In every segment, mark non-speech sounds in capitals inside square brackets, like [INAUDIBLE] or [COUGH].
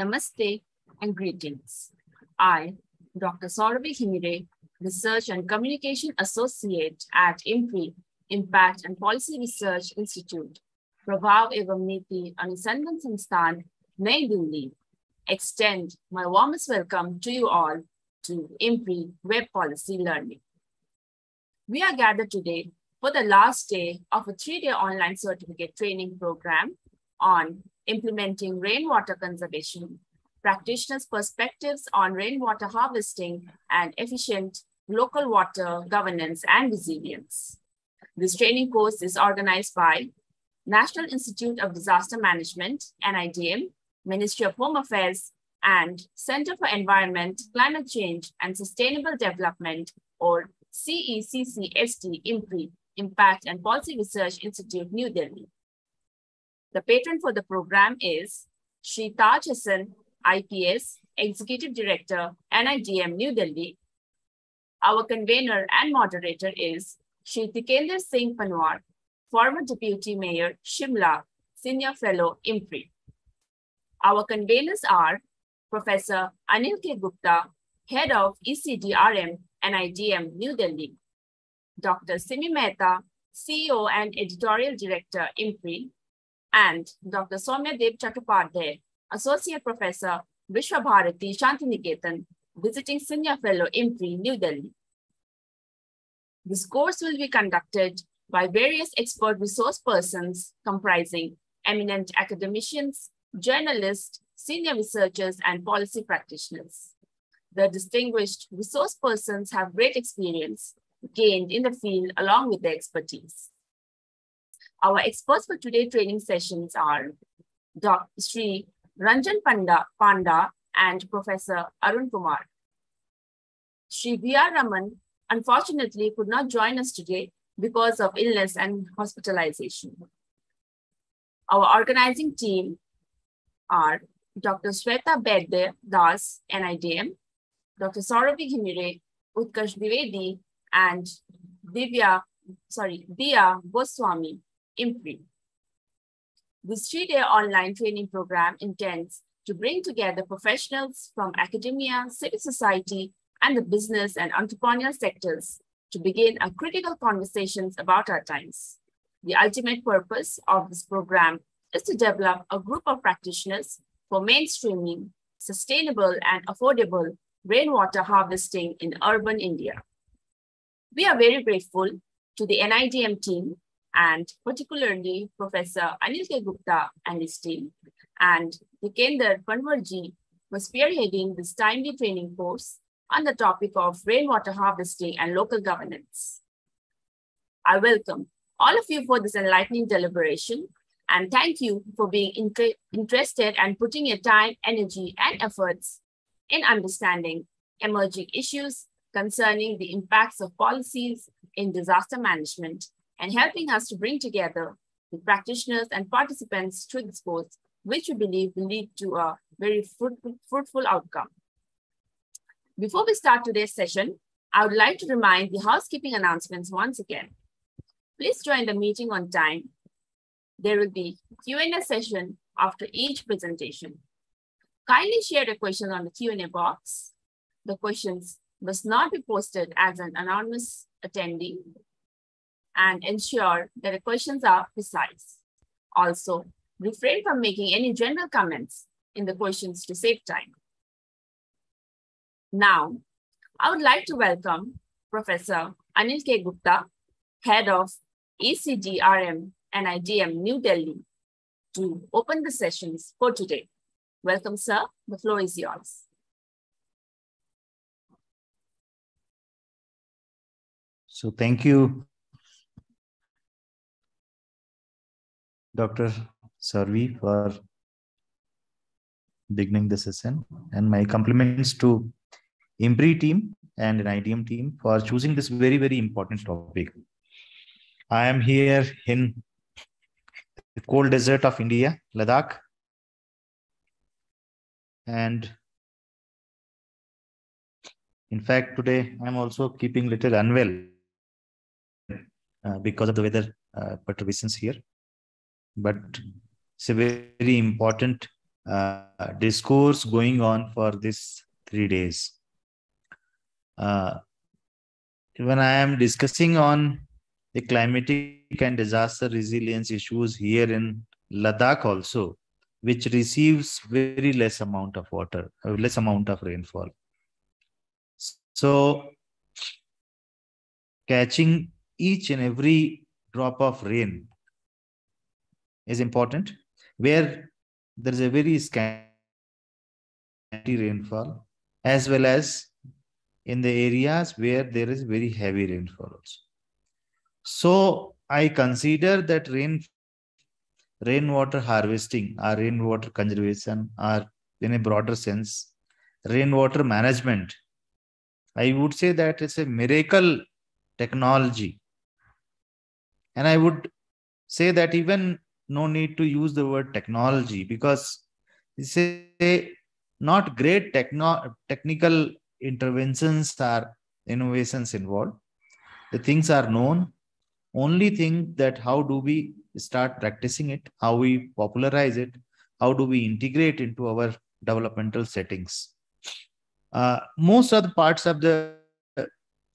Namaste and greetings. I, Dr. Sauravi Himire, Research and Communication Associate at IMPRI, Impact and Policy Research Institute, Prabhav Evam Niti Anusandhan Sansthan, Nai Delhi, extend my warmest welcome to you all to IMPRI Web Policy Learning. We are gathered today for the last day of a three-day online certificate training program on implementing rainwater conservation, practitioners' perspectives on rainwater harvesting and efficient local water governance and resilience. This training course is organized by National Institute of Disaster Management, NIDM, Ministry of Home Affairs, and Center for Environment, Climate Change, and Sustainable Development, or CECCSD IMPRI, Impact and Policy Research Institute, New Delhi. The patron for the program is Shri Taj IPS, Executive Director, NIDM, New Delhi. Our convener and moderator is Shri Tikender Singh Panwar, former Deputy Mayor, Shimla, Senior Fellow, IMPRI. Our conveners are Professor Anil K. Gupta, Head of ECDRM NIDM, New Delhi. Dr. Simi Mehta, CEO and Editorial Director, IMPRI, and Dr. Soumyadeep Chattopadhyay, Associate Professor, Vishwabharati Shantiniketan, Visiting Senior Fellow, IMPRI, New Delhi. This course will be conducted by various expert resource persons comprising eminent academicians, journalists, senior researchers, and policy practitioners. The distinguished resource persons have great experience gained in the field along with their expertise. Our experts for today's training sessions are Dr. Sri Ranjan Panda, Panda and Professor Arun Kumar. Sri V.R. Raman unfortunately could not join us today because of illness and hospitalization. Our organizing team are Dr. Sweta Bedde Das, NIDM, Dr. Sauravi Himire, Utkarsh Divedi, and Divya, sorry, Dia Goswami, IMPRI. This three-day online training program intends to bring together professionals from academia, civil society, and the business and entrepreneurial sectors to begin a critical conversations about our times. The ultimate purpose of this program is to develop a group of practitioners for mainstreaming sustainable and affordable rainwater harvesting in urban India. We are very grateful to the NIDM team and particularly Professor Anil K. Gupta and his team and Tikender Panwarji for spearheading this timely training course on the topic of rainwater harvesting and local governance. I welcome all of you for this enlightening deliberation and thank you for being inter interested and putting your time, energy, and efforts in understanding emerging issues concerning the impacts of policies in disaster management and helping us to bring together the practitioners and participants to this course, which we believe will lead to a very fruitful, fruitful outcome. Before we start today's session, I would like to remind the housekeeping announcements once again. Please join the meeting on time. There will be Q&A session after each presentation. Kindly share the questions on the Q&A box. The questions must not be posted as an anonymous attendee and ensure that the questions are precise. Also, refrain from making any general comments in the questions to save time. Now, I would like to welcome Professor Anil K. Gupta, Head of ECDRM NIDM New Delhi, to open the sessions for today. Welcome, sir. The floor is yours. So thank you, Dr. Sarvi, for beginning the session. And my compliments to IMPRI team and NIDM team for choosing this very, very important topic. I am here in the cold desert of India, Ladakh. And in fact, today I'm also keeping little unwell uh, because of the weather uh, perturbations here. But it's a very important uh, discourse going on for this three days. Uh, when I am discussing on the climatic and disaster resilience issues here in Ladakh also, which receives very less amount of water, uh, less amount of rainfall. So catching each and every drop of rain is important, where there is a very scanty rainfall, as well as in the areas where there is very heavy rainfall also. So I consider that rain rainwater harvesting or rainwater conservation or in a broader sense, rainwater management. I would say that it's a miracle technology. And I would say that even no need to use the word technology because a not great techno technical interventions are innovations involved. The things are known. Only thing that how do we start practicing it, how we popularize it, how do we integrate into our developmental settings. Uh, most of the parts of the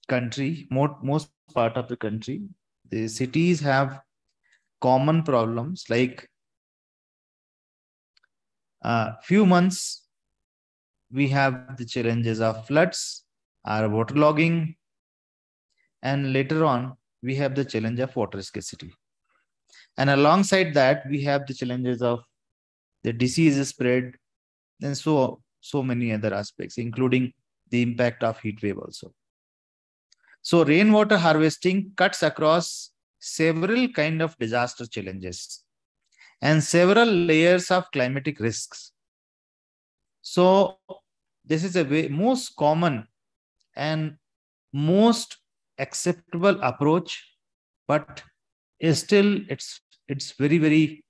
country, more, most part of the country, the cities have common problems like uh, few months we have the challenges of floods or waterlogging and later on we have the challenge of water scarcity and alongside that, we have the challenges of the disease spread and so, so many other aspects, including the impact of heat wave also. So rainwater harvesting cuts across several kind of disaster challenges and several layers of climatic risks. So this is a way most common and most acceptable approach, but still it's it's very very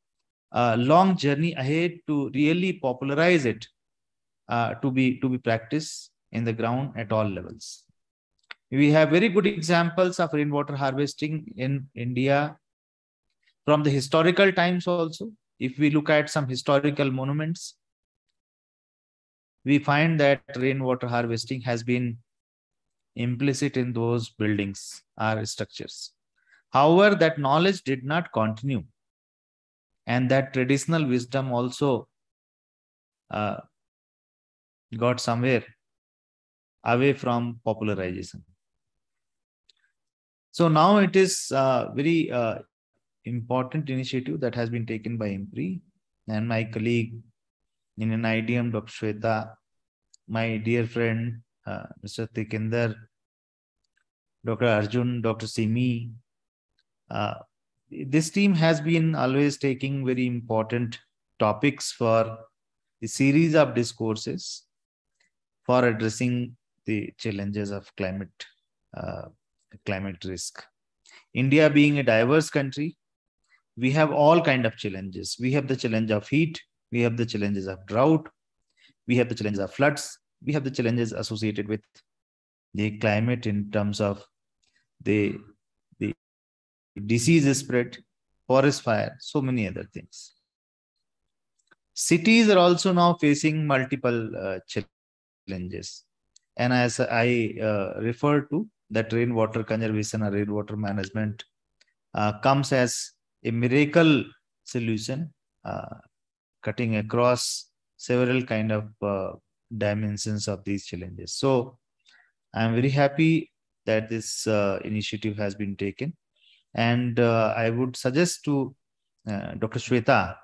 uh, long journey ahead to really popularize it uh, to be to be practiced in the ground at all levels we have very good examples of rainwater harvesting in india from the historical times also if we look at some historical monuments we find that rainwater harvesting has been implicit in those buildings or structures However, that knowledge did not continue. And that traditional wisdom also uh, got somewhere away from popularization. So now it is a very uh, important initiative that has been taken by IMPRI and my colleague in NIDM, Dr. Shweta, my dear friend, uh, Mr. Tikender, Dr. Arjun, Dr. Simi, uh, this team has been always taking very important topics for the series of discourses for addressing the challenges of climate uh, climate risk india being a diverse country we have all kind of challenges we have the challenge of heat we have the challenges of drought we have the challenges of floods we have the challenges associated with the climate in terms of the the disease spread, forest fire, so many other things. Cities are also now facing multiple uh, challenges. And as I uh, refer to, that rainwater conservation or rainwater management uh, comes as a miracle solution, uh, cutting across several kind of uh, dimensions of these challenges. So I'm very happy that this uh, initiative has been taken and uh, I would suggest to uh, Dr. Shweta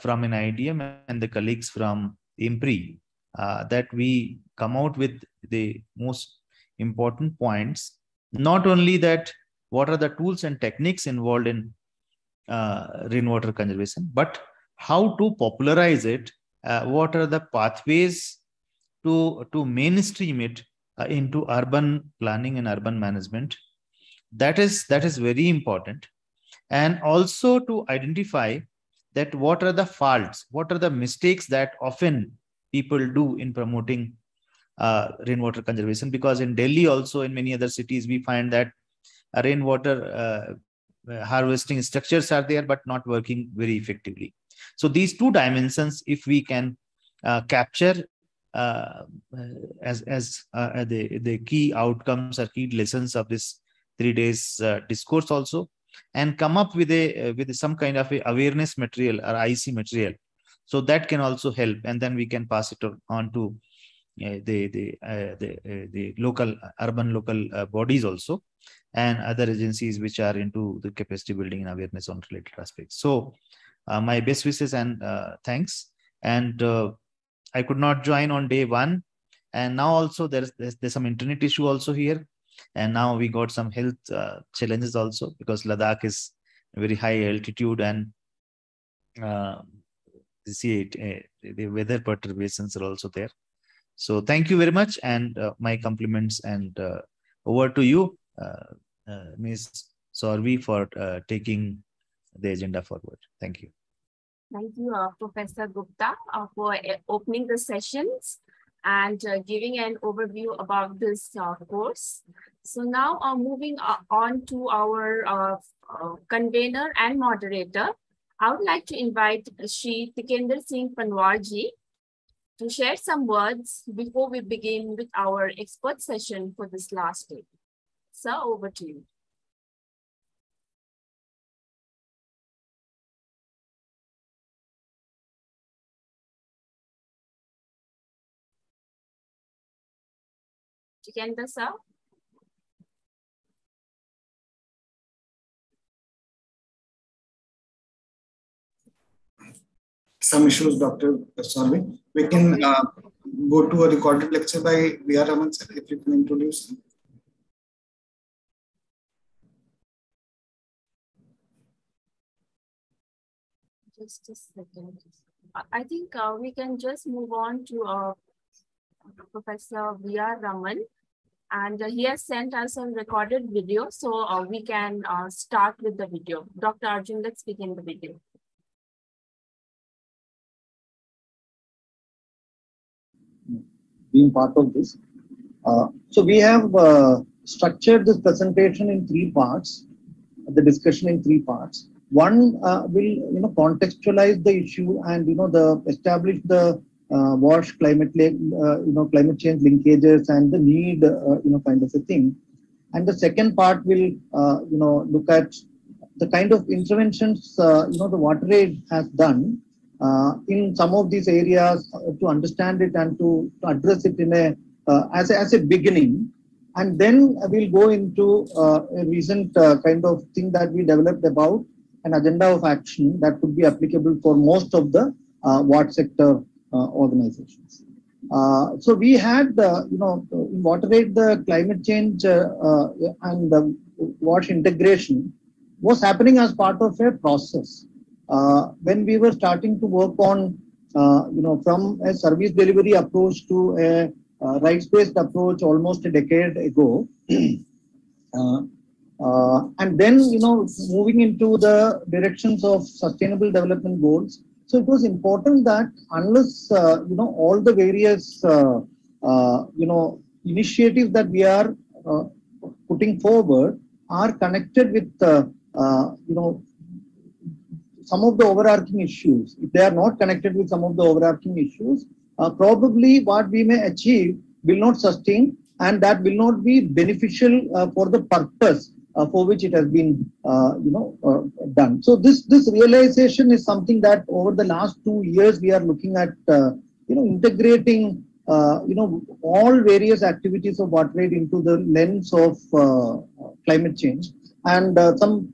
from NIDM and the colleagues from IMPRI that we come out with the most important points. Not only that, what are the tools and techniques involved in rainwater conservation, but how to popularize it, uh, what are the pathways to, to mainstream it uh, into urban planning and urban management, that is that is very important and also to identify that what are the faults what are the mistakes that often people do in promoting uh, rainwater conservation because in delhi also in many other cities we find that rainwater uh, harvesting structures are there but not working very effectively. So these two dimensions, if we can uh, capture uh, as as uh, the the key outcomes or key lessons of this three days uh, discourse also, and come up with a uh, with some kind of a awareness material or IC material, so that can also help, and then we can pass it on to uh, the the uh, the uh, the local urban local bodies also and other agencies which are into the capacity building and awareness on related aspects. So my best wishes and thanks. And i could not join on day one. And now also there's there's, there's some internet issue also here. And now we got some health uh, challenges also because ladakh is very high altitude and uh, see it, uh, the weather perturbations are also there so thank you very much and uh, my compliments and uh, over to you, uh, uh Ms. Sorvi for uh, taking the agenda forward. Thank you. Thank you, Professor Gupta, for opening the sessions and giving an overview about this course. So now uh, moving on to our convener and moderator, I would like to invite Shri Tikender Singh Panwarji to share some words before we begin with our expert session for this last day. Sir, over to you. Jitendra, sir. Some issues, Dr. Sorvi. We can uh, go to a recorded lecture by V.R. Raman, sir, if you can introduce. Just a second. I think uh, we can just move on to uh, Professor V.R. Raman. And uh, he has sent us a recorded video, so uh, we can uh, start with the video. Dr. Arjun, let's begin the video. Being part of this. Uh, so we have uh, structured this presentation in three parts, the discussion in three parts. One uh, will you know contextualize the issue and you know the establish the uh, WASH climate uh, you know climate change linkages and the need uh, you know kind of a thing. And the second part will you know look at the kind of interventions you know the WaterAid has done uh, in some of these areas uh, to understand it and to, to address it in a, uh, as a as a beginning and then we'll go into uh, a recent uh, kind of thing that we developed about an agenda of action that could be applicable for most of the uh, water sector organizations. so we had, you know, in the climate change and the wash integration was happening as part of a process. Uh, when we were starting to work on, uh, you know, from a service delivery approach to a uh, rights-based approach almost a decade ago, [CLEARS THROAT] Uh, and then you know moving into the directions of sustainable development goals. So it was important that unless uh, you know all the various uh, you know initiatives that we are putting forward are connected with you know some of the overarching issues, if they are not connected with some of the overarching issues, uh, probably what we may achieve will not sustain and that will not be beneficial uh, for the purpose uh, for which it has been, uh, you know, uh, done. So this this realization is something that over the last two years we are looking at, uh, you know, integrating, you know, all various activities of water WaterAid into the lens of climate change and some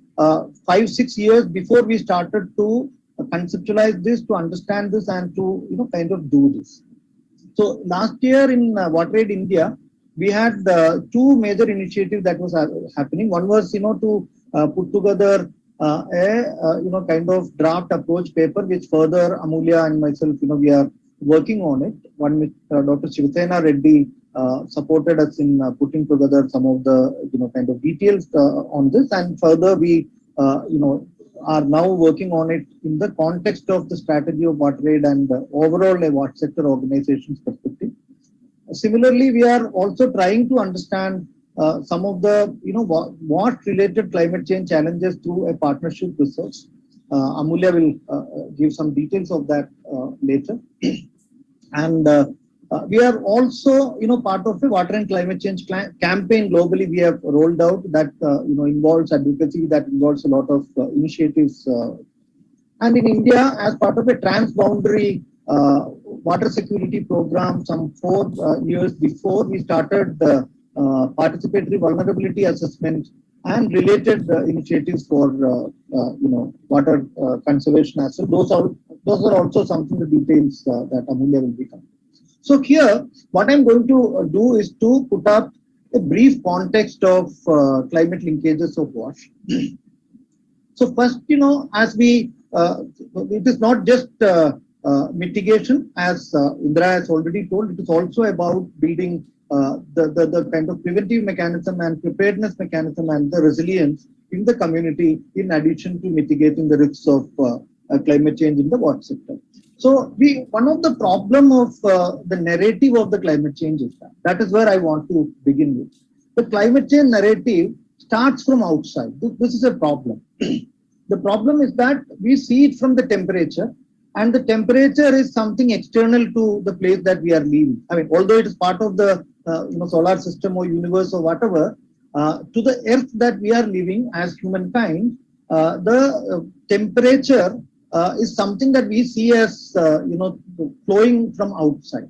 five, six years before we started to conceptualize this, to understand this, and to you know kind of do this. So last year in uh, WaterAid India, we had uh, two major initiatives that was happening. One was you know to uh, put together uh, a uh, you know kind of draft approach paper, which further Amulya and myself you know we are working on it. One with Dr. Shivsena Reddy uh, Uh, supported us in uh, putting together some of the you know kind of details uh, on this and further we uh, you know are now working on it in the context of the strategy of WaterAid and overall a water sector organization's perspective. Similarly, we are also trying to understand uh, some of the you know what related climate change challenges through a partnership research uh, Amulya will give some details of that later. [CLEARS THROAT] and uh, we are also, you know, part of a water and climate change campaign globally. We have rolled out that, uh, you know, involves advocacy, that involves a lot of uh, initiatives. and in India, as part of a transboundary water security program, some four years before, we started the participatory vulnerability assessment and related uh, initiatives for uh, uh, you know water conservation as well. Those are those are also something the details that Amulya will be coming. So here, what I'm going to uh, do is to put up a brief context of uh, climate linkages of WASH. [CLEARS THROAT] so first, you know, as we, uh, it is not just uh, uh mitigation, as uh, Indra has already told, it is also about building the, the, the kind of preventive mechanism and preparedness mechanism and the resilience in the community in addition to mitigating the risks of climate change in the water sector. So we one of the problem of uh, the narrative of the climate change is that. That is where I want to begin with. The climate change narrative starts from outside. This, is a problem. [CLEARS THROAT] the problem is that we see it from the temperature and the temperature is something external to the place that we are living. I mean, although it is part of the uh, you know solar system or universe or whatever, uh, to the earth that we are living as humankind, uh, the uh, temperature uh, is something that we see as uh, you know flowing from outside.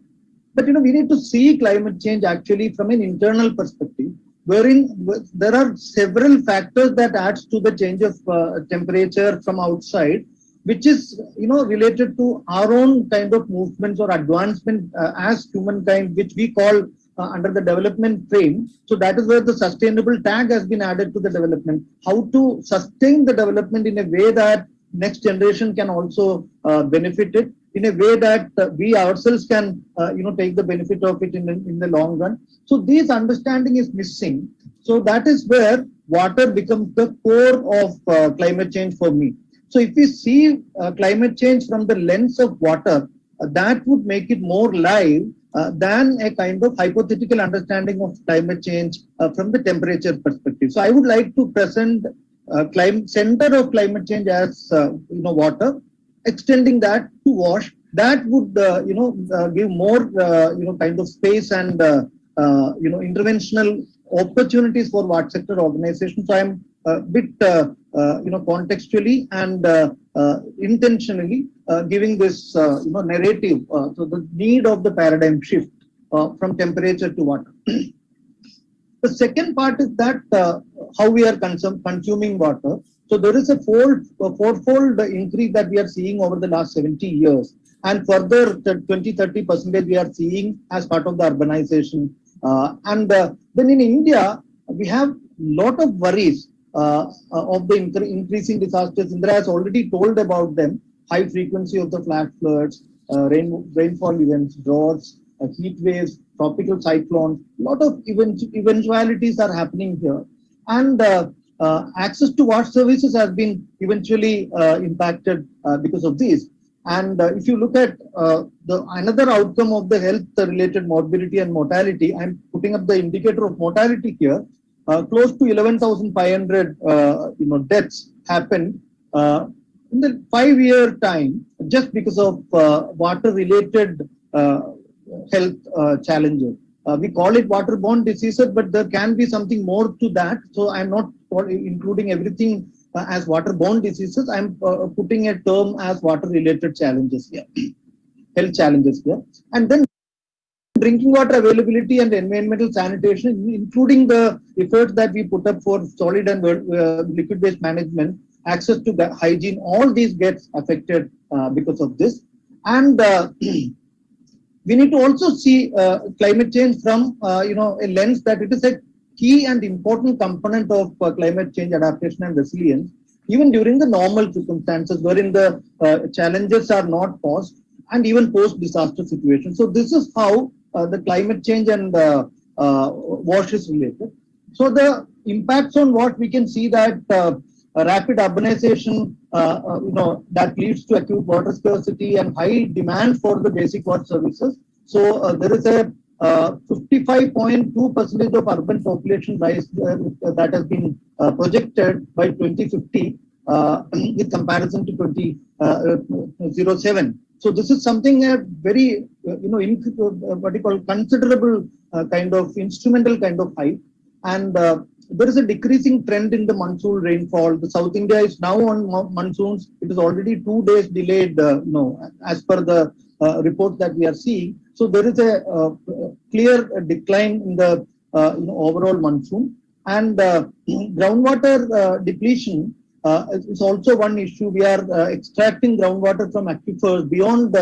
But you know we need to see climate change actually from an internal perspective wherein there are several factors that adds to the change of uh, temperature from outside which is you know related to our own kind of movements or advancement uh, as humankind which we call uh, under the development frame. So that is where the sustainable tag has been added to the development. How to sustain the development in a way that next generation can also uh, benefit it in a way that uh, we ourselves can uh, you know take the benefit of it in the, in the long run. So this understanding is missing. So that is where water becomes the core of uh, climate change for me. So if we see uh, climate change from the lens of water uh, that would make it more live than a kind of hypothetical understanding of climate change from the temperature perspective. So i would like to present uh, climate center of climate change as uh, you know water extending that to wash that would uh, you know uh, give more uh, you know kind of space and you know interventional opportunities for water sector organizations. So i'm a bit you know contextually and intentionally giving this you know narrative so the need of the paradigm shift from temperature to water [CLEARS THROAT] The second part is that uh, how we are consum consuming water. So there is a fold, a fourfold increase that we are seeing over the last 70 years. And further 20, 30 percentage we are seeing as part of the urbanization. Uh, and uh, then in India, we have a lot of worries uh, uh, of the increasing disasters. Indra has already told about them. High frequency of the flash floods, uh, rain, rainfall events, droughts, heat waves, tropical cyclones, a lot of event eventualities are happening here. And uh, uh, access to water services has been eventually uh, impacted uh, because of this. And uh, if you look at uh, the another outcome of the health related morbidity and mortality, I'm putting up the indicator of mortality here. close to 11,500 you know deaths happened in the five year time just because of water related health uh, challenges. Uh, we call it waterborne diseases, but there can be something more to that. So I'm not including everything uh, as waterborne diseases. I'm putting a term as water-related challenges here, [CLEARS THROAT] health challenges here. And then drinking water availability and environmental sanitation, including the efforts that we put up for solid and uh, liquid waste management, access to hygiene, all these gets affected uh, because of this. And uh, [CLEARS THROAT] we need to also see uh, climate change from uh, you know a lens that it is a key and important component of uh, climate change adaptation and resilience even during the normal circumstances wherein the uh, challenges are not post and even post disaster situations so this is how uh, the climate change and uh, wash is related. So the impacts on what we can see that rapid urbanization uh, uh, you know, that leads to acute water scarcity and high demand for the basic water services. So uh, there is a uh, 55.2 percentage of urban population rise uh, that has been uh, projected by 2050 uh, [CLEARS THROAT] with comparison to 2007. So this is something a very, you know, in, what you call considerable kind of instrumental kind of height. And there is a decreasing trend in the monsoon rainfall. The South India is now on monsoons. It is already two days delayed, uh, know, as per the uh, reports that we are seeing. So there is a uh, clear decline in the uh, you know, overall monsoon. And uh, [CLEARS THROAT] groundwater uh, depletion is also one issue. We are extracting groundwater from aquifers beyond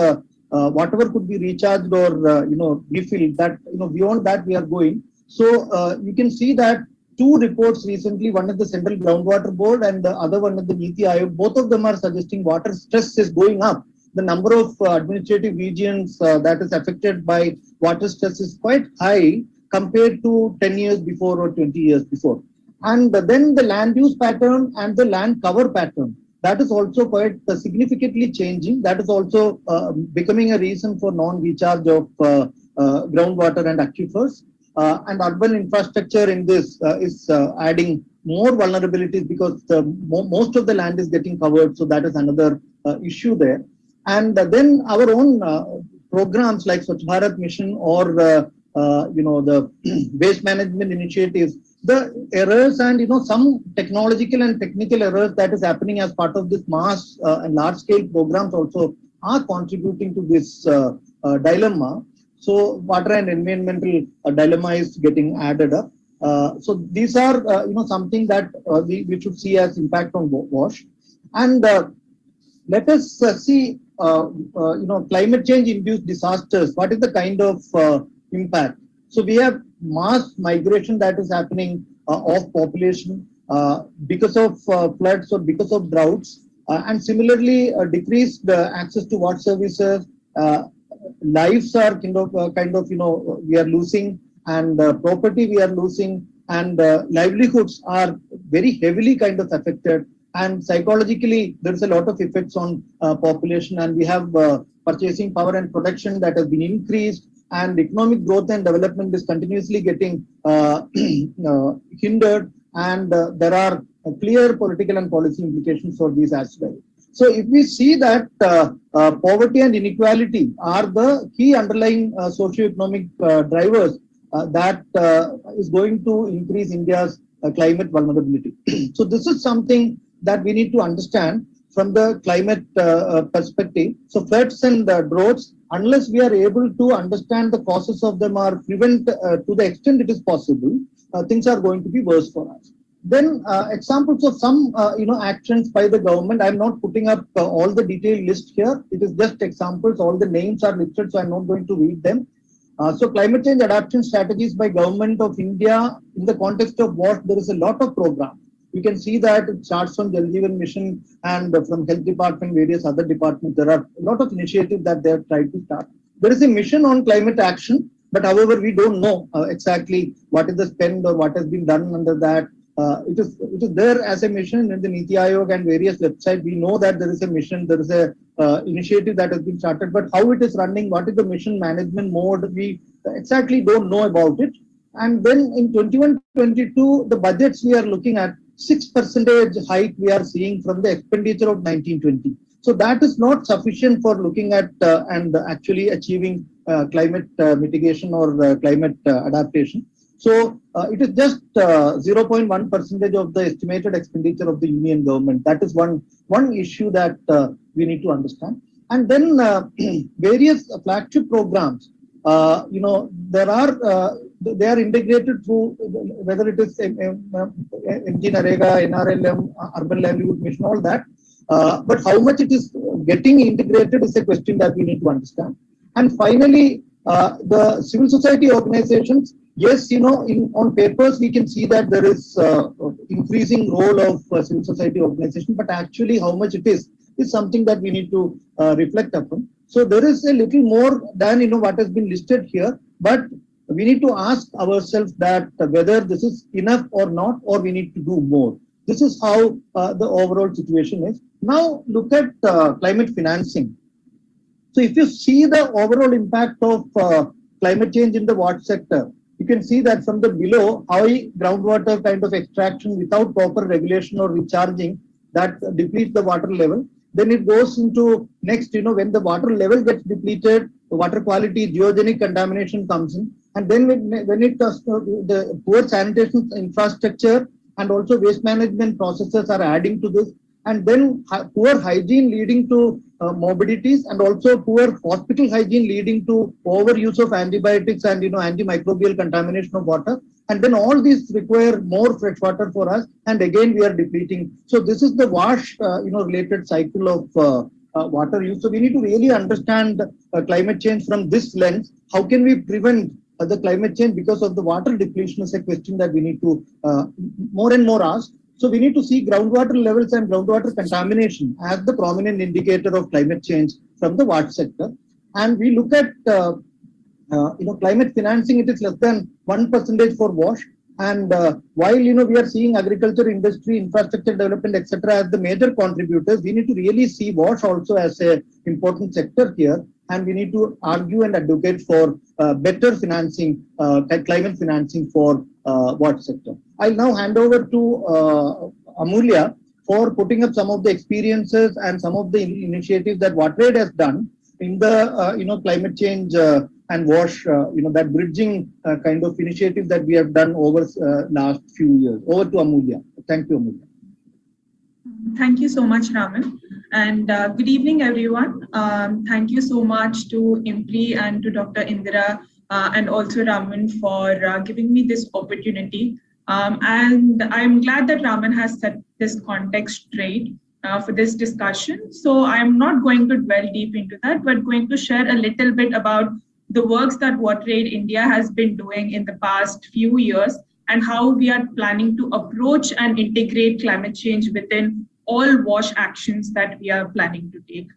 whatever could be recharged or you know refilled. That you know beyond that we are going. So you can see that two reports recently, one at the Central Groundwater Board and the other one at the Niti Aayog. Both of them are suggesting water stress is going up. The number of uh, administrative regions uh, that is affected by water stress is quite high compared to 10 years before or 20 years before. And then the land use pattern and the land cover pattern, that is also quite uh, significantly changing. That is also uh, becoming a reason for non-recharge of uh, uh, groundwater and aquifers. Uh, and urban infrastructure in this uh, is uh, adding more vulnerabilities because mo most of the land is getting covered. So that is another issue there. And then our own programs like Swachh Bharat Mission or uh, you know the [CLEARS THROAT] waste management initiatives the errors and you know some technological and technical errors that is happening as part of this mass uh, and large scale programs also are contributing to this uh, dilemma so water and environmental uh, dilemma is getting added up. Uh, so these are uh, you know something that uh, we, we should see as impact on wash. And uh, let us uh, see you know climate change induced disasters. What is the kind of impact? So we have mass migration that is happening of population because of floods or because of droughts. and similarly, decreased access to water services, lives are kind of uh, kind of you know we are losing and uh, property we are losing and uh, livelihoods are very heavily kind of affected and psychologically there's a lot of effects on uh, population and we have uh, purchasing power and production that has been increased and economic growth and development is continuously getting uh, [CLEARS THROAT] hindered and there are clear political and policy implications for these as well so if we see that uh, uh, poverty and inequality are the key underlying uh, socio-economic uh, drivers uh, that uh, is going to increase India's climate vulnerability. [CLEARS THROAT] so this is something that we need to understand from the climate perspective. So floods and droughts, unless we are able to understand the causes of them or prevent to the extent it is possible, things are going to be worse for us. Then uh, examples of some uh, you know actions by the government. I'm not putting up uh, all the detailed list here. It is just examples. All the names are listed, so I'm not going to read them. Uh, so climate change adaptation strategies by government of India in the context of what there is a lot of program. You can see that it starts from Jal Jeevan Mission and from health department, various other departments. There are a lot of initiatives that they have tried to start. There is a mission on climate action, but however, we don't know uh, exactly what is the spend or what has been done under that uh, it is it is there as a mission in the Niti Aayog and various websites. We know that there is a mission, there is a uh, initiative that has been started, but how it is running, what is the mission management mode, we exactly don't know about it. And then in 21-22, the budgets we are looking at, 6 percentage hike we are seeing from the expenditure of 1920. So that is not sufficient for looking at uh, and actually achieving uh, climate uh, mitigation or climate adaptation. So uh, it is just uh, 0.1 percentage of the estimated expenditure of the union government. That is one one issue that uh, we need to understand. And then uh, [CLEARS THROAT] various flagship programs. Uh, you know, there are uh, they are integrated through whether it is MGNREGA, NRLM, Urban Livelihood Mission, all that. but how much it is getting integrated is a question that we need to understand. And finally, the civil society organizations yes, you know, in, on papers we can see that there is uh, increasing role of uh, civil society organization, but actually how much it is is something that we need to uh, reflect upon. So there is a little more than you know what has been listed here, but we need to ask ourselves that whether this is enough or not, or we need to do more. This is how uh, the overall situation is. Now look at uh, climate financing. So if you see the overall impact of uh, climate change in the water sector, you can see that from the below, high groundwater kind of extraction without proper regulation or recharging, that depletes the water level. Then it goes into next, you know, when the water level gets depleted, the water quality, geogenic contamination comes in. And then when, it does uh, the poor sanitation infrastructure and also waste management processes are adding to this. And then poor hygiene leading to uh, morbidities and also poor hospital hygiene leading to overuse of antibiotics and you know antimicrobial contamination of water. And then all these require more fresh water for us. And again we are depleting. So this is the wash uh, you know related cycle of uh, uh, water use. So we need to really understand uh, climate change from this lens. How can we prevent uh, the climate change? Because of the water depletion is a question that we need to more and more ask so we need to see groundwater levels and groundwater contamination as the prominent indicator of climate change from the water sector. And we look at, uh, uh, you know, climate financing, it is less than 1 percentage for WASH. And uh, while, you know, we are seeing agriculture, industry, infrastructure development, etc., as the major contributors, we need to really see WASH also as a important sector here. And we need to argue and advocate for uh, better financing, uh, climate financing for uh, water sector. I'll now hand over to uh, Amulya for putting up some of the experiences and some of the initiatives that WaterAid has done in the uh, you know climate change uh, and wash you know that bridging kind of initiative that we have done over last few years. Over to Amulya. Thank you, Amulya. Thank you so much, Raman. And uh, good evening, everyone. Um, thank you so much to IMPRI and to Dr. Indira uh, and also Raman for uh, giving me this opportunity um, and I'm glad that Raman has set this context straight uh, for this discussion. So I'm not going to dwell deep into that, but going to share a little bit about the works that WaterAid India has been doing in the past few years and how we are planning to approach and integrate climate change within all WASH actions that we are planning to take.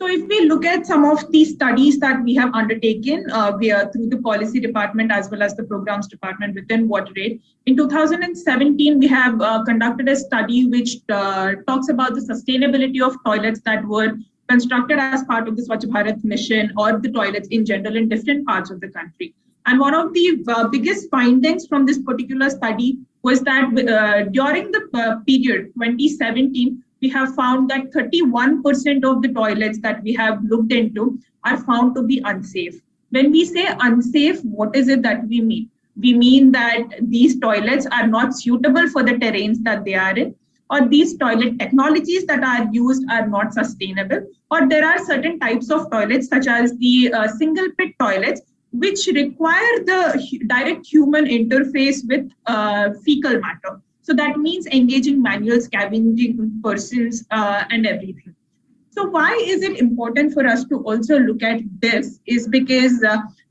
So if we look at some of the studies that we have undertaken uh, via, through the policy department as well as the programs department within Water WaterAid, in 2017, we have uh, conducted a study which uh, talks about the sustainability of toilets that were constructed as part of the Swachh Bharat mission or the toilets in general in different parts of the country. And one of the uh, biggest findings from this particular study was that uh, during the uh, period 2017, we have found that 31% of the toilets that we have looked into are found to be unsafe. When we say unsafe, what is it that we mean? We mean that these toilets are not suitable for the terrains that they are in, or these toilet technologies that are used are not sustainable, or there are certain types of toilets, such as the uh, single pit toilets, which require the direct human interface with uh, fecal matter. So that means engaging manual scavenging persons uh, and everything. So why is it important for us to also look at this is because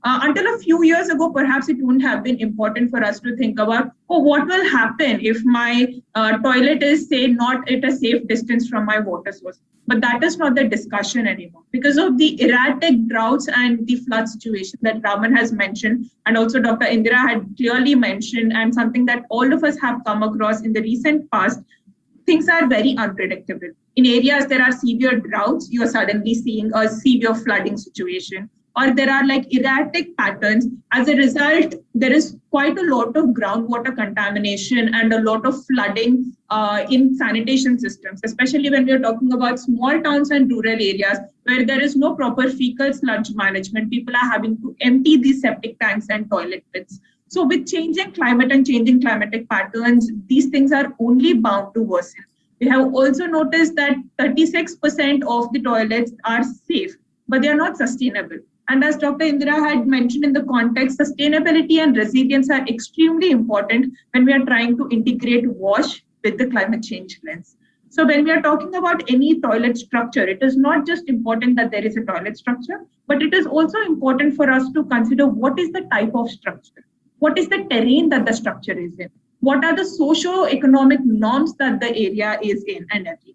uh, until a few years ago, perhaps it wouldn't have been important for us to think about, oh, what will happen if my uh, toilet is, say, not at a safe distance from my water source. But that is not the discussion anymore because of the erratic droughts and the flood situation that Raman has mentioned, and also Dr. Indira had clearly mentioned, and something that all of us have come across in the recent past. Things are very unpredictable. In areas there are severe droughts, you are suddenly seeing a severe flooding situation or there are like erratic patterns. As a result, there is quite a lot of groundwater contamination and a lot of flooding uh, in sanitation systems, especially when we are talking about small towns and rural areas where there is no proper fecal sludge management. People are having to empty these septic tanks and toilet pits. So with changing climate and changing climatic patterns, these things are only bound to worsen. We have also noticed that 36% of the toilets are safe, but they are not sustainable. And as Dr. Indira had mentioned in the context, sustainability and resilience are extremely important when we are trying to integrate WASH with the climate change lens. So when we are talking about any toilet structure, it is not just important that there is a toilet structure, but it is also important for us to consider what is the type of structure, what is the terrain that the structure is in, what are the socio-economic norms that the area is in and everything.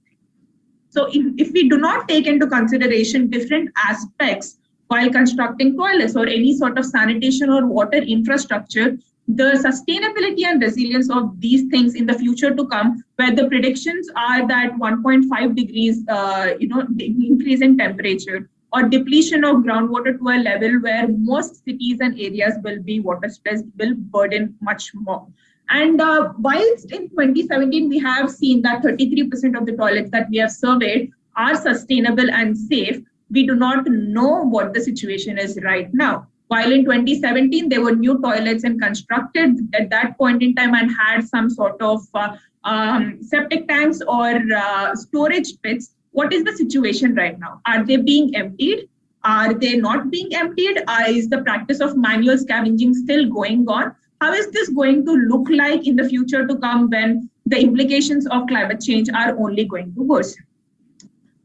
So if, if we do not take into consideration different aspects while constructing toilets or any sort of sanitation or water infrastructure, the sustainability and resilience of these things in the future to come, where the predictions are that 1.5 degrees, uh, you know, increase in temperature or depletion of groundwater to a level where most cities and areas will be water stressed, will burden much more. And uh, whilst in 2017, we have seen that 33% of the toilets that we have surveyed are sustainable and safe, we do not know what the situation is right now. While in 2017, there were new toilets and constructed at that point in time and had some sort of uh, um, septic tanks or uh, storage pits. What is the situation right now? Are they being emptied? Are they not being emptied? Uh, is the practice of manual scavenging still going on? How is this going to look like in the future to come when the implications of climate change are only going to worsen?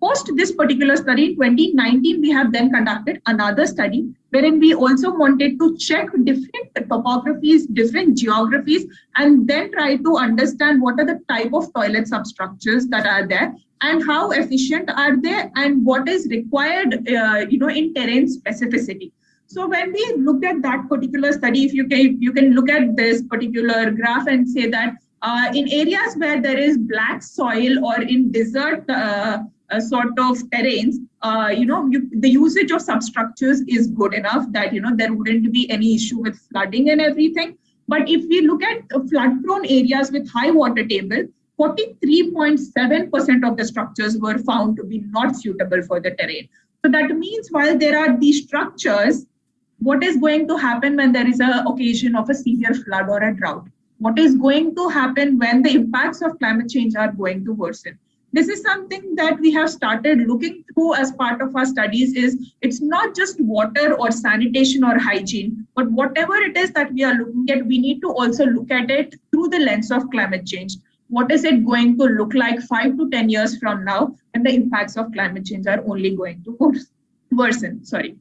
Post this particular study in 2019, we have then conducted another study wherein we also wanted to check different topographies, different geographies, and then try to understand what are the type of toilet substructures that are there and how efficient are they and what is required uh, you know in terrain specificity. So when we looked at that particular study if you can you can look at this particular graph and say that uh, in areas where there is black soil or in desert uh, uh, sort of terrains uh, you know you, the usage of substructures is good enough that you know there wouldn't be any issue with flooding and everything but if we look at flood prone areas with high water table 43.7% of the structures were found to be not suitable for the terrain. So that means while there are these structures, what is going to happen when there is a occasion of a severe flood or a drought? What is going to happen when the impacts of climate change are going to worsen? This is something that we have started looking through as part of our studies is it's not just water or sanitation or hygiene, but whatever it is that we are looking at, we need to also look at it through the lens of climate change what is it going to look like five to 10 years from now and the impacts of climate change are only going to worsen? Sorry.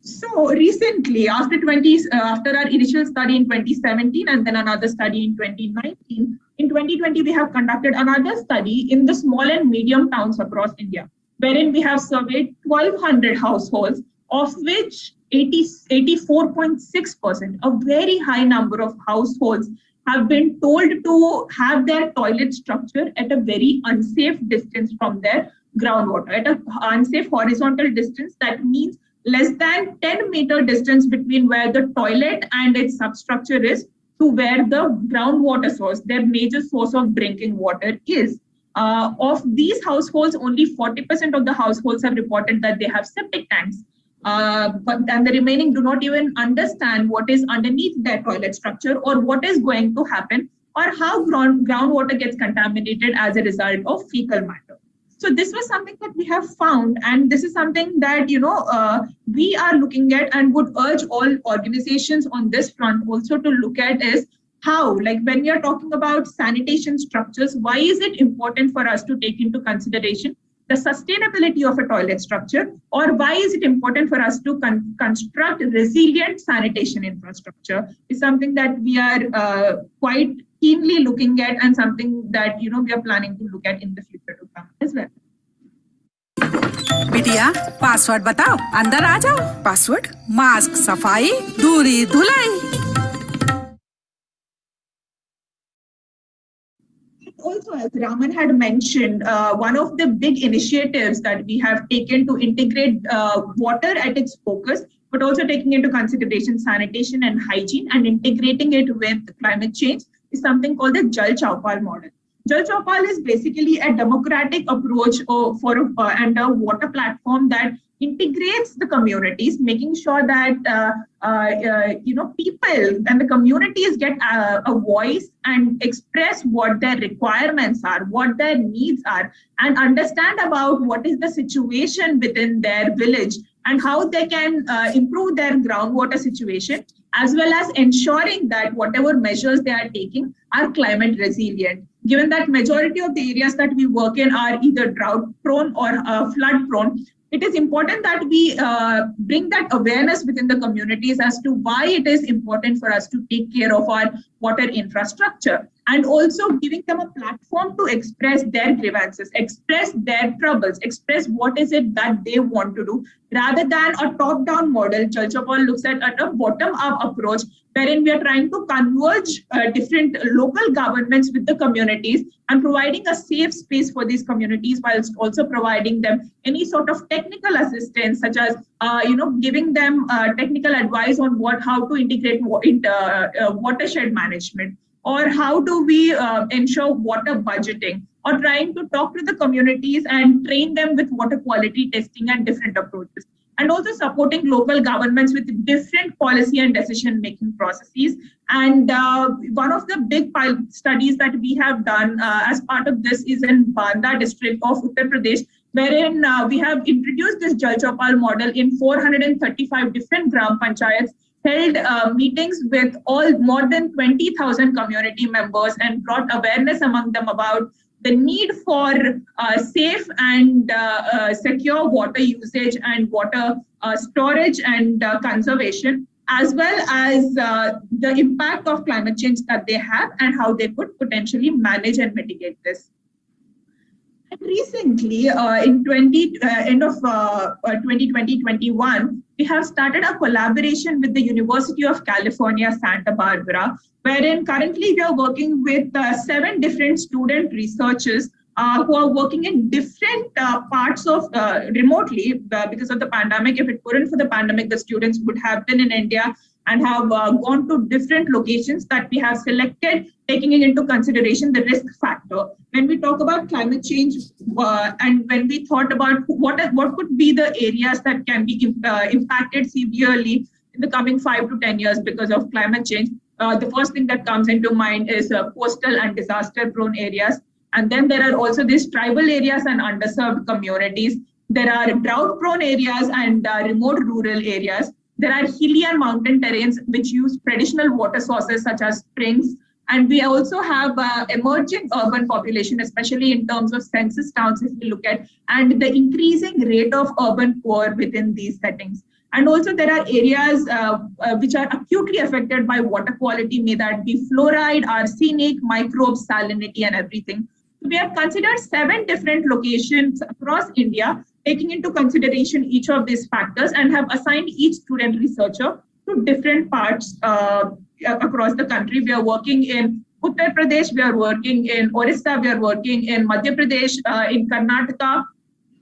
So recently, after 20, uh, after our initial study in 2017 and then another study in 2019, in 2020 we have conducted another study in the small and medium towns across India, wherein we have surveyed 1,200 households, of which 80, 84.6%, a very high number of households have been told to have their toilet structure at a very unsafe distance from their groundwater, at an unsafe horizontal distance. That means less than 10 meter distance between where the toilet and its substructure is to where the groundwater source, their major source of drinking water is. Uh, of these households, only 40% of the households have reported that they have septic tanks. Uh, but and the remaining do not even understand what is underneath their toilet structure or what is going to happen or how ground, groundwater gets contaminated as a result of fecal matter. So this was something that we have found, and this is something that you know uh, we are looking at and would urge all organizations on this front also to look at is how, like when we are talking about sanitation structures, why is it important for us to take into consideration the sustainability of a toilet structure? Or why is it important for us to con- construct resilient sanitation infrastructure? Is something that we are uh, quite keenly looking at and something that you know we are planning to look at in the future to come as well बिटिया password बताओ अंदर आ जाओ password mask सफाई दूरी धुलाई also, as Raman had mentioned, uh, one of the big initiatives that we have taken to integrate uh, water at its focus, but also taking into consideration sanitation and hygiene and integrating it with climate change is something called the Jal Chowpal model. Jal Chowpal is basically a democratic approach uh, for uh, and a water platform that integrates the communities, making sure that uh, uh, uh, you know people and the communities get a, a, voice and express what their requirements are, what their needs are, and understand about what is the situation within their village and how they can uh, improve their groundwater situation, as well as ensuring that whatever measures they are taking are climate resilient. Given that majority of the areas that we work in are either drought prone or uh, flood prone, it is important that we uh, bring that awareness within the communities as to why it is important for us to take care of our water infrastructure and also giving them a platform to express their grievances, express their troubles, express what is it that they want to do, rather than a top-down model. Jal Chowpal looks at, at a bottom-up approach, wherein we are trying to converge uh, different local governments with the communities and providing a safe space for these communities, whilst also providing them any sort of technical assistance, such as uh, you know giving them uh, technical advice on what how to integrate wa- uh, uh, watershed management or how do we uh, ensure water budgeting or trying to talk to the communities and train them with water quality testing and different approaches and also supporting local governments with different policy and decision making processes. And uh, one of the big studies that we have done uh, as part of this is in banda district of uttar pradesh wherein uh, we have introduced this Jal Chaupal model in 435 different gram panchayats held uh, meetings with all more than 20,000 community members and brought awareness among them about the need for uh, safe and uh, uh secure water usage and water uh, storage and uh, conservation, as well as the impact of climate change that they have and how they could potentially manage and mitigate this. And recently, in 20, uh, end of uh, 2020-21, we have started a collaboration with the University of California, Santa Barbara, wherein currently we are working with uh, seven different student researchers uh, who are working in different uh, parts of remotely because of the pandemic. If it weren't for the pandemic, the students would have been in India and have uh, gone to different locations that we have selected, taking into consideration the risk factor. When we talk about climate change uh, and when we thought about what, what could be the areas that can be uh, impacted severely in the coming five to 10 years because of climate change, uh, the first thing that comes into mind is uh, coastal and disaster prone areas. And then there are also these tribal areas and underserved communities. There are drought prone areas and uh, remote rural areas there are hilly and mountain terrains which use traditional water sources such as springs. And we also have uh, emerging urban population, especially in terms of census towns, if we look at, and the increasing rate of urban poor within these settings. And also there are areas uh, uh, which are acutely affected by water quality, may that be fluoride, arsenic, microbes, salinity, and everything. So we have considered seven different locations across India taking into consideration each of these factors and have assigned each student researcher to different parts uh, across the country. We are working in Uttar Pradesh, we are working in Orissa, we are working in Madhya Pradesh, uh, in Karnataka,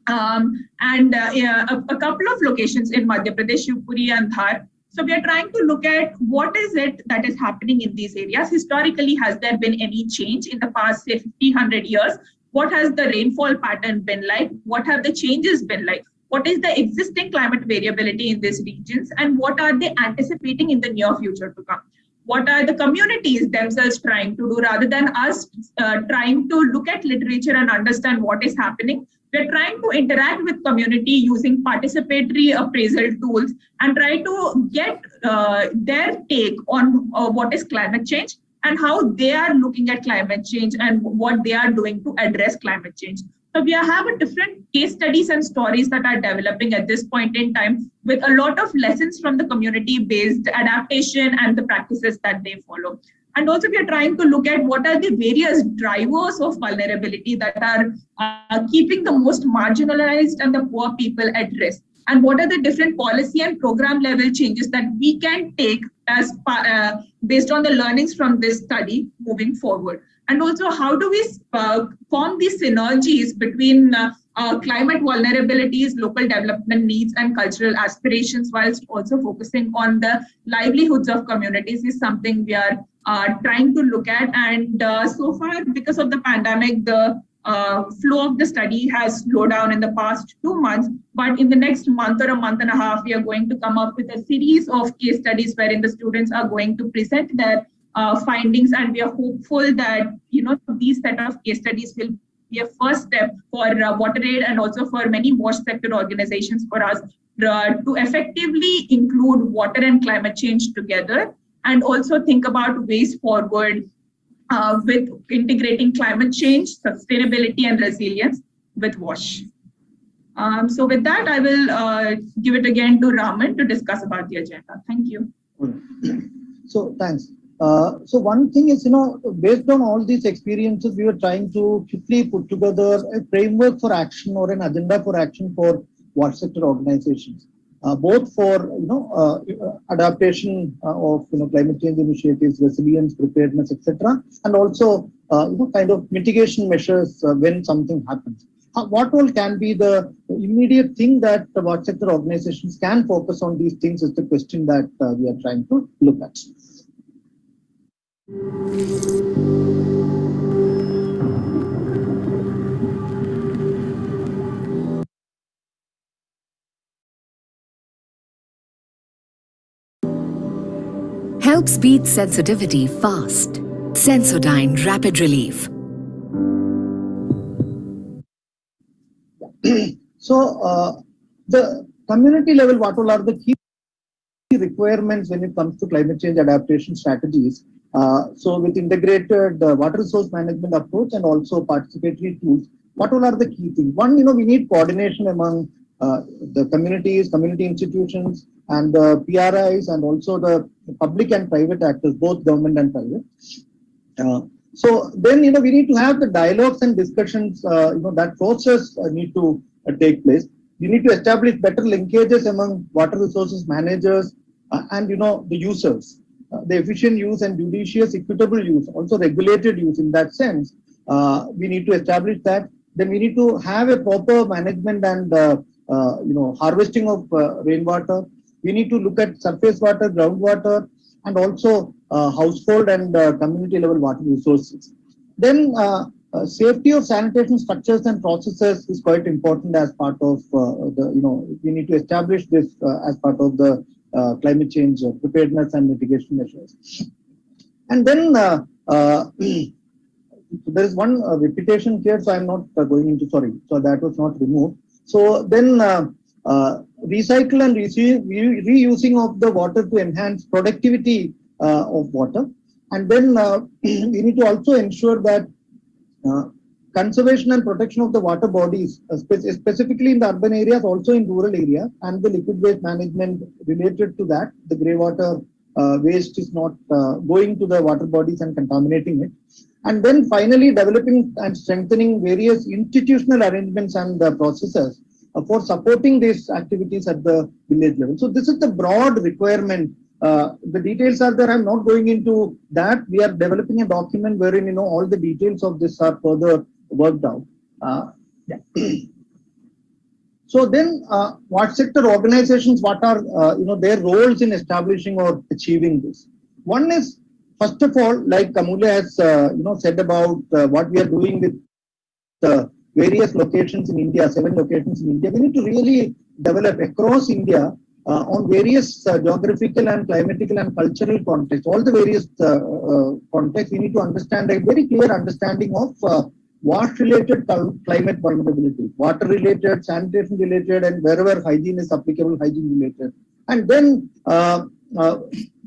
um, and uh, a, a, couple of locations in Madhya Pradesh, Shivpuri and Dhar. So we are trying to look at what is it that is happening in these areas. Historically, has there been any change in the past, say, 50, 100 years? what has the rainfall pattern been like what have the changes been like what is the existing climate variability in these regions and what are they anticipating in the near future to come what are the communities themselves trying to do rather than us uh, trying to look at literature and understand what is happening we're trying to interact with community using participatory appraisal tools and try to get uh, their take on uh, what is climate change and how they are looking at climate change and what they are doing to address climate change. So we have a different case studies and stories that are developing at this point in time with a lot of lessons from the community-based adaptation and the practices that they follow. And also we are trying to look at what are the various drivers of vulnerability that are uh, keeping the most marginalized and the poor people at risk and what are the different policy and program level changes that we can take as uh, based on the learnings from this study moving forward and also how do we uh, form these synergies between uh, climate vulnerabilities local development needs and cultural aspirations whilst also focusing on the livelihoods of communities is something we are uh, trying to look at. And uh, so far because of the pandemic the uh, flow of the study has slowed down in the past two months, but in the next month or a month and a half, we are going to come up with a series of case studies wherein the students are going to present their uh, findings, and we are hopeful that you know these set of case studies will be a first step for uh, WaterAid and also for many more sector organizations for us uh, to effectively include water and climate change together, and also think about ways forward uh, with integrating climate change, sustainability, and resilience with WASH. Um, so with that, I will uh, give it again to Raman to discuss about the agenda. Thank you. So thanks. Uh, so one thing is, you know, based on all these experiences, we were trying to quickly put together a framework for action or an agenda for action for water sector organizations uh, both for you know uh, adaptation uh, of you know climate change initiatives, resilience, preparedness, etc., and also uh, you know kind of mitigation measures when something happens. what all can be the immediate thing that the water sector organizations can focus on these things is the question that we are trying to look at. Helps beat sensitivity fast. Sensodyne Rapid Relief. [CLEARS THROAT] so, uh, the community level, what all are the key requirements when it comes to climate change adaptation strategies? Uh, so, with integrated uh, water resource management approach and also participatory tools, what all are the key things? One, you know, we need coordination among uh, the communities, community institutions, and the PRIs, and also the public and private actors, both government and private. So then, you know, we need to have the dialogues and discussions, uh, you know, that process uh, need to uh, take place. We need to establish better linkages among water resources managers and, you know, the users. The efficient use and judicious equitable use, also regulated use in that sense. we need to establish that. Then we need to have a proper management and, you know, harvesting of rainwater, we need to look at surface water, groundwater, and also uh, household and uh, community level water resources. Then uh, uh safety of sanitation structures and processes is quite important as part of uh, the, you know, we need to establish this uh, as part of the Uh, climate change uh, preparedness and mitigation measures. And then uh, [CLEARS THROAT] there is one repetition here, so I'm not going into, sorry, so that was not removed. So then uh, recycle and re reusing of the water to enhance productivity uh, of water. And then uh, [CLEARS THROAT] we need to also ensure that conservation and protection of the water bodies, uh, specifically in the urban areas, also in rural areas, and the liquid waste management related to that. The grey water uh, waste is not uh, going to the water bodies and contaminating it. And then finally, developing and strengthening various institutional arrangements and processes uh, for supporting these activities at the village level. So this is the broad requirement. Uh, the details are there. I'm not going into that. We are developing a document wherein you know all the details of this are further worked out. Uh, yeah. [CLEARS THROAT] so then, uh, what sector organizations? What are uh, you know their roles in establishing or achieving this? One is first of all, like Amulya has uh, you know said about what we are doing with the various locations in India, seven locations in India. We need to really develop across India uh, on various uh, geographical and climatical and cultural contexts, all the various uh, uh contexts, we need to understand a very clear understanding of uh, water-related climate vulnerability, water-related, sanitation-related, and wherever hygiene is applicable, hygiene-related. And then uh,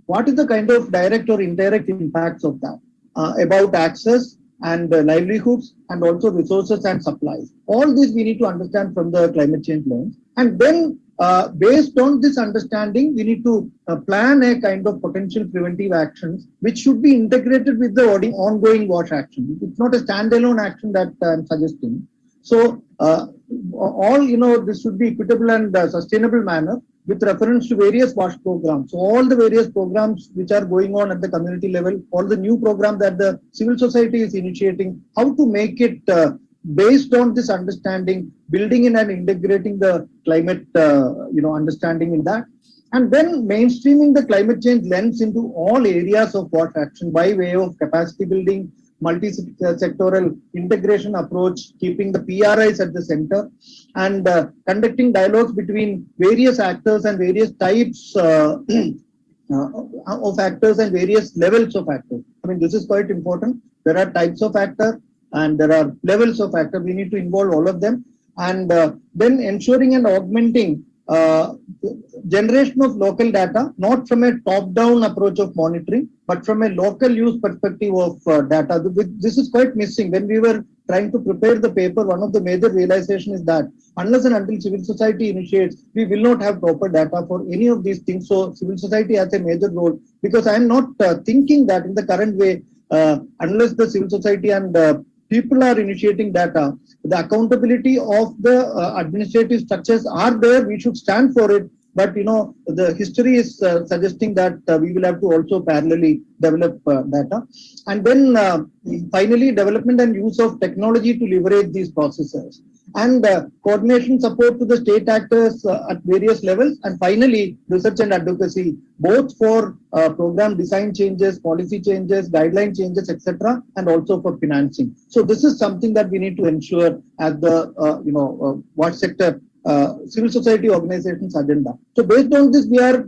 what is the kind of direct or indirect impacts of that? about access, and uh, livelihoods and also resources and supplies. All this we need to understand from the climate change lens. And then uh, based on this understanding, we need to uh, plan a kind of potential preventive actions, which should be integrated with the ongoing wash action. It's not a standalone action that I'm suggesting. So uh, all, you know, this should be equitable and uh, sustainable manner with reference to various WASH programs. So all the various programs which are going on at the community level, all the new program that the civil society is initiating, how to make it uh, based on this understanding, building in and integrating the climate, uh, you know, understanding in that. And then mainstreaming the climate change lens into all areas of WASH action by way of capacity building, multi-sectoral integration approach, keeping the PRIs at the center, and uh, conducting dialogues between various actors and various types uh, [CLEARS THROAT] uh, of actors and various levels of actors. I mean, this is quite important. There are types of actor and there are levels of actor. We need to involve all of them. And uh, then ensuring and augmenting uh, generation of local data, not from a top-down approach of monitoring, but from a local use perspective of uh, data. This is quite missing. When we were trying to prepare the paper, one of the major realization is that unless and until civil society initiates, we will not have proper data for any of these things. So civil society has a major role because I am not uh, thinking that in the current way, uh, unless the civil society and uh, people are initiating data, the accountability of the uh, administrative structures are there. We should stand for it. But you know, the history is uh, suggesting that uh, we will have to also parallelly develop uh, data. And then uh, finally, development and use of technology to leverage these processes. And uh, coordination support to the state actors uh, at various levels. And finally, research and advocacy, both for uh, program design changes, policy changes, guideline changes, etc., and also for financing. So this is something that we need to ensure at the uh, you know uh, what sector uh, civil society organizations agenda. So based on this, we are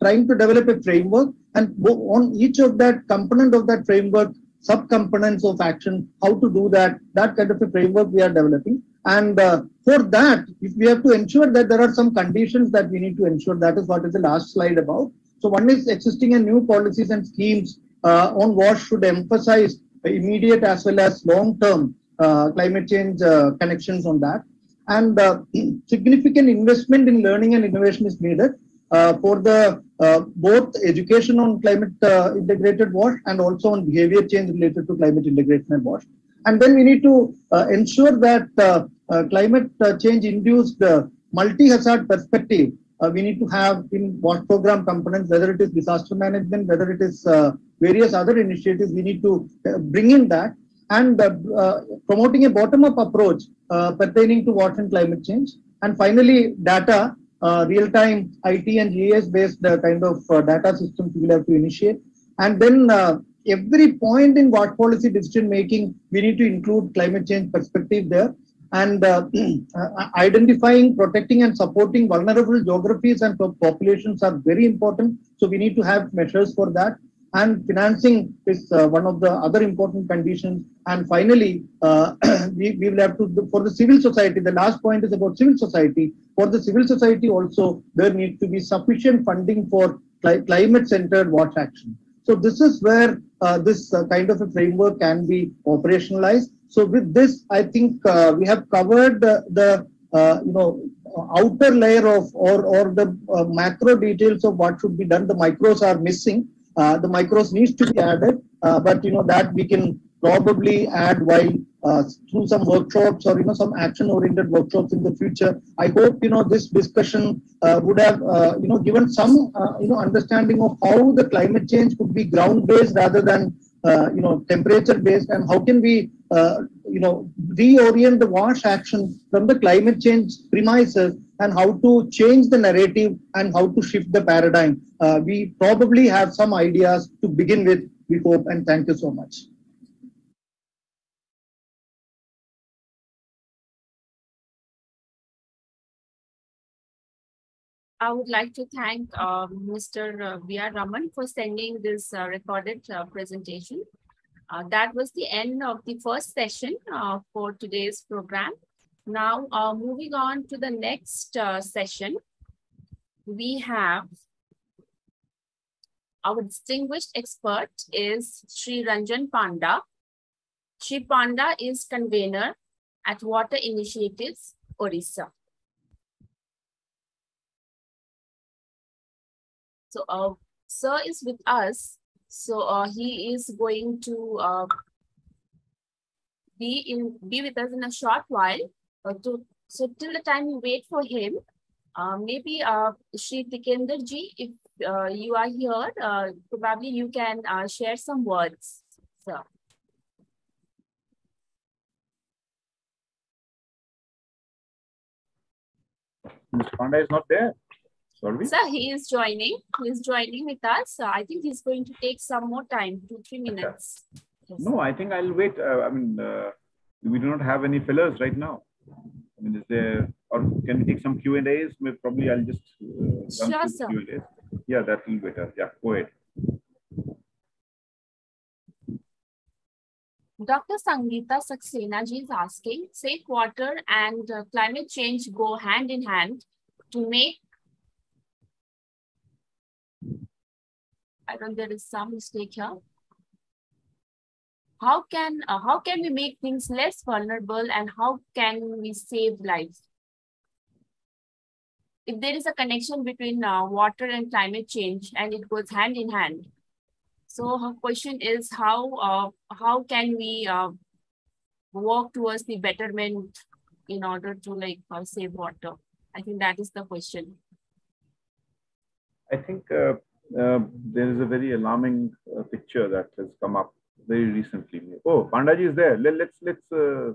trying to develop a framework and on each of that component of that framework, sub-components of action, how to do that, that kind of a framework we are developing. And uh, for that, if we have to ensure that there are some conditions that we need to ensure, that is what is the last slide about. So one is existing and new policies and schemes uh, on what should emphasize immediate as well as long-term uh, climate change uh, connections on that. And uh, [CLEARS THROAT] significant investment in learning and innovation is needed uh, for the both education on climate integrated wash and also on behavior change related to climate integration and wash. And then we need to ensure that uh, climate uh, change induced uh, multi-hazard perspective we need to have in what program components, whether it is disaster management, whether it is various other initiatives, we need to bring in that and promoting a bottom-up approach pertaining to water and climate change. And finally, data, uh, real-time IT and GIS-based uh, kind of uh, data systems we will have to initiate. And then every point in what policy decision making, we need to include climate change perspective there and [CLEARS THROAT] uh, uh, identifying, protecting and supporting vulnerable geographies and populations are very important. So we need to have measures for that. And financing is uh, one of the other important conditions. And finally, uh, [CLEARS THROAT] we, we will have to, for the civil society, the last point is about civil society. For the civil society also, there needs to be sufficient funding for cli climate-centered WASH action. So this is where uh, this uh, kind of a framework can be operationalized so with this, I think uh, we have covered the, the uh, you know outer layer of or or the uh, macro details of what should be done. The micros are missing. Uh, the micros needs to be added, uh, but you know that we can probably add while uh, through some workshops or you know some action oriented workshops in the future i hope you know this discussion would have you know given some you know understanding of how the climate change could be ground based rather than uh, you know, temperature based and how can we, uh, you know, reorient the wash action from the climate change premises and how to change the narrative and how to shift the paradigm. Uh, we probably have some ideas to begin with, we hope, and thank you so much. I would like to thank uh, Mr. V.R. Raman for sending this uh, recorded uh, presentation. Uh, that was the end of the first session uh, for today's program. Now, uh, moving on to the next session, we have our distinguished expert is Sri Ranjan Panda. Sri Panda is convener at Water Initiatives, Orissa. So uh, sir is with us. So uh, he is going to uh, be in be with us in a short while. Uh, to, so till the time we wait for him, uh, maybe uh, Shri Tikender ji, if uh, you are here, uh, probably you can uh, share some words, sir. Mr. Panda is not there. Sorry? Sir, he is joining. He is joining with us. I think he's going to take some more time, two, three minutes. Yes. No, I think I'll wait. Uh, I mean, uh, we do not have any fillers right now. I mean, is there, or can we take some Q and A's? Probably I'll just uh, sure, sir. Q&As. Yeah, that will be better. Yeah, go ahead. Dr. Sangeeta Saxena ji is asking, safe water and uh, climate change go hand in hand to make I don't there is some mistake here. How can uh, how can we make things less vulnerable and how can we save lives? If there is a connection between uh, water and climate change and it goes hand in hand, so her question is how uh, how can we uh, work towards the betterment in order to like uh, save water? I think that is the question. I think uh, uh, there is a very alarming uh, picture that has come up very recently. Oh, Pandaji is there. Let, us let's, let's uh,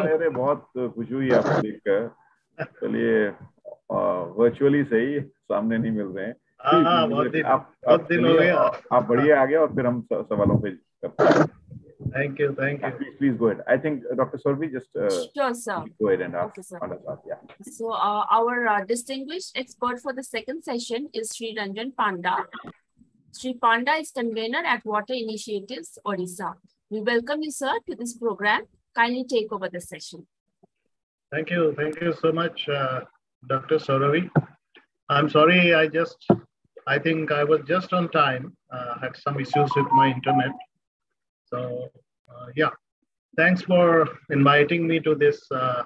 है अरे बहुत खुशी हुई आपको देखकर चलिए virtually सही सामने नहीं मिल रहे हैं हाँ, हाँ, आप हो गया आप बढ़िया आ गए और फिर हम सवालों पे करते हैं Thank you, thank you. Please, please go ahead. I think uh, Dr. Sauravi just uh, sure, sir. Go ahead and ask. Okay, sir. Ask, yeah. So uh, our uh, distinguished expert for the second session is Sri Ranjan Panda. Sri Panda is convener at Water Initiatives, Odisha. We welcome you, sir, to this program. Kindly take over the session. Thank you. Thank you so much, uh, Dr. Sauravi. I'm sorry, I just, I think I was just on time. Uh, had some issues with my internet. So uh, yeah, thanks for inviting me to this uh,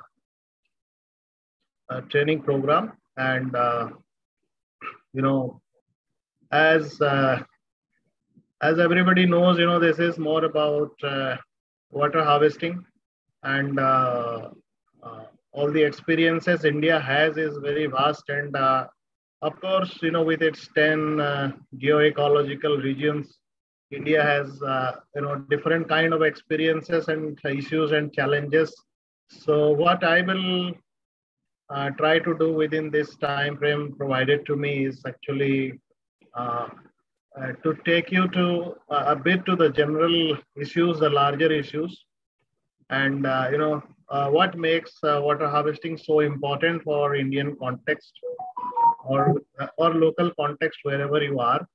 uh, training program. And, you know, as as everybody knows, you know, this is more about water harvesting. And all the experiences India has is very vast. And uh, of course, you know, with its 10 uh, geoecological regions, India has, uh, you know, different kind of experiences and issues and challenges. So what I will try to do within this time frame provided to me is actually to take you to a bit to the general issues, the larger issues, and you know uh, what makes uh, water harvesting so important for Indian context or, or local context wherever you are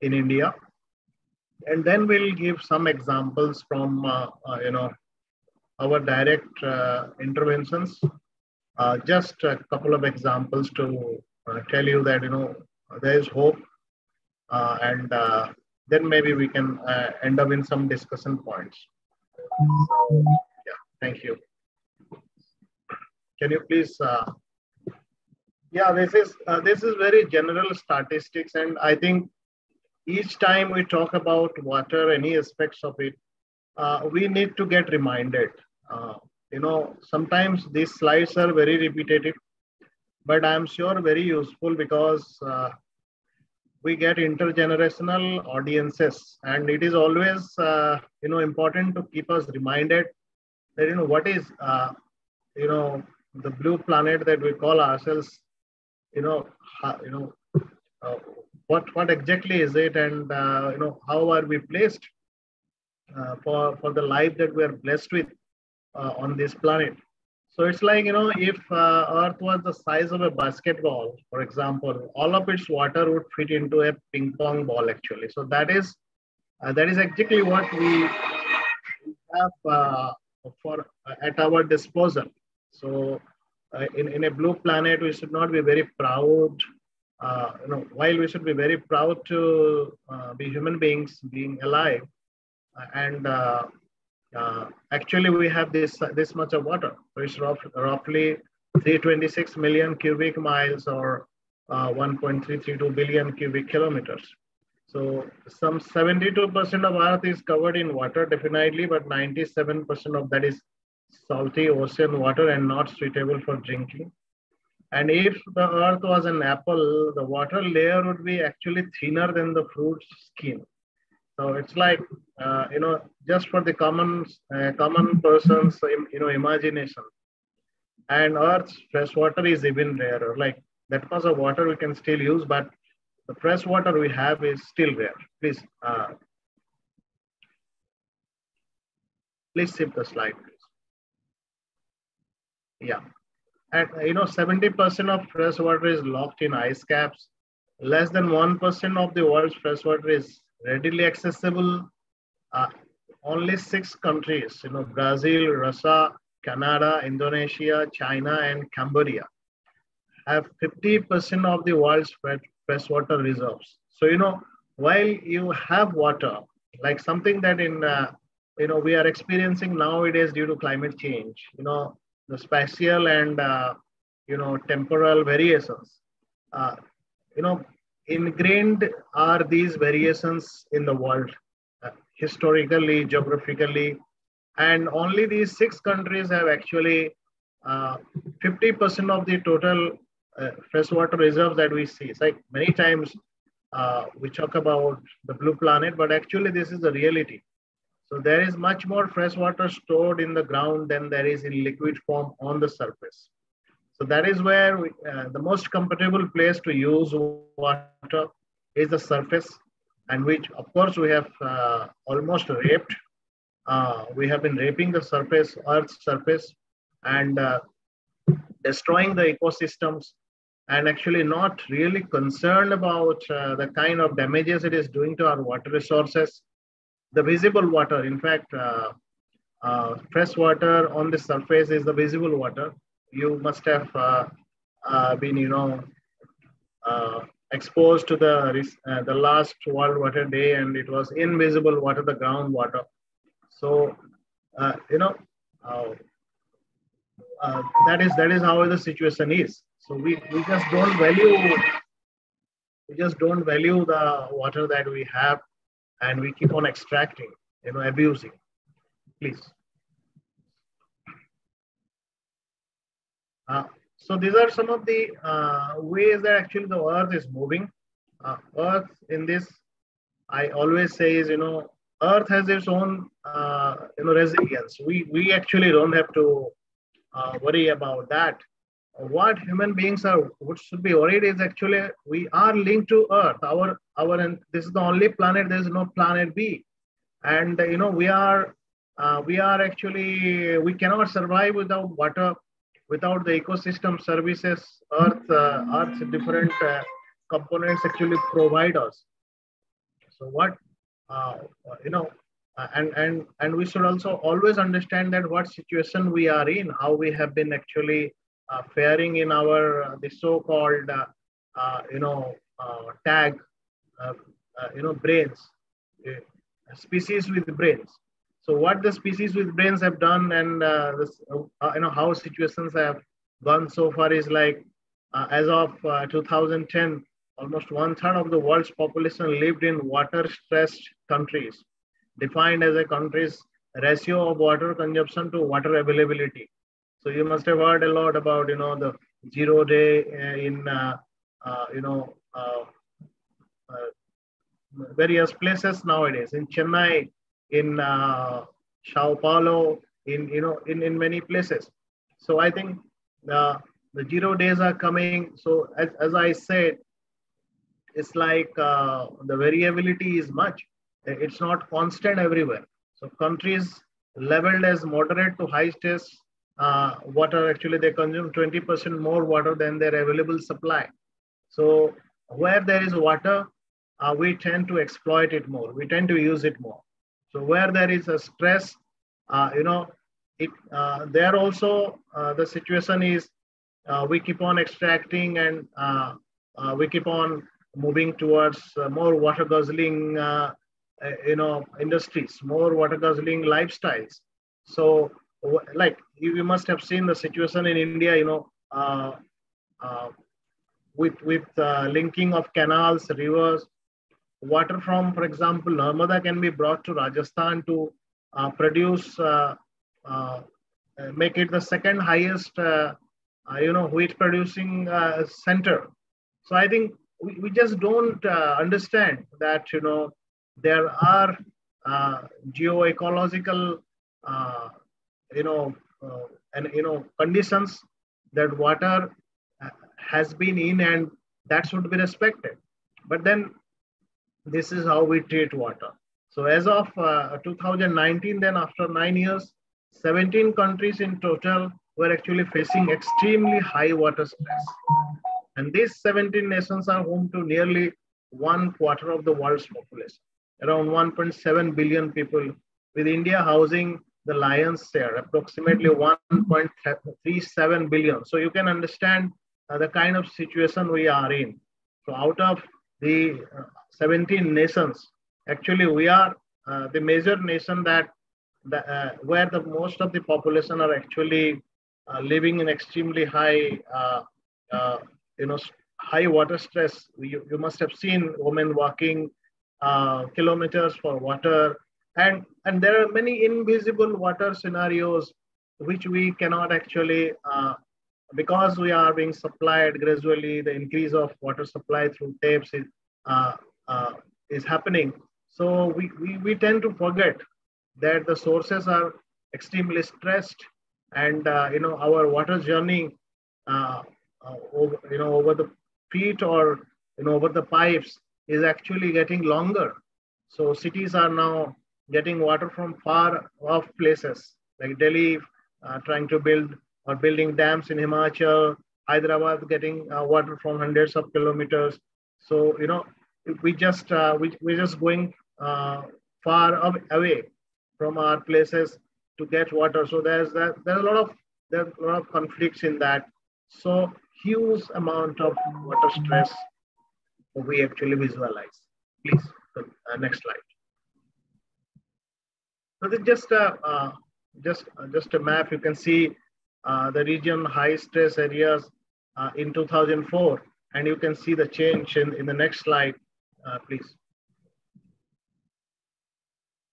in India. And then we'll give some examples from, uh, uh you know, our direct uh, interventions. Uh, just a couple of examples to tell you that, you know, there is hope and then maybe we can end up in some discussion points. yeah, thank you. Can you please? Uh, yeah, this is uh, this is very general statistics, and I think each time we talk about water, any aspects of it, uh, we need to get reminded. you know, sometimes these slides are very repetitive, but I'm sure very useful because we get intergenerational audiences and it is always uh, you know important to keep us reminded that you know what is uh, you know the blue planet that we call ourselves, you know, you know, uh, what what exactly is it, and uh, you know, how are we placed uh, for for the life that we are blessed with uh, on this planet? So it's like you know, if Earth was the size of a basketball, for example, all of its water would fit into a ping pong ball actually. So that is that is exactly what we have for at our disposal so uh, in, in a blue planet, we should not be very proud. Uh, you know, while we should be very proud to uh, be human beings being alive, uh, and uh, uh, actually we have this this much of water. Rough, roughly 326 million cubic miles or 1.332 billion cubic kilometers. So some 72% of Earth is covered in water, definitely, but 97% of that is salty ocean water and not suitable for drinking. And if the earth was an apple, the water layer would be actually thinner than the fruit skin. So it's like, uh, you know, just for the common, uh, common person's, you know, imagination. And Earth's fresh water is even rarer. Like that much of water we can still use, but the fresh water we have is still rare. Please, uh, please skip the slide. Please. Yeah. And you know, 70% of fresh water is locked in ice caps. Less than 1% of the world's fresh water is readily accessible. Uh, only six countries, you know, Brazil, Russia, Canada, Indonesia, China, and Colombia have 50% of the world's freshwater reserves. So, you know, while you have water, like something that in, uh, you know, we are experiencing nowadays due to climate change, you know, the spatial and uh, you know temporal variations. Uh, you know, ingrained are these variations in the world uh, historically, geographically, and only these six countries have actually 50% uh, of the total uh, freshwater reserves that we see. It's like many times uh, we talk about the blue planet, but actually this is the reality. So there is much more fresh water stored in the ground than there is in liquid form on the surface. So that is where we, uh, the most comfortable place to use water is the surface and which of course we have uh, almost raped. Uh, we have been raping the surface, earth's surface and uh, destroying the ecosystems and actually not really concerned about uh, the kind of damages it is doing to our water resources. The visible water, in fact, uh, uh, fresh water on the surface is the visible water. You must have uh, uh, been, you know, uh, exposed to the the last World Water Day, and it was invisible water, the groundwater. So, you know, that is that is how the situation is. So we, we just don't value we just don't value the water that we have and we keep on extracting, you know, abusing. Please. Uh, so these are some of the uh, ways that actually the earth is moving. Uh, earth in this, I always say is, you know, earth has its own, uh, you know, resilience. We, we actually don't have to uh, worry about that what human beings are what should be worried is actually we are linked to earth. Our our and this is the only planet there is no planet b. And you know we are uh, we are actually we cannot survive without water without the ecosystem services earth uh, earth's different uh, components actually provide us. So what uh, you know uh, and and and we should also always understand that what situation we are in how we have been actually Uh, faring in our uh, the so-called uh, uh you know uh, tag you know brains eh, species with brains. So what the species with brains have done and this, you know how situations have gone so far is like as of 2010 almost one third of the world's population lived in water stressed countries defined as a country's ratio of water consumption to water availability so you must have heard a lot about, you know, the zero day uh, in, uh, uh, you know, uh, uh, various places nowadays in Chennai, in uh, Sao Paulo, in, you know, in, in many places. So I think the, the zero days are coming. So as, as I said, it's like the variability is much. It's not constant everywhere. So countries leveled as moderate to high stress uh, water actually they consume 20% more water than their available supply. So where there is water uh, we tend to exploit it more. We tend to use it more. So where there is a stress uh, you know it uh, there also uh, the situation is uh, we keep on extracting and we keep on moving towards more water guzzling you know industries more water guzzling lifestyles. So like you, must have seen the situation in India, you know, uh, uh, with with uh, linking of canals, rivers, water from, for example, Narmada can be brought to Rajasthan to uh, produce, uh, uh, make it the second highest, you know, wheat producing center. So I think we, we just don't understand that, you know, there are geoecological you know, uh, and you know, conditions that water uh, has been in and that should be respected. But then this is how we treat water. So as of uh, 2019, then after nine years, 17 countries in total were actually facing extremely high water stress. And these 17 nations are home to nearly one quarter of the world's population, around 1.7 billion people, with India housing the lion's share, approximately 1.37 billion. So you can understand uh, the kind of situation we are in. So out of the uh, 17 nations, actually we are uh, the major nation that, that uh, where the most of the population are actually uh, living in extremely high, uh, you know, high water stress. You, you must have seen women walking kilometers for water, and and there are many invisible water scenarios which we cannot actually uh, because we are being supplied gradually the increase of water supply through tapes is, uh, uh, is happening. So we, we, we tend to forget that the sources are extremely stressed and uh, you know our water journey uh, uh, over, you know over the feet or you know over the pipes is actually getting longer. So cities are now getting water from far off places like delhi uh, trying to build or building dams in himachal hyderabad getting uh, water from hundreds of kilometers so you know we just uh, we, we're just going far away from our places to get water. So there's that there's a lot of there's a lot of conflicts in that. So huge amount of water stress we actually visualize. Please, uh, next slide. So this just a uh, just uh, just a map. You can see uh, the region high stress areas uh, in 2004, and you can see the change in, in the next slide, uh, please.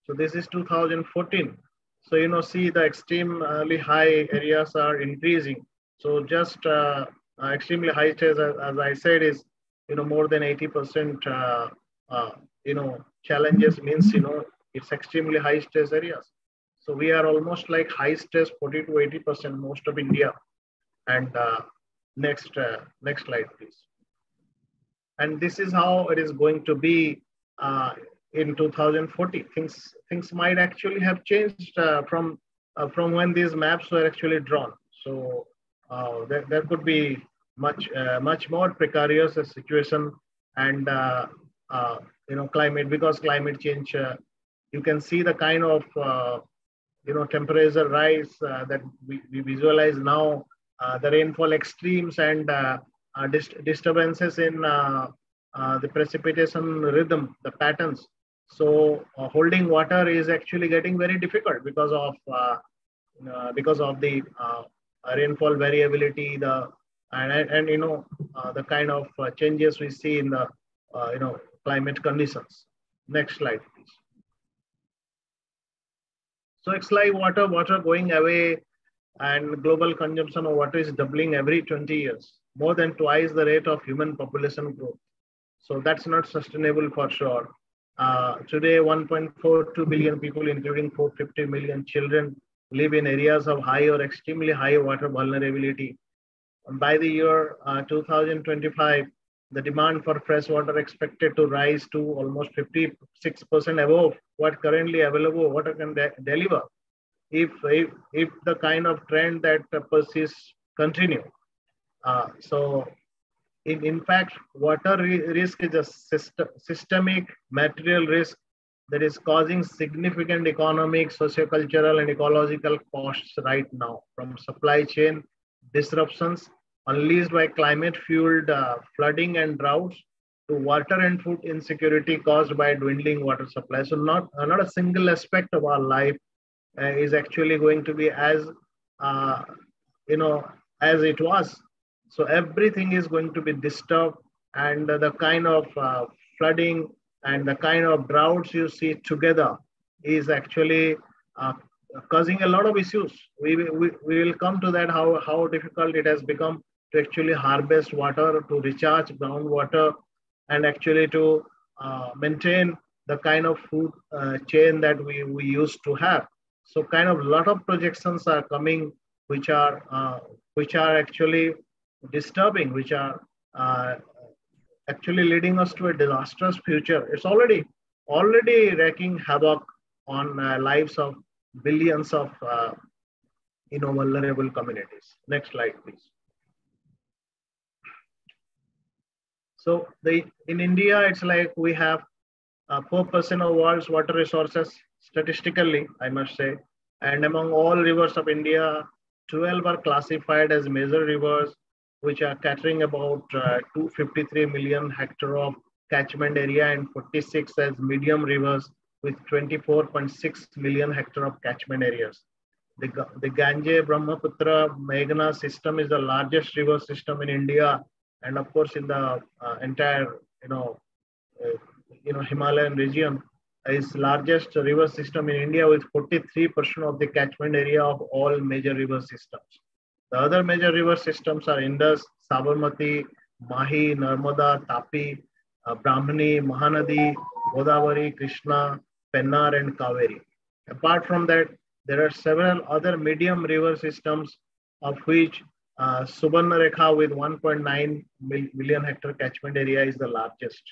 So this is 2014. So, you know, see the extremely high areas are increasing. So just uh, uh extremely high stress, as, as, I said, is, you know, more than 80%, uh, uh, you know, challenges means, you know, it's extremely high stress areas. So we are almost like high stress 40 to 80% most of India. And uh, next, uh, next slide, please. And this is how it is going to be uh, in 2040. Things things might actually have changed uh, from uh, from when these maps were actually drawn. So uh, there, there could be much much more precarious situation and you know climate because climate change. You can see the kind of you know temperature rise that we, we visualize now. the rainfall extremes and dist disturbances in the precipitation rhythm, the patterns so uh, holding water is actually getting very difficult because of uh, uh, because of the uh, rainfall variability, the and and, you know uh, the kind of uh, changes we see in the you know climate conditions. Next slide, please. So it's like water, water going away, and global consumption of water is doubling every 20 years, more than twice the rate of human population growth. So that's not sustainable for sure. Uh, today, 1.42 billion people, including 450 million children, live in areas of high or extremely high water vulnerability. By the year uh, 2025, the demand for fresh water expected to rise to almost 56% above what currently available water can de deliver. If, if, if the kind of trend that persists continue. Uh, so in, in fact, water risk is a system, systemic material risk that is causing significant economic, sociocultural, and ecological costs right now from supply chain disruptions unleashed by climate-fueled uh, flooding and droughts to water and food insecurity caused by dwindling water supply. So not, uh, not a single aspect of our life uh, is actually going to be as, uh, you know, as it was so everything is going to be disturbed and the kind of uh, flooding and the kind of droughts you see together is actually uh, causing a lot of issues. We, we, we will come to that, how, how difficult it has become to actually harvest water, to recharge groundwater, and actually to uh, maintain the kind of food uh, chain that we, we used to have. So kind of a lot of projections are coming, which are, uh, which are actually disturbing, which are uh, actually leading us to a disastrous future. It's already already wreaking havoc on uh, lives of billions of uh, you know vulnerable communities. Next slide, please. So the in India, it's like we have uh, four percent of world's water resources statistically, I must say, and among all rivers of India, 12 are classified as major rivers which are catering about uh, 253 million hectare of catchment area and 46 as medium rivers with 24.6 million hectare of catchment areas. The, the Ganges Brahmaputra Meghna system is the largest river system in India and of course in the uh, entire you know uh, you know Himalayan region is largest river system in India with 43% of the catchment area of all major river systems. The other major river systems are Indus, Sabarmati, Mahi, Narmada, Tapi, uh, Brahmani, Mahanadi, Godavari, Krishna, Pennar, and Kaveri. Apart from that, there are several other medium river systems of which uh, Subarnarekha with 1.9 million hectare catchment area is the largest.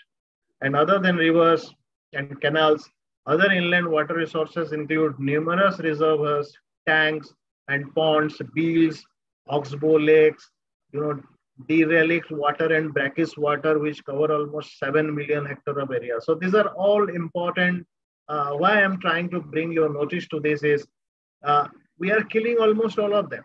And other than rivers and canals, other inland water resources include numerous reservoirs, tanks, and ponds, beels, oxbow lakes, you know, derelict water and brackish water, which cover almost 7 million hectare of area. So these are all important. Uh, why I'm trying to bring your notice to this is uh, we are killing almost all of them.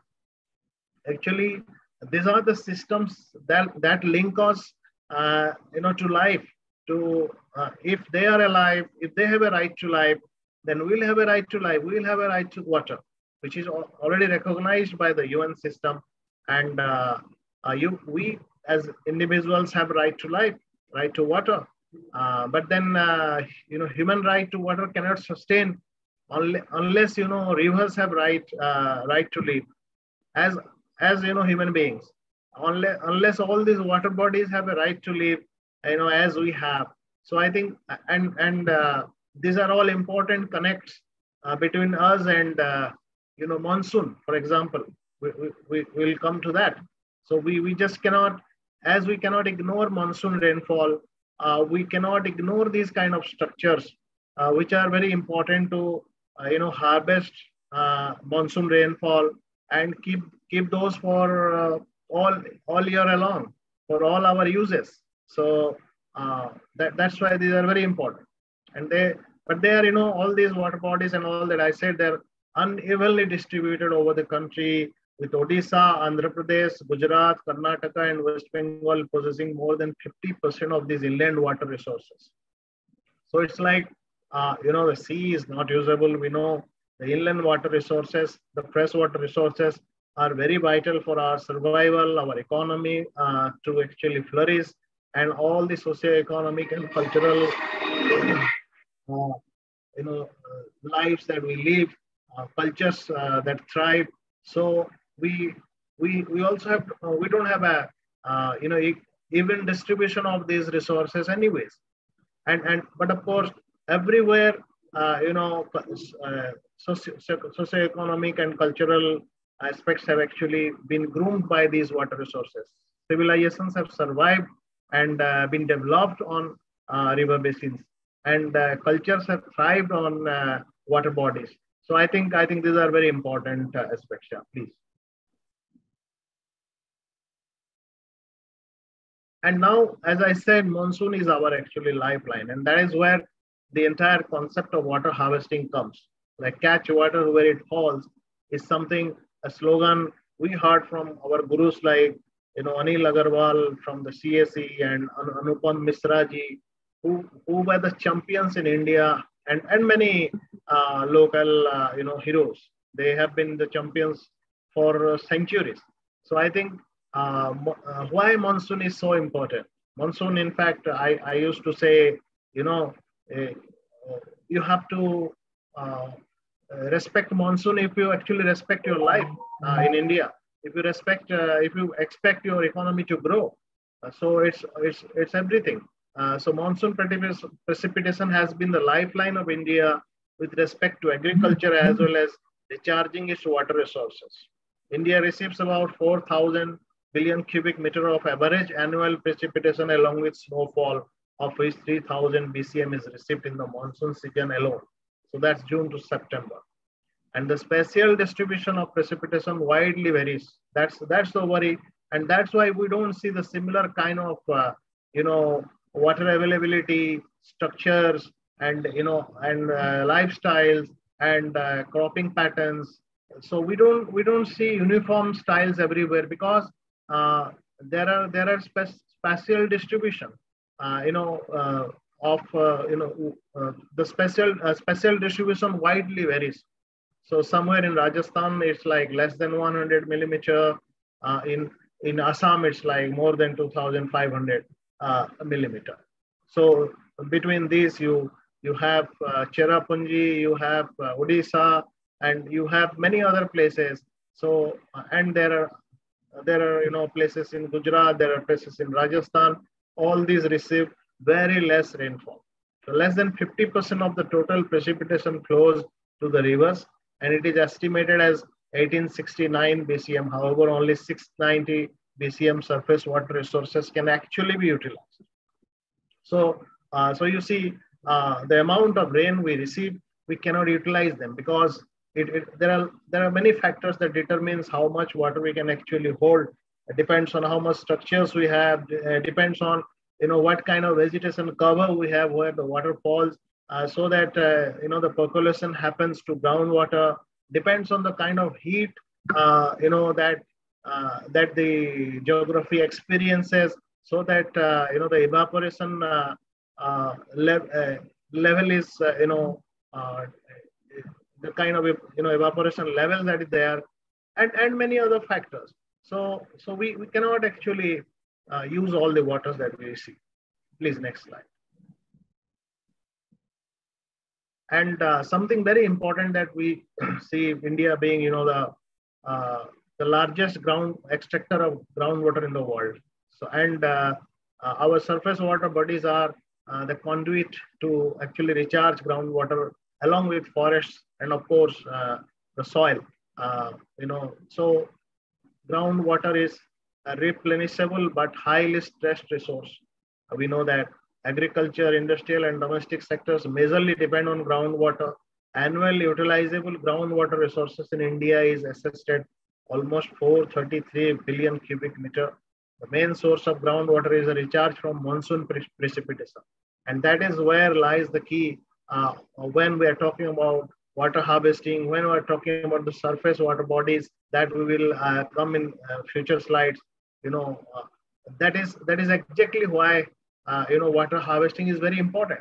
Actually, these are the systems that, that link us, uh, you know, to life. To uh, if they are alive, if they have a right to life, then we'll have a right to life. We'll have a right to water, which is already recognized by the UN system. And uh, uh, you, we as individuals have right to life, right to water. Uh, but then, uh, you know, human right to water cannot sustain unless, unless you know, rivers have right, right to live. As, as you know, human beings, unless, unless all these water bodies have a right to live, you know, as we have. So I think, and, and uh, these are all important connects uh, between us and, you know, monsoon, for example. We, we, we will come to that. So we, we just cannot, as we cannot ignore monsoon rainfall, uh, we cannot ignore these kind of structures, uh, which are very important to, uh, you know, harvest uh, monsoon rainfall and keep, keep those for uh, all, all year long, for all our uses. So uh, that, that's why these are very important. And they, but they are, you know, all these water bodies and all that I said, they're unevenly distributed over the country with Odisha, Andhra Pradesh, Gujarat, Karnataka, and West Bengal possessing more than 50% of these inland water resources. So it's like, uh, you know, the sea is not usable. We know the inland water resources, the freshwater resources are very vital for our survival, our economy uh, to actually flourish, and all the socio-economic and cultural, uh, you know, lives that we live, uh, cultures uh, that thrive. So we we we also have uh, we don't have a uh, you know even distribution of these resources anyways and and but of course everywhere you know socio socioeconomic and cultural aspects have actually been groomed by these water resources civilizations have survived and uh, been developed on uh, river basins and uh, cultures have thrived on uh, water bodies so i think i think these are very important aspects yeah please And now, as I said, monsoon is our actually lifeline. And that is where the entire concept of water harvesting comes. Like catch water where it falls is something, a slogan we heard from our gurus like, you know, Anil Agarwal from the CSE and Anupam Mishraji, who, who were the champions in India and, and many uh, local, uh, you know, heroes. They have been the champions for centuries. So I think uh, uh, why monsoon is so important. Monsoon, in fact, I, I used to say, you know, uh, you have to uh, respect monsoon if you actually respect your life uh, in India. If you respect, uh, if you expect your economy to grow, uh, so it's it's it's everything. Uh, so monsoon precipitation has been the lifeline of India with respect to agriculture as well as recharging its water resources. India receives about 4,000 billion cubic meter of average annual precipitation along with snowfall, of which 3000 BCM is received in the monsoon season alone. So that's June to September. And the spatial distribution of precipitation widely varies. That's, that's the worry. And that's why we don't see the similar kind of, uh, you know, water availability, structures, and, you know, and uh, lifestyles and uh, cropping patterns. So we don't, we don't see uniform styles everywhere because uh, there are there are spatial distribution, uh, you know, uh, of you know the special spatial distribution widely varies. So somewhere in Rajasthan, it's like less than 100 millimeter. in in Assam, it's like more than 2,500 millimeter. So between these, you you have uh, Cherrapunji, you have uh, Odisha, and you have many other places. So, uh, and there are there are you know places in Gujarat, there are places in Rajasthan. All these receive very less rainfall. So less than 50% of the total precipitation flows to the rivers, and it is estimated as 1869 BCM. However, only 690 BCM surface water resources can actually be utilized. So, uh, so you see, uh, the amount of rain we receive, we cannot utilize them because it, it, there are there are many factors that determines how much water we can actually hold. It depends on how much structures we have. Depends on you know what kind of vegetation cover we have where the water falls, uh, so that uh, you know the percolation happens to groundwater. Depends on the kind of heat uh, you know that uh, that the geography experiences, so that uh, you know the evaporation uh, le- level is you know the kind of you know evaporation level that is there, and and many other factors. So so we, we cannot actually uh, use all the waters that we see. Please next slide. And uh, something very important that we [CLEARS THROAT] see India being you know the uh, the largest ground extractor of groundwater in the world. So and uh, uh, our surface water bodies are uh, the conduit to actually recharge groundwater along with forests and of course the soil. You know, so groundwater is a replenishable but highly stressed resource. We know that agriculture, industrial, and domestic sectors majorly depend on groundwater. Annual utilizable groundwater resources in India is assessed at almost 433 billion cubic meter. The main source of groundwater is a recharge from monsoon pre precipitation. And that is where lies the key uh, when we are talking about water harvesting, when we're talking about the surface water bodies that we will uh, come in uh, future slides, you know, uh, that is that is exactly why uh, you know water harvesting is very important.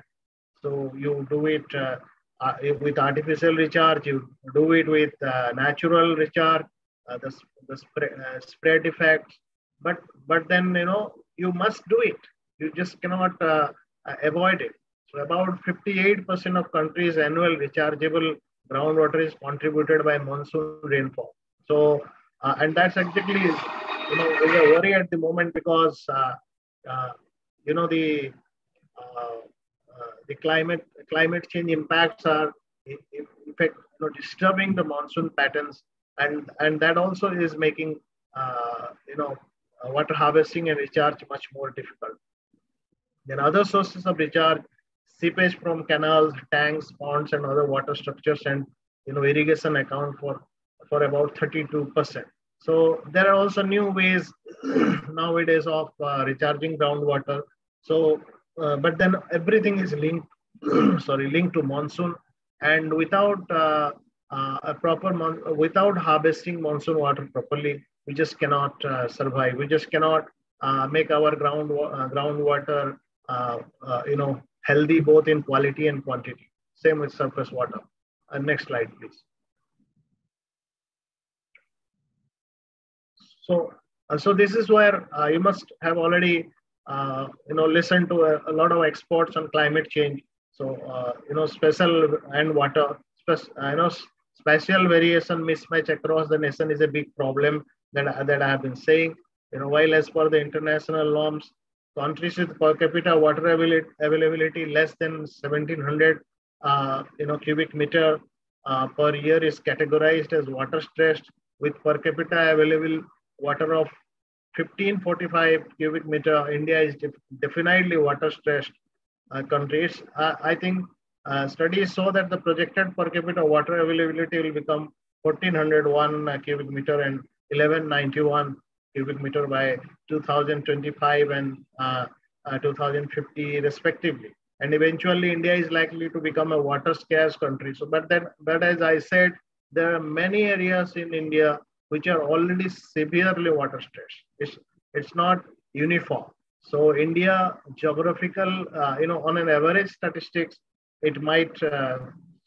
So you do it uh, uh, with artificial recharge, you do it with natural recharge, the the spread, spread effects, but but then you know you must do it. You just cannot avoid it. So about 58% of countries' annual rechargeable groundwater is contributed by monsoon rainfall. So, uh, and that's exactly, you know, is a worry at the moment because, uh, uh, you know, the uh, uh, the climate climate change impacts are in, fact you know, disturbing the monsoon patterns, and and that also is making uh, you know water harvesting and recharge much more difficult. Then other sources of recharge seepage from canals, tanks, ponds, and other water structures, and you know irrigation account for for about 32%. So there are also new ways [CLEARS THROAT] nowadays of uh, recharging groundwater. So, uh, but then everything is linked, [CLEARS THROAT] sorry, linked to monsoon, and without uh, uh a proper mon- without harvesting monsoon water properly, we just cannot uh, survive. We just cannot uh, make our ground groundwater, you know, healthy both in quality and quantity. Same with surface water. Next slide, please. So, uh, so this is where uh, you must have already, uh, you know, listened to a, a, lot of experts on climate change. So, you know, special and water, spec, you know, spatial variation mismatch across the nation is a big problem that, that I have been saying. You know, while as per the international norms, countries with per capita water availability less than 1700 uh, you know cubic meter uh, per year is categorized as water stressed with per capita available water of 1545 cubic meter india is def definitely water stressed uh, countries uh, i think uh, studies show that the projected per capita water availability will become 1401 cubic meter and 1191 cubic meter by 2025 and uh, uh, 2050 respectively. And eventually India is likely to become a water scarce country. So, but then, but as I said, there are many areas in India which are already severely water stressed. It's, it's not uniform. So India geographical, uh, you know, on an average statistics, it might uh,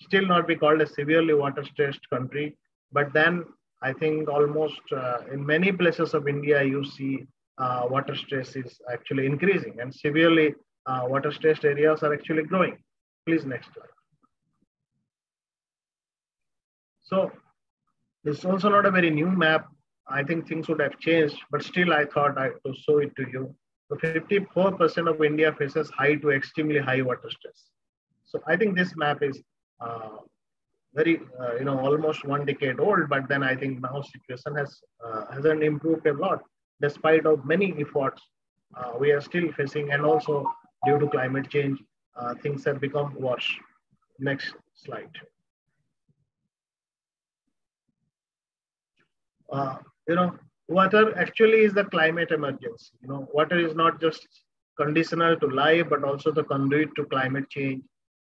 still not be called a severely water stressed country. But then I think almost uh, in many places of India, you see uh, water stress is actually increasing and severely uh, water stressed areas are actually growing. Please next slide. So it's also not a very new map. I think things would have changed, but still I thought I to show it to you. So 54% of India faces high to extremely high water stress. So I think this map is uh, very, uh, you know, almost one decade old. But then I think now situation has uh, hasn't improved a lot, despite of many efforts. Uh, we are still facing, and also due to climate change, uh, things have become worse. Next slide. Uh, you know, water actually is the climate emergency. You know, water is not just conditional to life, but also the conduit to climate change.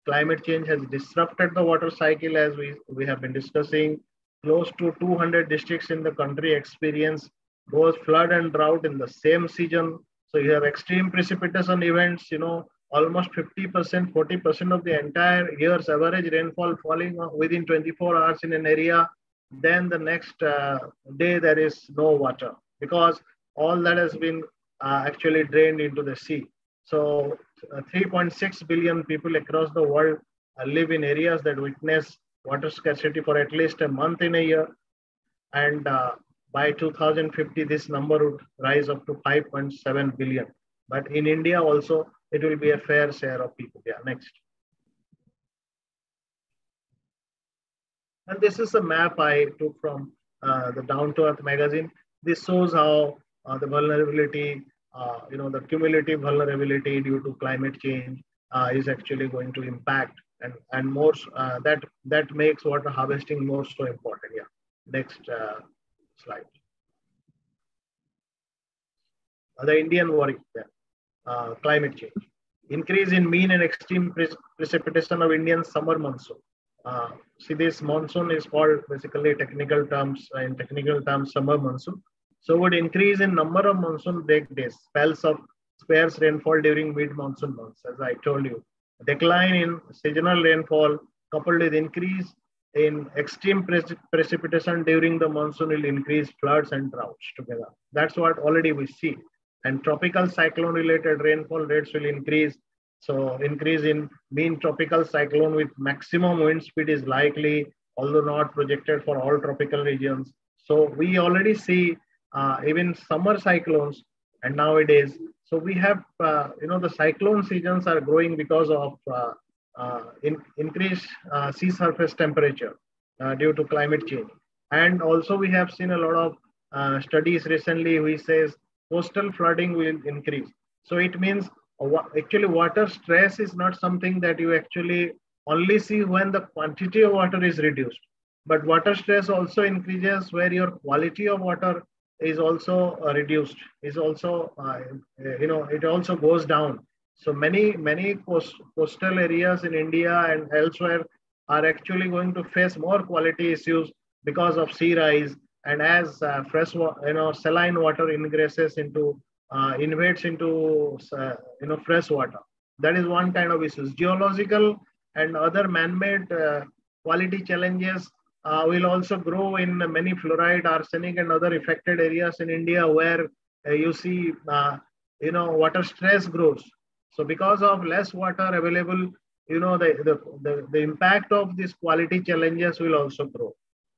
Climate change has disrupted the water cycle as we, we have been discussing. Close to 200 districts in the country experience both flood and drought in the same season. So you have extreme precipitation events, you know, almost 50%, 40% of the entire year's average rainfall falling within 24 hours in an area. Then the next uh, day there is no water because all that has been uh, actually drained into the sea. So uh, 3.6 billion people across the world uh, live in areas that witness water scarcity for at least a month in a year. And uh, by 2050, this number would rise up to 5.7 billion. But in India also, it will be a fair share of people. Yeah, next. And this is a map I took from uh, the Down to Earth magazine. This shows how uh, the vulnerability, uh, you know, the cumulative vulnerability due to climate change uh, is actually going to impact and, and more uh, that, that makes water harvesting more so important. Yeah, next uh, slide. the Indian worry, yeah. climate change. Increase in mean and extreme pre precipitation of Indian summer monsoon. Uh, see this monsoon is called basically technical terms in technical terms summer monsoon so would increase in number of monsoon break days, spells of sparse rainfall during mid-monsoon months, as I told you. Decline in seasonal rainfall coupled with increase in extreme pre precipitation during the monsoon will increase floods and droughts together. That's what already we see. And tropical cyclone related rainfall rates will increase. So increase in mean tropical cyclone with maximum wind speed is likely, although not projected for all tropical regions. So we already see uh, even summer cyclones and nowadays. So we have uh, you know the cyclone seasons are growing because of uh, uh in, increased uh, sea surface temperature uh, due to climate change. And also we have seen a lot of studies recently which says coastal flooding will increase. So it means actually water stress is not something that you actually only see when the quantity of water is reduced. But water stress also increases where your quality of water is also uh, reduced is also uh, you know it also goes down. So many many coast, coastal areas in india and elsewhere are actually going to face more quality issues because of sea rise and as uh, fresh you know saline water ingresses into uh, invades into uh, you know fresh water that is one kind of issues geological and other man-made uh, quality challenges uh, will also grow in many fluoride, arsenic, and other affected areas in India where uh, you see, uh, you know, water stress grows. So because of less water available, you know, the, the, the, the impact of these quality challenges will also grow.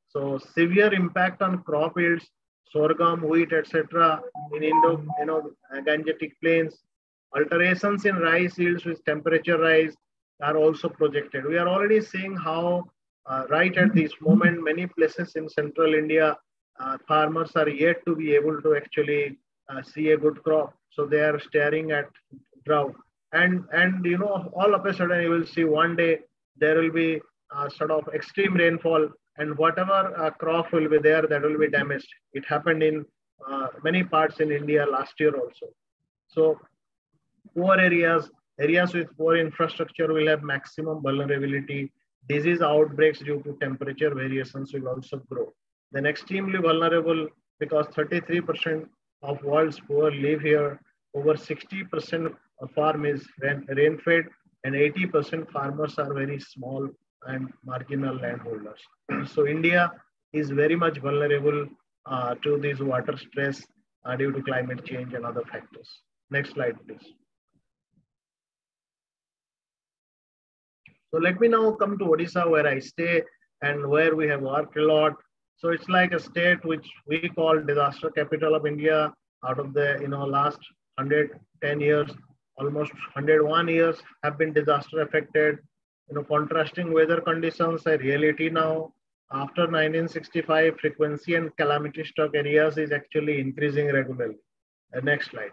So severe impact on crop yields, sorghum, wheat, etc. in Indo, you know, Gangetic plains, alterations in rice yields with temperature rise are also projected. We are already seeing how uh, right at this moment, many places in central India, uh, farmers are yet to be able to actually uh, see a good crop. So they are staring at drought. And, and you know, all of a sudden you will see one day there will be sort of extreme rainfall and whatever uh, crop will be there that will be damaged. It happened in uh, many parts in India last year also. So poor areas, areas with poor infrastructure will have maximum vulnerability disease outbreaks due to temperature variations will also grow. Then extremely vulnerable because 33% of world's poor live here. Over 60% of farm is rain, fed and 80% farmers are very small and marginal landholders. [CLEARS THROAT] so India is very much vulnerable uh, to this water stress uh, due to climate change and other factors. Next slide, please. So let me now come to Odisha where I stay and where we have worked a lot. So it's like a state which we call disaster capital of India out of the you know last 110 years, almost 101 years have been disaster affected. You know, contrasting weather conditions a reality now. After 1965, frequency and calamity struck areas is actually increasing regularly. Uh, next slide.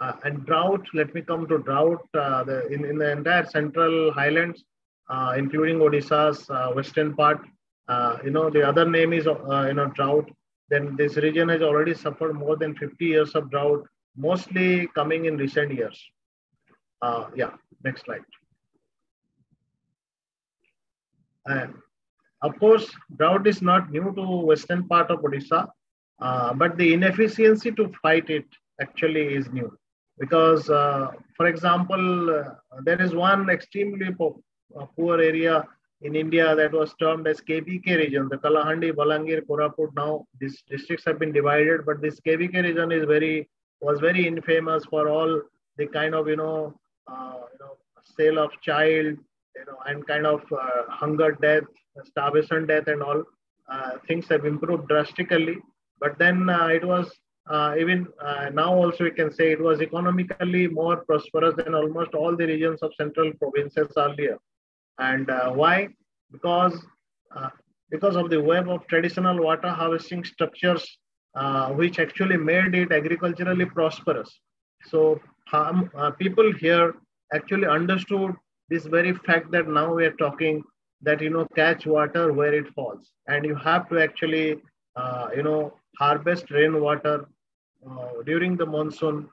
Uh, and drought, let me come to drought. Uh, the, in, in the entire central highlands, uh, including Odisha's uh, western part, uh, you know, the other name is, you know, drought. Then this region has already suffered more than 50 years of drought, mostly coming in recent years. Yeah, next slide. And of course, drought is not new to western part of Odisha, uh, but the inefficiency to fight it actually is new. Because, uh, for example, uh, there is one extremely uh, poor area in India that was termed as KBK region, the Kalahandi, Balangir, Koraput. Now these districts have been divided, but this KBK region is very was very infamous for all the kind of you know uh, you know sale of child, you know, and kind of uh, hunger death, starvation death, and all uh, things have improved drastically. But then uh, it was uh, even uh, now also we can say it was economically more prosperous than almost all the regions of central provinces earlier. And uh, why? Because because of the web of traditional water harvesting structures, which actually made it agriculturally prosperous. So um, people here actually understood this very fact that now we are talking that you know catch water where it falls. And you have to actually uh, you know harvest rainwater uh, during the monsoon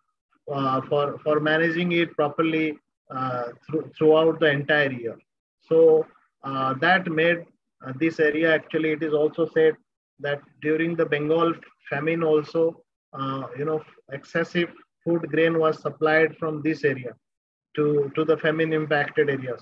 uh, for for managing it properly uh, through, throughout the entire year. So uh, that made uh, this area actually it is also said that during the bengal famine also you know excessive food grain was supplied from this area to, to the famine impacted areas.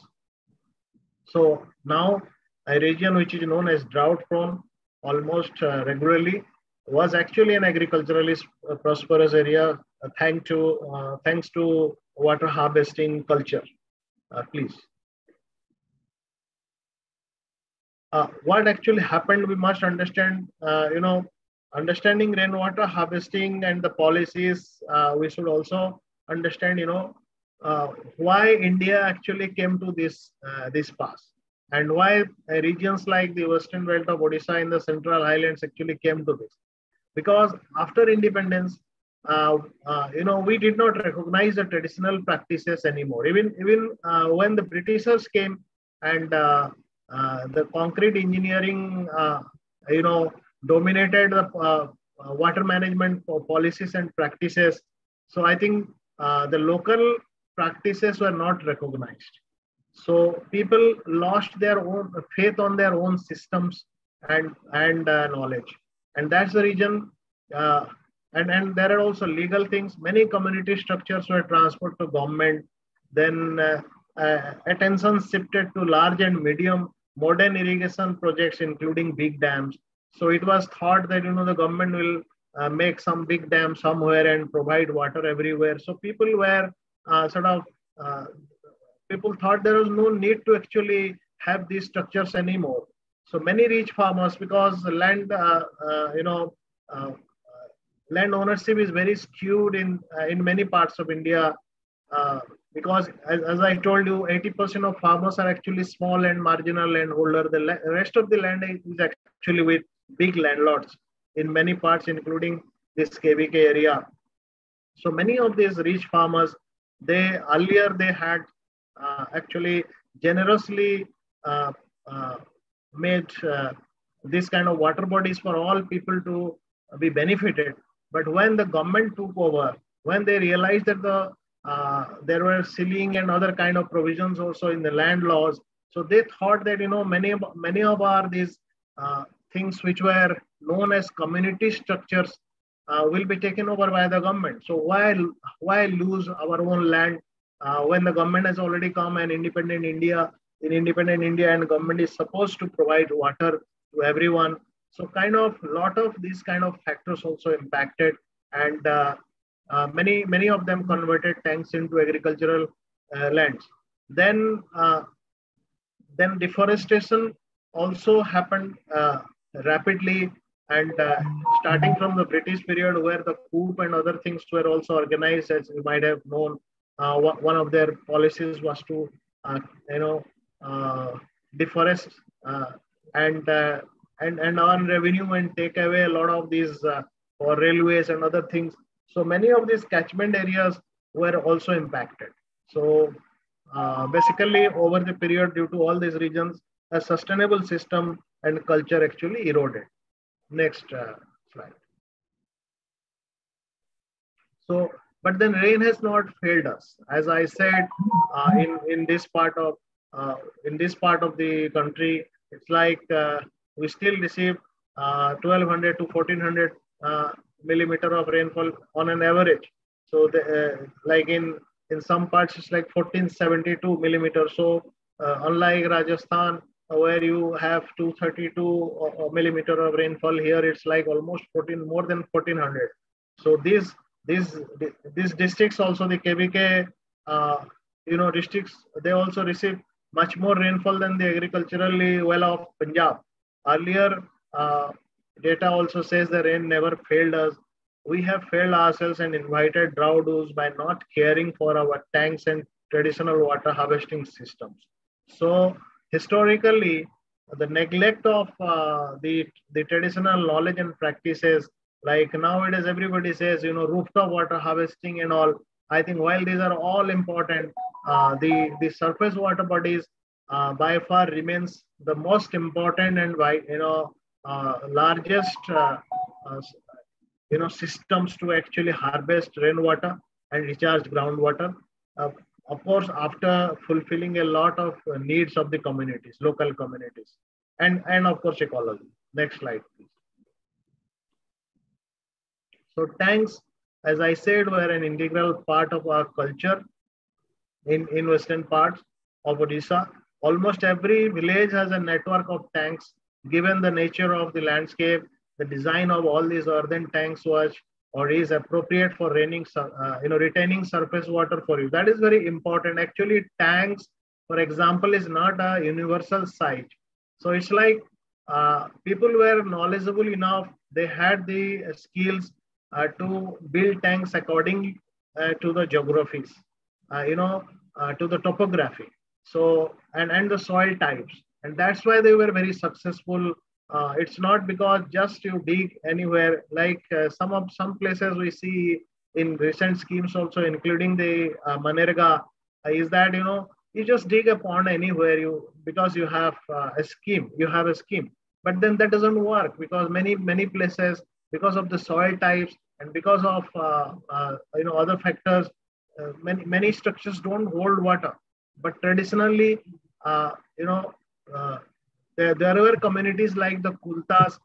So now a region which is known as drought prone almost uh, regularly was actually an agriculturally uh, prosperous area uh, thanks to uh, thanks to water harvesting culture. Uh, please. What actually happened, we must understand, you know, understanding rainwater harvesting and the policies, we should also understand, you know, uh, why India actually came to this uh, this pass and why uh, regions like the western belt of Odisha in the central highlands actually came to this. Because after independence, uh, uh, you know, we did not recognize the traditional practices anymore. Even even uh, when the Britishers came and the concrete engineering, you know, dominated the water management policies and practices. So I think the local practices were not recognized. So people lost their own faith on their own systems and and uh, knowledge, and that's the reason. Uh, and and there are also legal things. Many community structures were transferred to government. Then uh, uh attention shifted to large and medium modern irrigation projects, including big dams. So it was thought that you know the government will uh, make some big dam somewhere and provide water everywhere. So people were uh, sort of uh, people thought there was no need to actually have these structures anymore. So many rich farmers, because land, uh, you know, land ownership is very skewed in in many parts of India because as, as, I told you, 80% of farmers are actually small and marginal landholder. The rest of the land is actually with big landlords in many parts, including this KBK area. So many of these rich farmers they earlier they had uh, actually generously uh, uh, made uh, this kind of water bodies for all people to be benefited. But when the government took over, when they realized that the uh, there were ceiling and other kind of provisions also in the land laws, so they thought that you know many many of our these uh, things which were known as community structures uh, will be taken over by the government. So why why lose our own land uh, when the government has already come and independent India in independent India and government is supposed to provide water to everyone. So kind of a lot of these kind of factors also impacted and uh, uh many many of them converted tanks into agricultural uh, lands. Then uh, then deforestation also happened rapidly and uh, starting from the British period, where the coup and other things were also organized, as you might have known, uh, one of their policies was to, uh, you know, uh, deforest uh, and and and earn revenue and take away a lot of these for railways and other things. So many of these catchment areas were also impacted. So uh, basically over the period due to all these regions, a sustainable system and culture actually eroded. Next uh, slide. So, but then rain has not failed us. As I said, uh, in, in this part of uh, in this part of the country, it's like uh, we still receive 1200 uh, to 1400 millimeter of rainfall on an average. So the, like in in some parts it's like 1472 millimeter. So uh, unlike Rajasthan, uh, where you have 232 uh, millimeter of rainfall, here it's like almost 14 more than 1400. So these these these districts also the KBK, uh, you know districts they also receive much more rainfall than the agriculturally well off Punjab. Earlier, uh, data also says the rain never failed us we have failed ourselves and invited drought by not caring for our tanks and traditional water harvesting systems. So historically, the neglect of uh, the, the traditional knowledge and practices, like nowadays everybody says, you know, rooftop water harvesting and all. I think while these are all important, uh, the, the surface water bodies uh, by far remains the most important and by, you know, uh, largest uh, uh, you know, systems to actually harvest rainwater and recharge groundwater. Uh, of course, after fulfilling a lot of needs of the communities, local communities, and, and of course, ecology. Next slide, please. So tanks, as I said, were an integral part of our culture in, in western parts of Odisha. Almost every village has a network of tanks, given the nature of the landscape the design of all these earthen tanks was or is appropriate for raining, uh, you know, retaining surface water for you. That is very important. Actually, tanks, for example, is not a universal site. So it's like uh, people were knowledgeable enough. They had the skills uh, to build tanks according uh, to the geographies, uh, you know, uh, to the topography. So and and the soil types, and that's why they were very successful uh, it's not because just you dig anywhere. Like uh, some of some places we see in recent schemes also including the uh, MGNREGA uh, is that you know you just dig a pond anywhere you because you have uh, a scheme you have a scheme. But then that doesn't work because many many places because of the soil types and because of uh, you know other factors many many structures don't hold water. But traditionally you know there, there were communities like the Kultas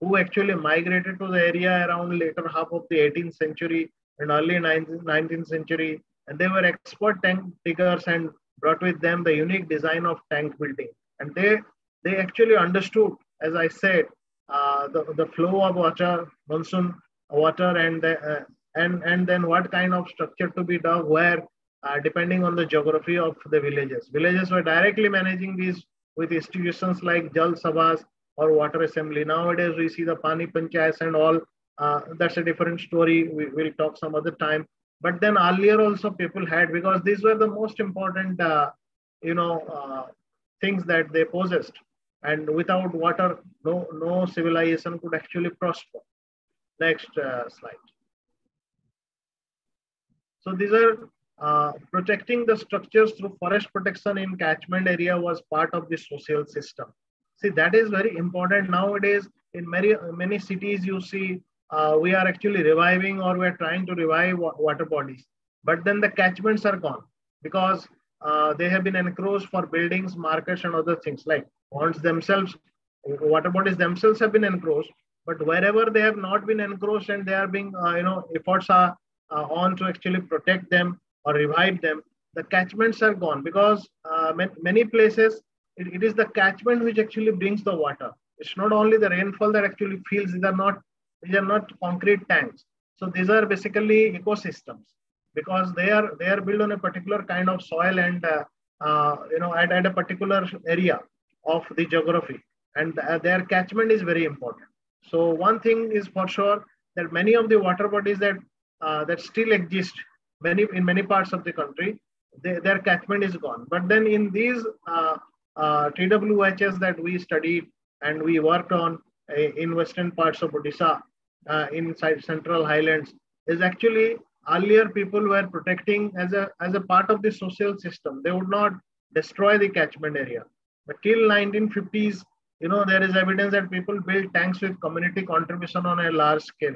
who actually migrated to the area around later half of the 18th century and early 19th, 19th century. And they were expert tank diggers and brought with them the unique design of tank building. And they, they actually understood, as I said, uh, the, the flow of water, monsoon water, and, the, uh, and, and then what kind of structure to be dug where, uh, depending on the geography of the villages. Villages were directly managing these with institutions like Jal Sabhas or Water Assembly. Nowadays, we see the Pani Panchayats and all. Uh, that's a different story. We will talk some other time. But then earlier also people had, because these were the most important, uh, you know, uh, things that they possessed. And without water, no, no civilization could actually prosper. Next uh, slide. So these are uh, protecting the structures through forest protection in catchment area was part of the social system. See, that is very important nowadays. In many many cities, you see uh, we are actually reviving or we are trying to revive water bodies, but then the catchments are gone because uh, they have been encroached for buildings, markets, and other things like ponds themselves. Water bodies themselves have been encroached, but wherever they have not been encroached and they are being, uh, you know, efforts are on to actually protect them or revive them, the catchments are gone because uh, many places it, it is the catchment which actually brings the water. It's not only the rainfall that actually fills; these are not these are not concrete tanks. So these are basically ecosystems because they are they are built on a particular kind of soil and uh, uh, you know at, at a particular area of the geography, and uh, their catchment is very important. So one thing is for sure that many of the water bodies that uh, that still exist many in many parts of the country, they, their catchment is gone. But then in these uh, uh, TWHS that we studied and we worked on uh, in western parts of Odisha, uh, inside central highlands, is actually earlier people were protecting as a as a part of the social system. They would not destroy the catchment area. But till 1950s, you know, there is evidence that people built tanks with community contribution on a large scale.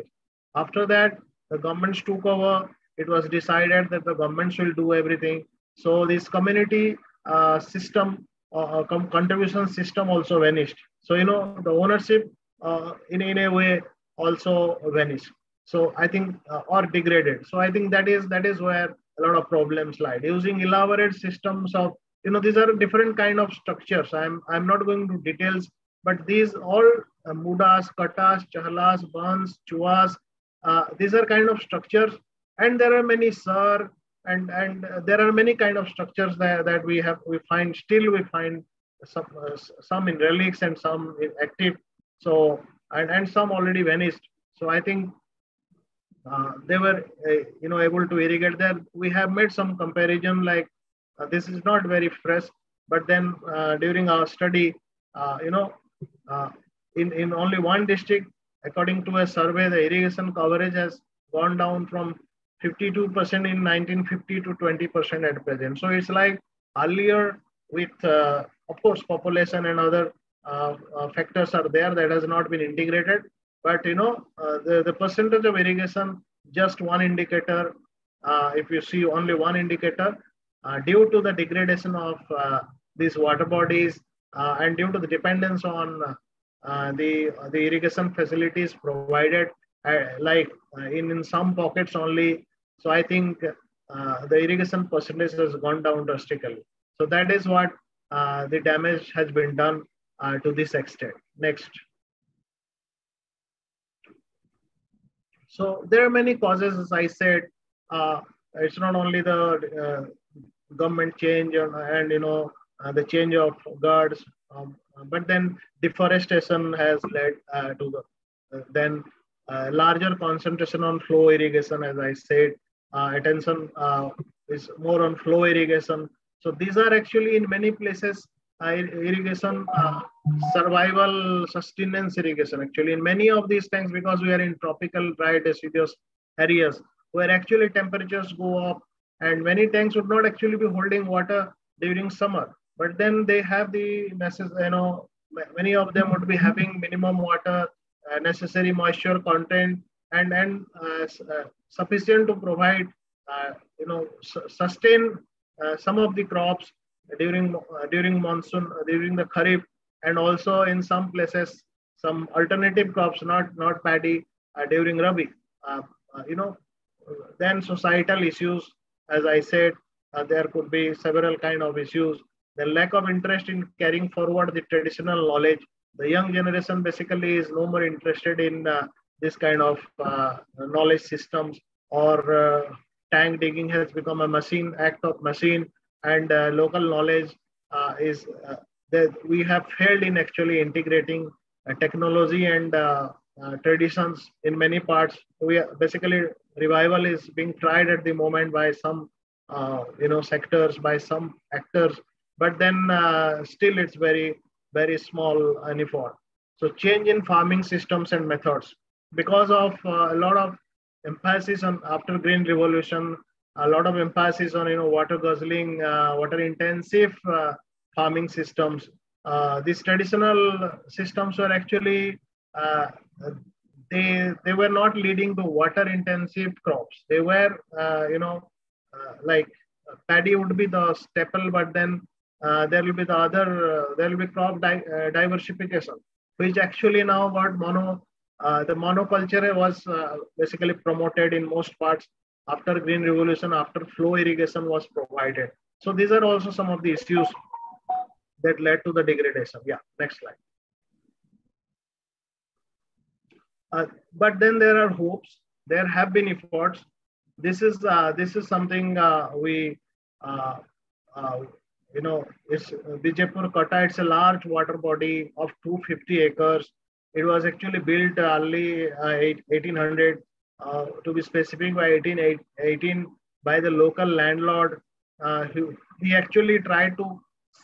After that, the governments took over. It was decided that the government will do everything. So this community uh, system, uh, uh contribution system also vanished. So, you know, the ownership uh, in, in a way also vanished. So I think, uh, or degraded. So I think that is that is where a lot of problems lie. Using elaborate systems of you know these are different kind of structures i'm i'm not going to details but these all uh, mudas katas chahlas bans chuas these are kind of structures and there are many sir and and there are many kind of structures that, that we have we find still we find some uh, some in relics and some in active. So and, and some already vanished. So i think uh, they were uh, you know able to irrigate there we have made some comparison like uh, this is not very fresh, but then uh, during our study, uh, you know, in, in only one district, according to a survey, the irrigation coverage has gone down from 52% in 1950 to 20% at present. So it's like earlier with, uh, of course, population and other uh, uh, factors are there that has not been integrated. But, you know, the, the percentage of irrigation, just one indicator, if you see only one indicator, uh, due to the degradation of uh, these water bodies uh, and due to the dependence on the, the irrigation facilities provided, like in, in some pockets only. So I think the irrigation percentage has gone down drastically. So that is what the damage has been done to this extent. Next. So there are many causes, as I said. Uh, it's not only the uh, government change and, and you know uh, the change of guards um, but then deforestation has led uh, to the uh, then uh, larger concentration on flow irrigation as i said uh, attention uh, is more on flow irrigation. So these are actually in many places irrigation survival sustenance irrigation. Actually in many of these tanks because we are in tropical dry deciduous areas where actually temperatures go up and many tanks would not actually be holding water during summer. But then they have the necessary you know many of them would be having minimum water uh, necessary moisture content and and uh, uh, sufficient to provide uh, you know su- sustain uh, some of the crops during uh, during monsoon during the kharif and also in some places some alternative crops not not paddy during rabi you know then societal issues as I said, uh, there could be several kind of issues. The lack of interest in carrying forward the traditional knowledge. The young generation basically is no more interested in uh, this kind of uh, knowledge systems or uh, tank digging has become a machine act of machine and uh, local knowledge uh, is that we have failed in actually integrating technology and traditions in many parts. We are, basically revival is being tried at the moment by some uh, you know sectors by some actors but then uh, still it's very very small effort so change in farming systems and methods. Because of uh, a lot of emphasis on after green revolution a lot of emphasis on you know water guzzling uh, water intensive uh, farming systems. Uh, these traditional systems were actually they they were not leading to water intensive crops. They were uh, you know uh, like paddy would be the staple but then uh, there will be the other uh, there will be crop di- uh, diversification which actually now got mono uh, the monoculture was basically promoted in most parts after green revolution after flow irrigation was provided so these are also some of the issues that led to the degradation yeah next slide Uh, but then there are hopes. There have been efforts. This is uh, this is something uh, we you know it's Vijaypur Kata. It's a large water body of 250 acres. It was actually built early 1800 to be specific by 18, by the local landlord. Uh, he, he actually tried to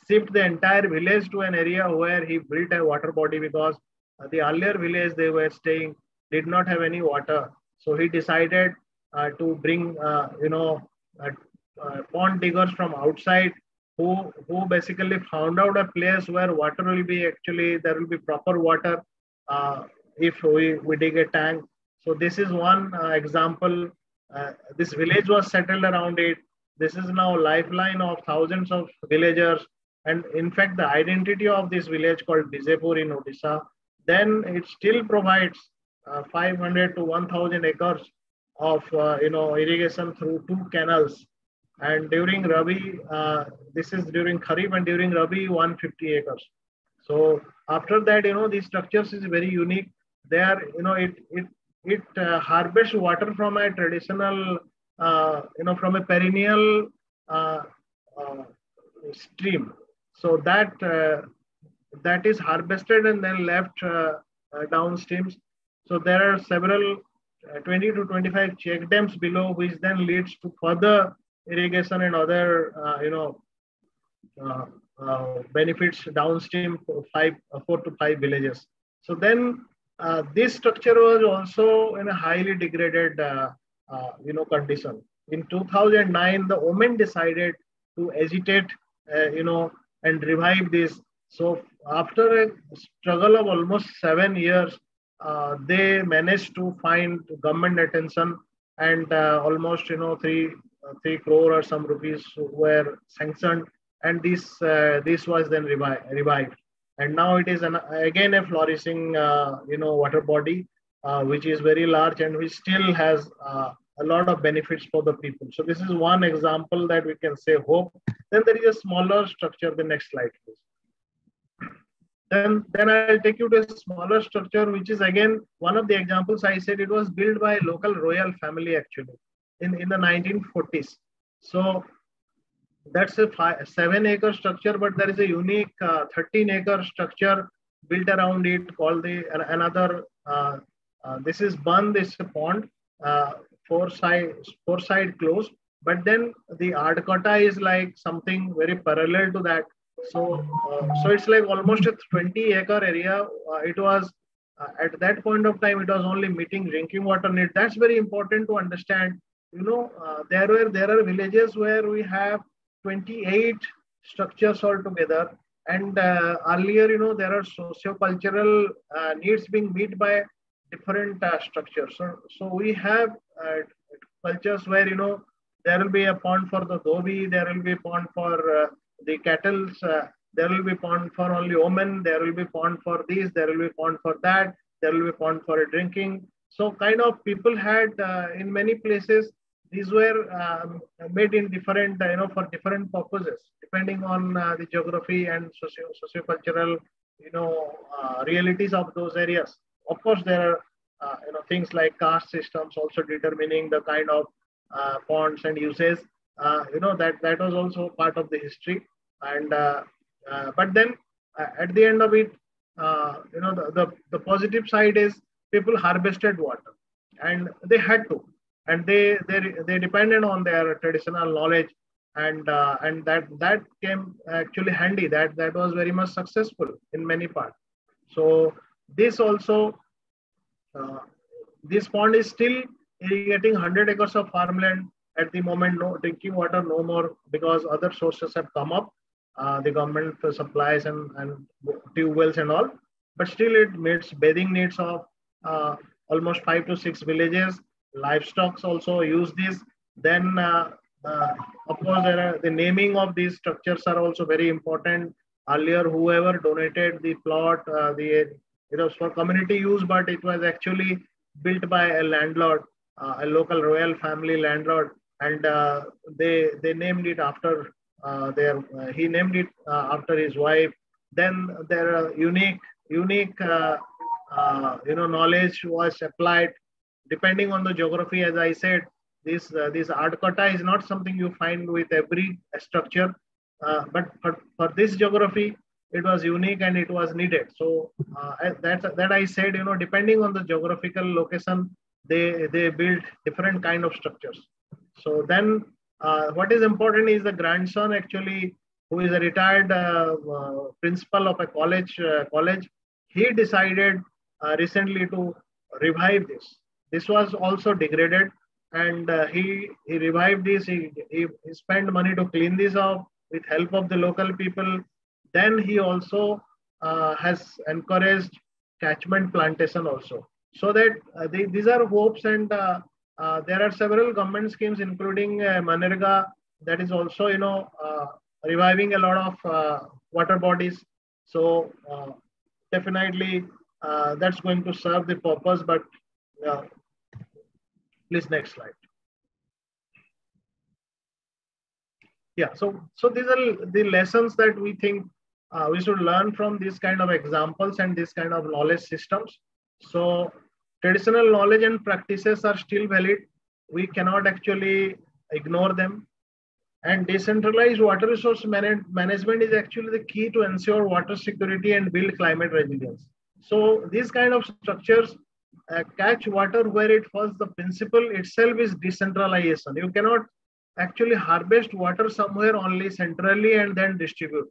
shift the entire village to an area where he built a water body because the earlier village they were staying did not have any water. So he decided uh, to bring, uh, you know, uh, uh, pond diggers from outside who, who basically found out a place where water will be actually, there will be proper water uh, if we, we dig a tank. So this is one uh, example. this village was settled around it. This is now lifeline of thousands of villagers. And in fact, the identity of this village called Bijepur in Odisha, then it still provides uh, 500 to 1000 acres of uh, you know irrigation through two canals and during rabi uh, this is during kharif and during rabi 150 acres. So after that you know these structures is very unique. They are you know it it it uh, harvests water from a traditional uh, you know from a perennial uh, stream. So that that is harvested and then left downstream so there are several uh, 20 to 25 check dams below, which then leads to further irrigation and other, uh, you know, uh, uh benefits downstream for five, uh, four to five villages. So then uh, this structure was also in a highly degraded, you know, condition. In 2009, the women decided to agitate, you know, and revive this. So after a struggle of almost seven years, uh, they managed to find government attention and uh, almost you know three uh, three crore or some rupees were sanctioned and this uh, this was then revi- revived. And now it is an, again a flourishing uh, you know water body which is very large and which still has a lot of benefits for the people. So this is one example that we can say hope. Then there is a smaller structure the next slide please. Then, then I'll take you to a smaller structure, which is again one of the examples I said. It was built by local royal family actually in, in the 1940s. So that's a five, seven acre structure, but there is a unique uh, 13 acre structure built around it called the another. Uh, uh, this is Bund, this is pond, uh, four side four side closed. But then the Adkota is like something very parallel to that so, uh, so it's like almost a 20 acre area. Uh, it was at that point of time, it was only meeting drinking water need. That's very important to understand. You know, uh, there were there are villages where we have 28 structures altogether, and uh, earlier, you know, there are socio-cultural uh, needs being met by different structures. So, so we have cultures where you know there will be a pond for the dhobi, there will be pond for the cattle, uh, there will be pond for only women, there will be pond for this, there will be pond for that, there will be pond for drinking. So kind of people had uh, in many places, these were um, made in different, uh, you know, for different purposes, depending on uh, the geography and socio socio-cultural, you know, uh, realities of those areas. Of course, there are, uh, you know, things like caste systems also determining the kind of ponds and uses. Uh, you know that that was also part of the history. And uh, uh, but then at the end of it you know the, the, the positive side is people harvested water and they had to and they they, they depended on their traditional knowledge and uh, and that that came actually handy. That that was very much successful in many parts. So this also uh, this pond is still irrigating 100 acres of farmland at the moment no drinking water no more because other sources have come up uh, the government supplies and, and tube wells and all. But still it meets bathing needs of uh, almost five to six villages livestock also use this. Then uh, uh, of course are, the naming of these structures are also very important. Earlier whoever donated the plot uh, the it was for community use but it was actually built by a landlord uh, a local royal family landlord. And uh, they they named it after uh, their he named it after his wife. Then their unique unique you know knowledge was applied depending on the geography. As I said, this uh, this Adkota is not something you find with every structure, uh, but for, for this geography, it was unique and it was needed. So uh, that that I said, you know, depending on the geographical location, they they build different kind of structures. So then uh, what is important is the grandson actually, who is a retired uh, uh, principal of a college, uh, college, he decided recently to revive this. This was also degraded and uh, he, he revived this. He, he, he spent money to clean this up with help of the local people. Then he also has encouraged catchment plantation also. So that they, these are hopes and uh, there are several government schemes, including uh, MGNREGA, that is also, you know, uh, reviving a lot of uh, water bodies. So uh, definitely uh, that's going to serve the purpose. But please next slide. Yeah. So so these are the lessons that we think uh, we should learn from these kind of examples and this kind of knowledge systems. So traditional knowledge and practices are still valid. We cannot actually ignore them. And decentralized water resource man management is actually the key to ensure water security and build climate resilience. So these kind of structures uh, catch water where it falls. The principle itself is decentralization. You cannot actually harvest water somewhere only centrally and then distribute.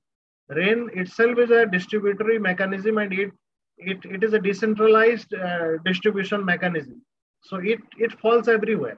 Rain itself is a distributory mechanism and it it, it is a decentralized uh, distribution mechanism. So it, it falls everywhere.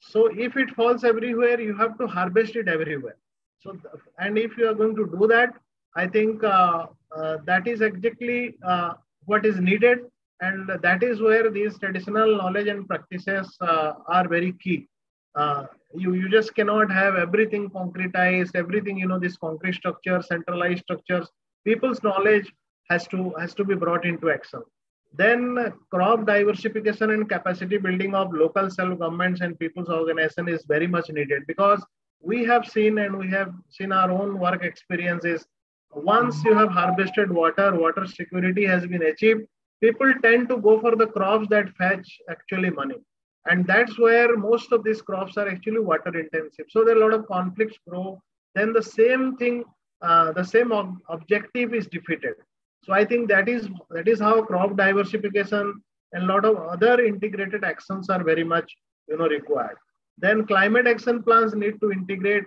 So if it falls everywhere, you have to harvest it everywhere. So, and if you are going to do that, I think uh, uh, that is exactly uh, what is needed. And that is where these traditional knowledge and practices uh, are very key. Uh, you, you just cannot have everything concretized, everything, you know, this concrete structure, centralized structures. People's knowledge has to has to be brought into action then crop diversification and capacity building of local self governments and people's organization is very much needed because we have seen and we have seen our own work experiences once you have harvested water water security has been achieved people tend to go for the crops that fetch actually money and that's where most of these crops are actually water intensive so there are a lot of conflicts grow then the same thing uh, the same ob- objective is defeated so I think that is that is how crop diversification and a lot of other integrated actions are very much you know required. Then climate action plans need to integrate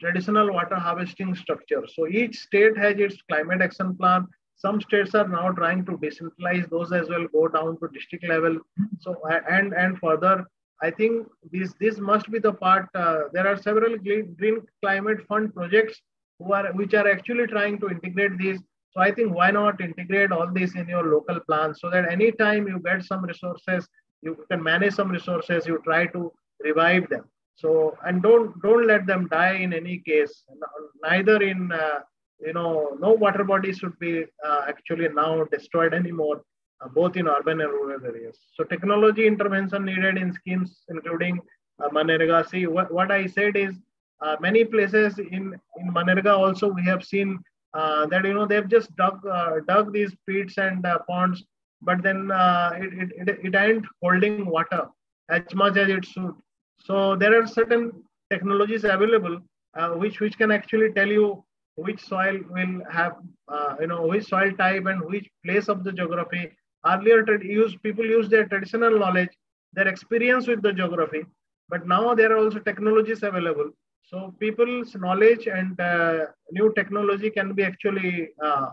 traditional water harvesting structure. So each state has its climate action plan. Some states are now trying to decentralize those as well, go down to district level. So and and further, I think this this must be the part. Uh, there are several green climate fund projects who are which are actually trying to integrate these so I think why not integrate all this in your local plan so that anytime you get some resources, you can manage some resources, you try to revive them. So and don't don't let them die in any case. Neither in uh, you know no water bodies should be uh, actually now destroyed anymore, uh, both in urban and rural areas. So technology intervention needed in schemes including uh, MGNREGA. See what, what I said is uh, many places in in MGNREGA also we have seen uh, that you know they've just dug uh, dug these pits and uh, ponds, but then it, it, it, it ain't holding water as much as it should. So there are certain technologies available which which can actually tell you which soil will have uh, you know which soil type and which place of the geography. Earlier, use people use their traditional knowledge, their experience with the geography, but now there are also technologies available so people's knowledge and uh, new technology can be actually uh,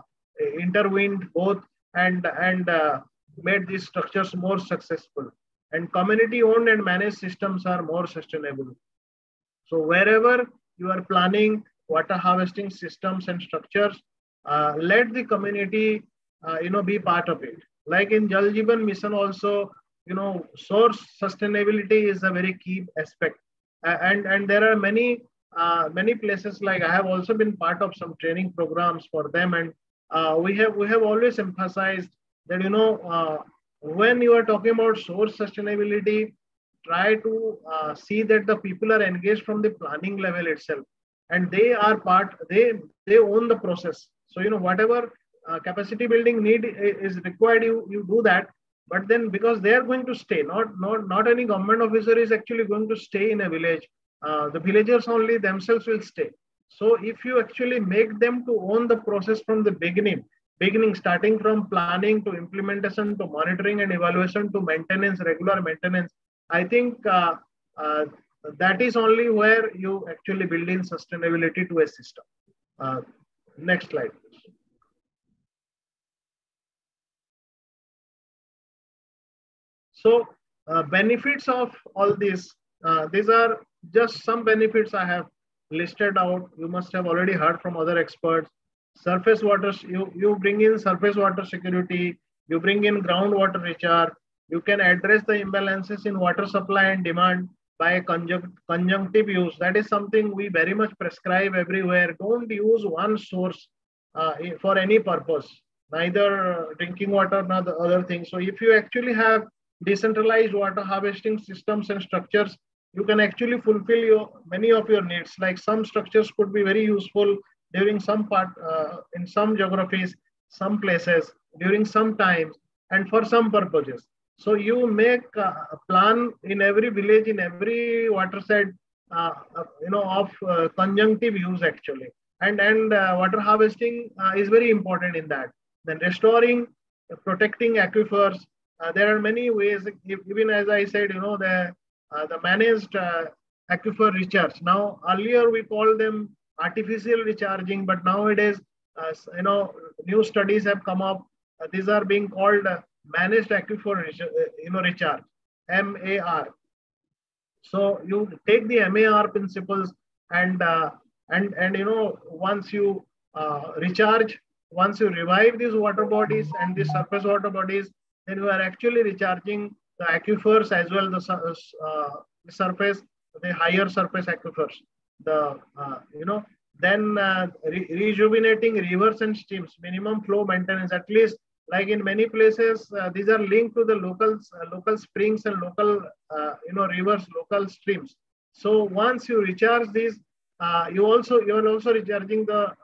intervened both and and uh, made these structures more successful. And community-owned and managed systems are more sustainable. So wherever you are planning water harvesting systems and structures, uh, let the community, uh, you know, be part of it. Like in Jal Jeevan Mission, also, you know, source sustainability is a very key aspect. And and there are many uh, many places like i have also been part of some training programs for them. And uh, we have we have always emphasized that you know uh, when you are talking about source sustainability try to uh, see that the people are engaged from the planning level itself and they are part they they own the process. So you know whatever uh, capacity building need is required you you do that. But then because they are going to stay not not not any government officer is actually going to stay in a village. Uh, the villagers only themselves will stay. So if you actually make them to own the process from the beginning beginning starting from planning to implementation to monitoring and evaluation to maintenance regular maintenance i think uh, uh, that is only where you actually build in sustainability to a system. Uh, next slide, please. So uh, benefits of all this, uh, these are just some benefits I have listed out. You must have already heard from other experts. Surface water, you, you bring in surface water security, you bring in groundwater recharge, you can address the imbalances in water supply and demand by conjunct, conjunctive use. That is something we very much prescribe everywhere. Don't use one source uh, for any purpose, neither drinking water nor the other things. So if you actually have decentralized water harvesting systems and structures, you can actually fulfill your many of your needs. Like some structures could be very useful during some part, uh, in some geographies, some places, during some times, and for some purposes. So you make a plan in every village, in every watershed, uh, uh, you know, of uh, conjunctive use actually. And, and uh, water harvesting uh, is very important in that. Then restoring, protecting aquifers. Uh, there are many ways, even as I said, you know, the, the managed aquifer recharge. Now, earlier we called them artificial recharging, but nowadays, you know, new studies have come up. these are being called managed aquifer you know recharge MAR. So you take the MAR principles and uh, and and you know once you uh, recharge, once you revive these water bodies and these surface water bodies, then you are actually recharging the aquifers as well the, uh, the surface, the higher surface aquifers. The uh, you know then uh, re rejuvenating rivers and streams, minimum flow maintenance at least like in many places uh, these are linked to the local uh, local springs and local uh, you know rivers local streams. So once you recharge these uh, you also you are also recharging the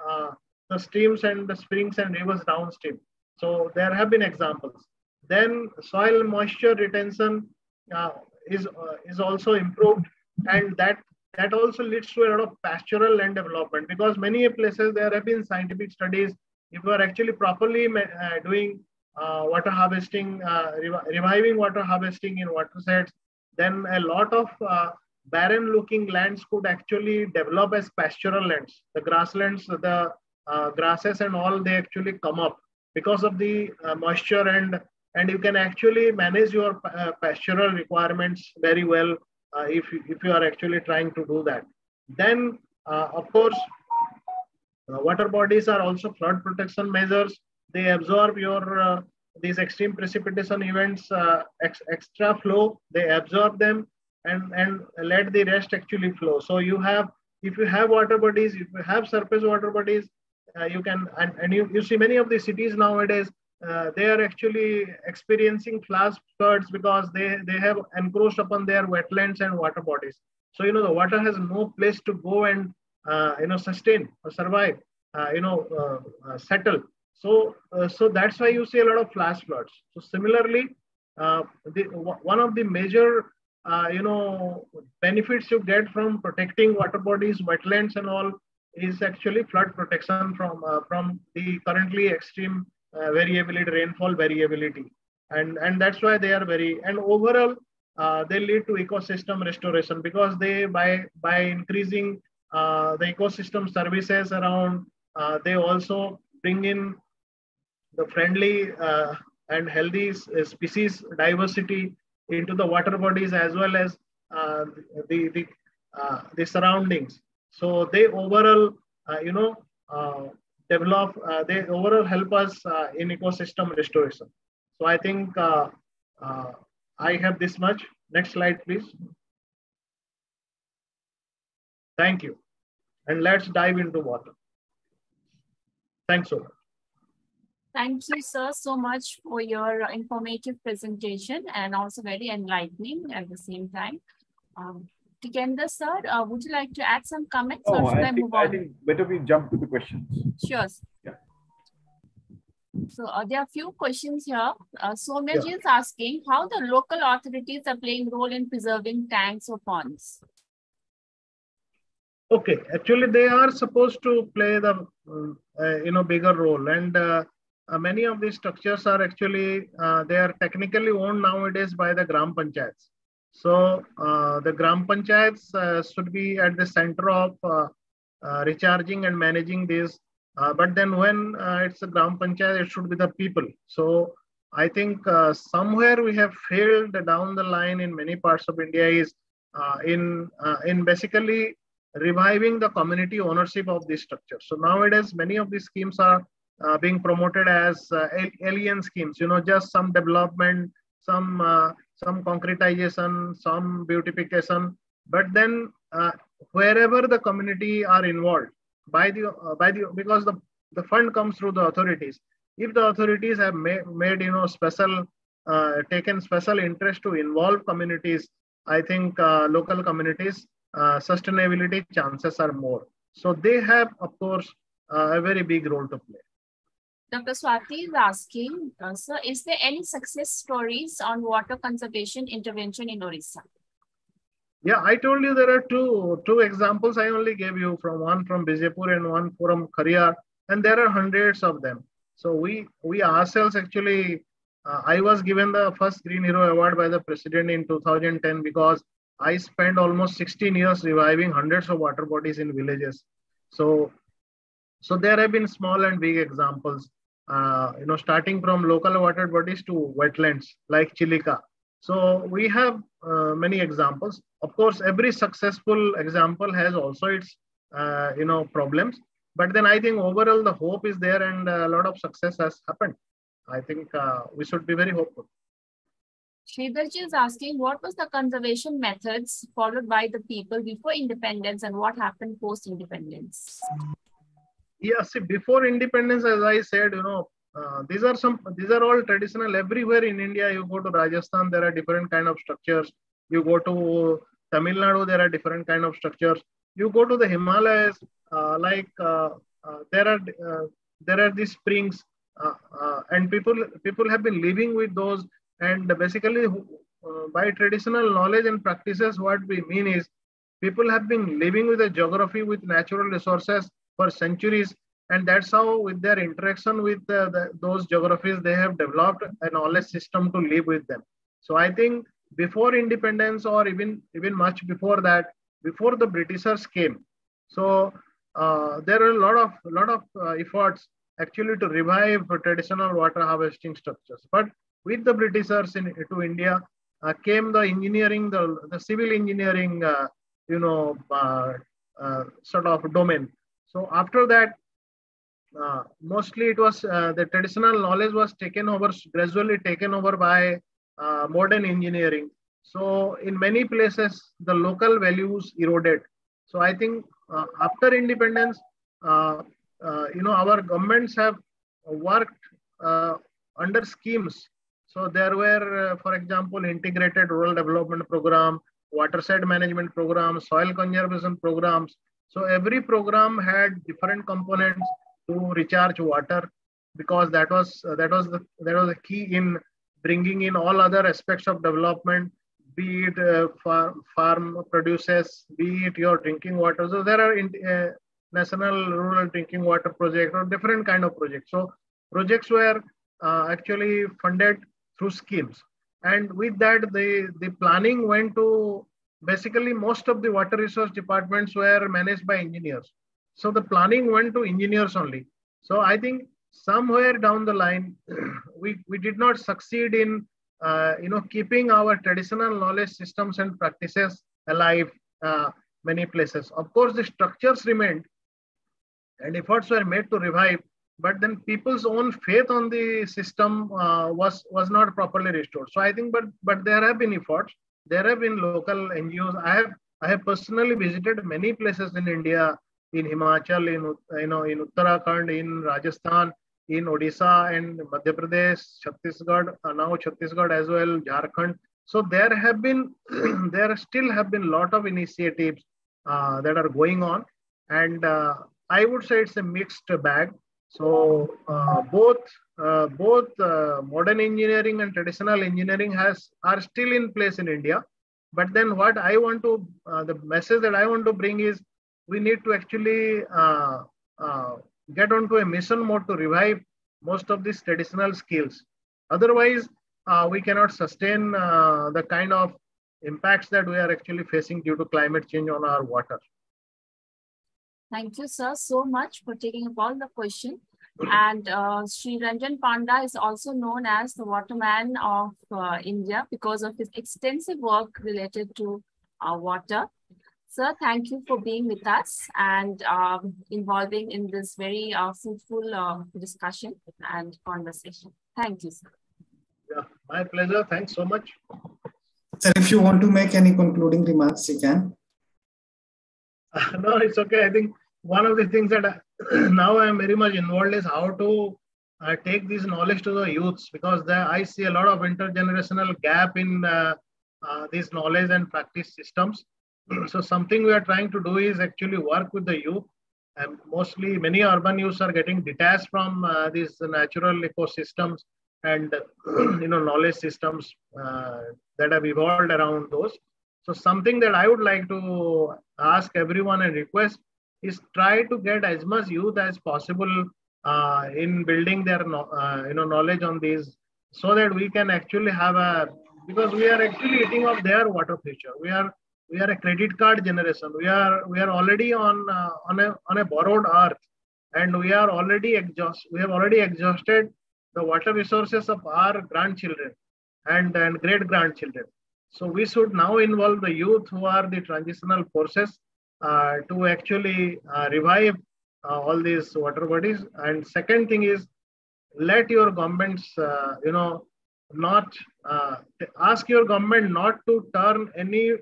the streams and the springs and rivers downstream. So there have been examples. Then soil moisture retention is is also improved. And that that also leads to a lot of pastoral land development because many places there have been scientific studies if you are actually properly uh, doing uh, water harvesting, uh, reviving water harvesting in watersheds, then a lot of barren looking lands could actually develop as pastoral lands. The grasslands, the uh, grasses and all, they actually come up because of the uh, moisture and and you can actually manage your uh, pastoral requirements very well if, if you are actually trying to do that. Then, of course, uh, water bodies are also flood protection measures. They absorb your uh, these extreme precipitation events, uh, ex extra flow. They absorb them and and let the rest actually flow. So you have if you have water bodies, if you have surface water bodies, uh, you can and, and you, you see many of the cities nowadays uh, they are actually experiencing flash floods because they they have encroached upon their wetlands and water bodies. So you know the water has no place to go and uh, you know sustain or survive uh, you know uh, settle. So so that's why you see a lot of flash floods. So similarly the, one of the major uh, you know benefits you get from protecting water bodies wetlands and all is actually flood protection from uh, from the currently extreme uh, variability rainfall variability. And and that's why they are very and overall they lead to ecosystem restoration because they by by increasing uh, Uh, the ecosystem services around. Uh, they also bring in the friendly uh, and healthy uh, species diversity into the water bodies as well as uh, the the, the surroundings. So they overall, you know, develop. they overall help us in ecosystem restoration. So I think I have this much. Next slide, please. Thank you and let's dive into water. Thanks so much. Thank you, sir, so much for your informative presentation and also very enlightening at the same time. Um, Tikender, sir, uh, would you like to add some comments oh, or should I, I think, move on? I think better we jump to the questions. Sure. Yeah. So uh, there are a few questions here. Uh, Somyaji yeah. is asking how the local authorities are playing role in preserving tanks or ponds. Okay, actually they are supposed to play the uh, you know bigger role, and uh, uh, many of these structures are actually uh, they are technically owned nowadays by the gram panchayats. So uh, the Gram Panchayats uh, should be at the center of uh, uh, recharging and managing this. but then when it's a Gram Panchayat, it should be the people. So I think somewhere we have failed down the line in many parts of India is in in basically reviving the community ownership of these structures. So nowadays, many of these schemes are uh, being promoted as uh, alien schemes, you know, just some development, some uh, some concretization, some beautification, but then uh, wherever the community are involved by the uh, by the because the the fund comes through the authorities. If the authorities have made, made you know special uh, taken special interest to involve communities, I think local communities uh, sustainability chances are more. So they have, of course, uh, a very big role to play. Dr. Swati is asking, uh, sir, is there any success stories on water conservation intervention in Orissa? Yeah, I told you there are two two examples I only gave you from one from Bijepur and one from Khariar, and there are hundreds of them. So we we ourselves actually, uh, I was given the first Green Hero Award by the president in 2010 because I spent almost 16 years reviving hundreds of water bodies in villages. So so there have been small and big examples uh, you know, starting from local water bodies to wetlands like Chilika. So we have uh, many examples. Of course, every successful example has also its, uh, you know, problems. But then I think overall the hope is there and a lot of success has happened. I think uh, we should be very hopeful. Sridharji is asking what was the conservation methods followed by the people before independence and what happened post independence? yeah see before independence as i said you know uh, these are some these are all traditional. Everywhere in india you go to rajasthan there are different kind of structures. You go to tamil nadu there are different kind of structures. You go to the himalayas uh, like uh, uh there are uh, there are these springs uh, and people people have been living with those and basically by traditional knowledge and practices what we mean is people have been living with a geography with natural resources for centuries. And that's how, with their interaction with uh, the, those geographies, they have developed a knowledge system to live with them. So I think before independence, or even even much before that, before the Britishers came, so uh, there are a lot of lot of uh, efforts actually to revive traditional water harvesting structures. But with the Britishers in, to India uh, came the engineering, the, the civil engineering, uh, you know, uh, sort of domain. So after that, uh, mostly it was uh, the traditional knowledge was taken over, gradually taken over by uh, modern engineering. So in many places, the local values eroded. So I think after independence, you know, our governments have worked under schemes. So there were, for example, integrated rural development program, watershed management program, soil conservation programs, so every program had different components to recharge water because that was uh, that was the that was the key in bringing in all other aspects of development, be it uh, farm, farm produces, be it your drinking water. So there are in, uh, national rural drinking water project or different kind of projects. So projects were uh, actually funded through schemes, and with that the the planning went to basically most of the water resource departments were managed by engineers. So the planning went to engineers only. So I think somewhere down the line, [CLEARS THROAT] we, we did not succeed in uh, you know keeping our traditional knowledge systems and practices alive uh, many places. Of course, the structures remained and efforts were made to revive, but then people's own faith on the system uh, was was not properly restored. So I think, but but there have been efforts there have been local NGOs. I have I have personally visited many places in India, in Himachal, in you know in Uttarakhand, in Rajasthan, in Odisha and Madhya Pradesh, Chhattisgarh, uh, now Chhattisgarh as well, Jharkhand. So there have been [CLEARS THROAT] there still have been a lot of initiatives uh, that are going on, and uh, I would say it's a mixed bag. So uh, both uh, both uh, modern engineering and traditional engineering has are still in place in India. But then what I want to uh, the message that I want to bring is we need to actually uh, uh, get onto a mission mode to revive most of these traditional skills. Otherwise, we cannot sustain the kind of impacts that we are actually facing due to climate change on our water. Thank you, sir, so much for taking up all the question. And uh, Sri Ranjan Panda is also known as the waterman of uh, India because of his extensive work related to uh, water. Sir, thank you for being with us and um, involving in this very uh, fruitful uh, discussion and conversation. Thank you, sir. Yeah, my pleasure. Thanks so much. Sir, if you want to make any concluding remarks, you can. [LAUGHS] no, it's okay. I think one of the things that I, [CLEARS THROAT] now I am very much involved is how to uh, take this knowledge to the youths because I see a lot of intergenerational gap in uh, uh, these knowledge and practice systems. [CLEARS THROAT] so something we are trying to do is actually work with the youth. And mostly many urban youths are getting detached from uh, these natural ecosystems and [CLEARS THROAT] you know knowledge systems uh, that have evolved around those. So something that I would like to ask everyone and request is try to get as much youth as possible uh, in building their uh, you know knowledge on these so that we can actually have a because we are actually eating up their water future. We are we are a credit card generation. We are we are already on uh, on a on a borrowed earth and we are already exhaust we have already exhausted the water resources of our grandchildren and and great grandchildren so we should now involve the youth who are the transitional forces uh, to actually uh, revive uh, all these water bodies. And second thing is let your governments, you know, not ask your government not to turn any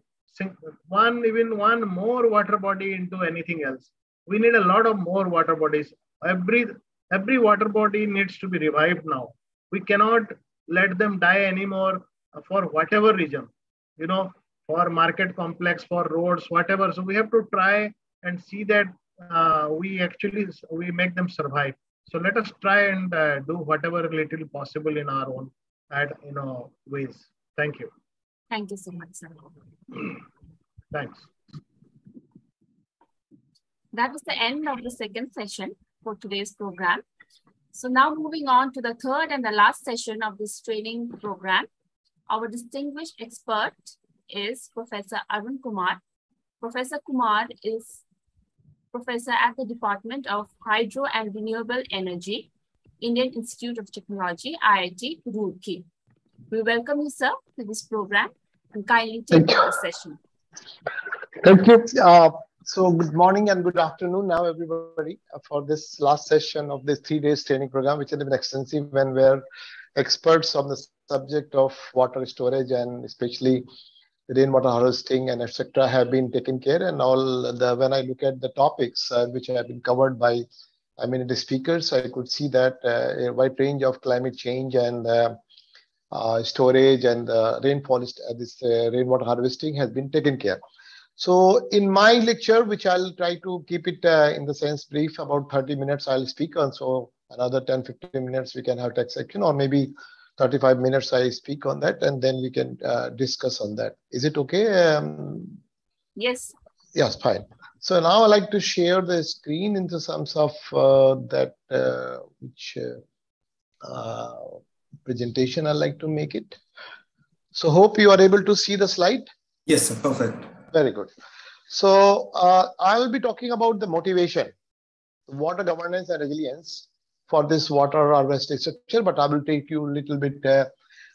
one even one more water body into anything else. We need a lot of more water bodies. Every every water body needs to be revived now. We cannot let them die anymore for whatever reason. You know for market complex, for roads, whatever. So we have to try and see that uh, we actually we make them survive. So let us try and uh, do whatever little possible in our own at you know ways. Thank you. Thank you so much, sir. [CLEARS THROAT] Thanks. That was the end of the second session for today's program. So now moving on to the third and the last session of this training program, our distinguished expert is Professor Arun Kumar. Professor Kumar is professor at the Department of Hydro and Renewable Energy, Indian Institute of Technology, IIT Roorkee. We welcome you, sir, to this program and kindly take the session. Thank you. Uh, so good morning and good afternoon now, everybody, uh, for this last session of this three days training program, which has been extensive and where experts on the subject of water storage and especially rainwater harvesting and etc. have been taken care. And all the when I look at the topics uh, which have been covered by I mean the speakers, I could see that uh, a wide range of climate change and uh, uh storage and rainfall, uh, this uh, rainwater harvesting has been taken care. So in my lecture, which I'll try to keep it in the sense brief, about 30 minutes I'll speak on. So another 10, 15 minutes we can have text section or maybe 35 minutes I speak on that and then we can uh, discuss on that. Is it okay? Um, yes. Yes, fine. So now I like to share the screen into some of uh, that uh, which uh, uh, presentation I like to make it. So hope you are able to see the slide. Yes, sir. perfect. Very good. So uh, I will be talking about the motivation, water governance and resilience for this water harvesting structure, but I will take you a little bit uh,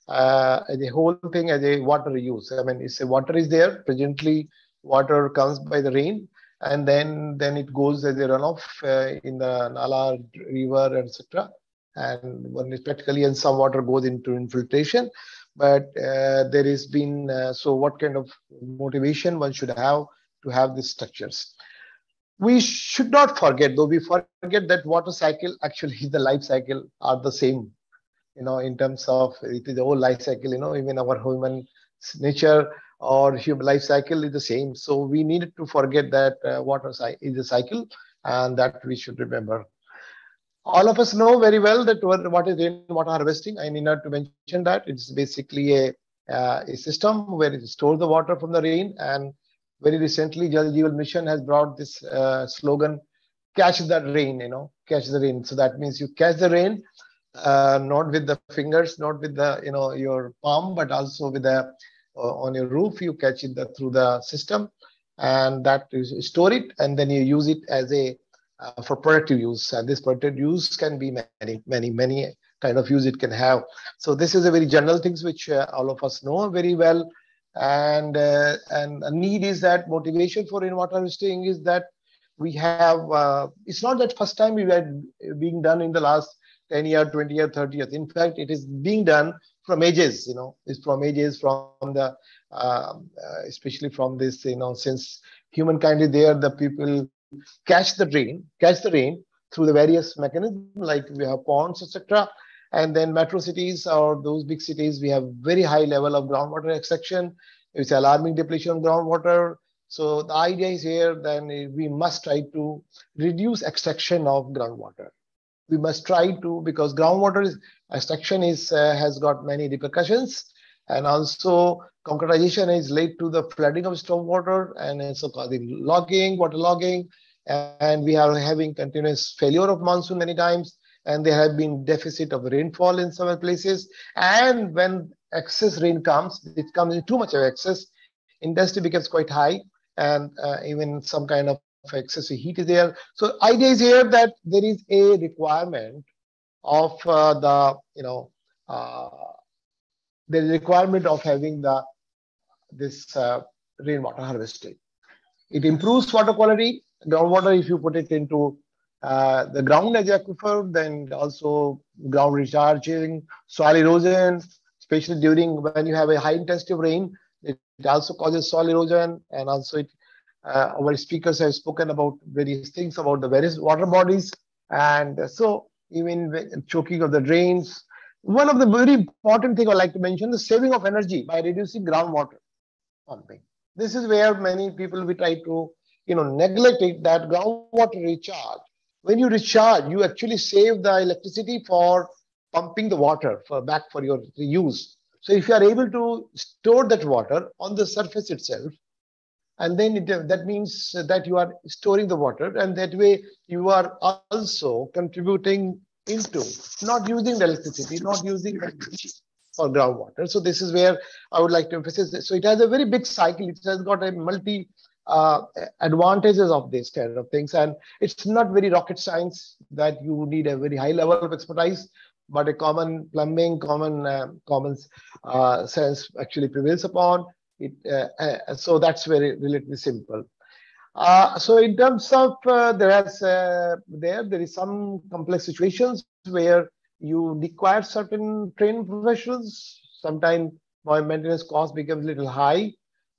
uh, the whole thing as a water use. I mean, it's a water is there presently. Water comes by the rain, and then then it goes as a runoff uh, in the Nala river, etc. And one is practically, and some water goes into infiltration. But uh, there has been uh, so what kind of motivation one should have to have these structures we should not forget, though we forget that water cycle actually [LAUGHS] the life cycle are the same, you know, in terms of it is the whole life cycle, you know, even our human nature or human life cycle is the same. So we need to forget that uh, water is a cycle and that we should remember. All of us know very well that what is rainwater harvesting. I need not to mention that. It's basically a, uh, a system where it stores the water from the rain and very recently Jal Jeevan Mission has brought this uh, slogan, catch the rain, you know, catch the rain. So that means you catch the rain, uh, not with the fingers, not with the, you know, your palm, but also with the uh, on your roof, you catch it the, through the system and that is store it and then you use it as a uh, for productive use. And this productive use can be many many many kind of use it can have. So this is a very general things which uh, all of us know very well and uh, and a need is that motivation for rainwater harvesting is that we have uh, it's not that first time we had being done in the last 10 year 20 year 30 years. In fact it is being done from ages you know. It's from ages from the um, uh, especially from this you know since humankind is there the people catch the rain catch the rain through the various mechanisms like we have ponds etc and then metro cities or those big cities we have very high level of groundwater extraction. It's alarming depletion of groundwater. So the idea is here then we must try to reduce extraction of groundwater. We must try to because groundwater is, extraction is uh, has got many repercussions. And also concretization is led to the flooding of stormwater and also causing logging water logging. And we are having continuous failure of monsoon many times and there have been deficit of rainfall in some places and when excess rain comes it comes in too much of excess intensity becomes quite high and uh, even some kind of excessive heat is there. So idea is here that there is a requirement of uh, the, you know, uh, the requirement of having the this uh, rainwater harvesting. It improves water quality. Groundwater, if you put it into uh, the ground as aquifer, then also ground recharging, soil erosion, especially during when you have a high intensity of rain, it also causes soil erosion and also it uh, our speakers have spoken about various things about the various water bodies. And so even choking of the drains. One of the very important thing I'd like to mention, the saving of energy by reducing groundwater pumping. This is where many people we try to, you know, neglect it, that groundwater recharge. When you recharge, you actually save the electricity for pumping the water for back for your use. So if you are able to store that water on the surface itself, and then it, that means that you are storing the water and that way you are also contributing into not using the electricity not using electricity for groundwater so this is where i would like to emphasize this. so it has a very big cycle it has got a multi uh, advantages of this kind of things and it's not very rocket science that you need a very high level of expertise but a common plumbing common uh, common uh, sense actually prevails upon it, uh, uh, so that's very relatively simple. Uh, so in terms of there uh, there there is some complex situations where you require certain trained professionals. Sometimes maintenance cost becomes a little high,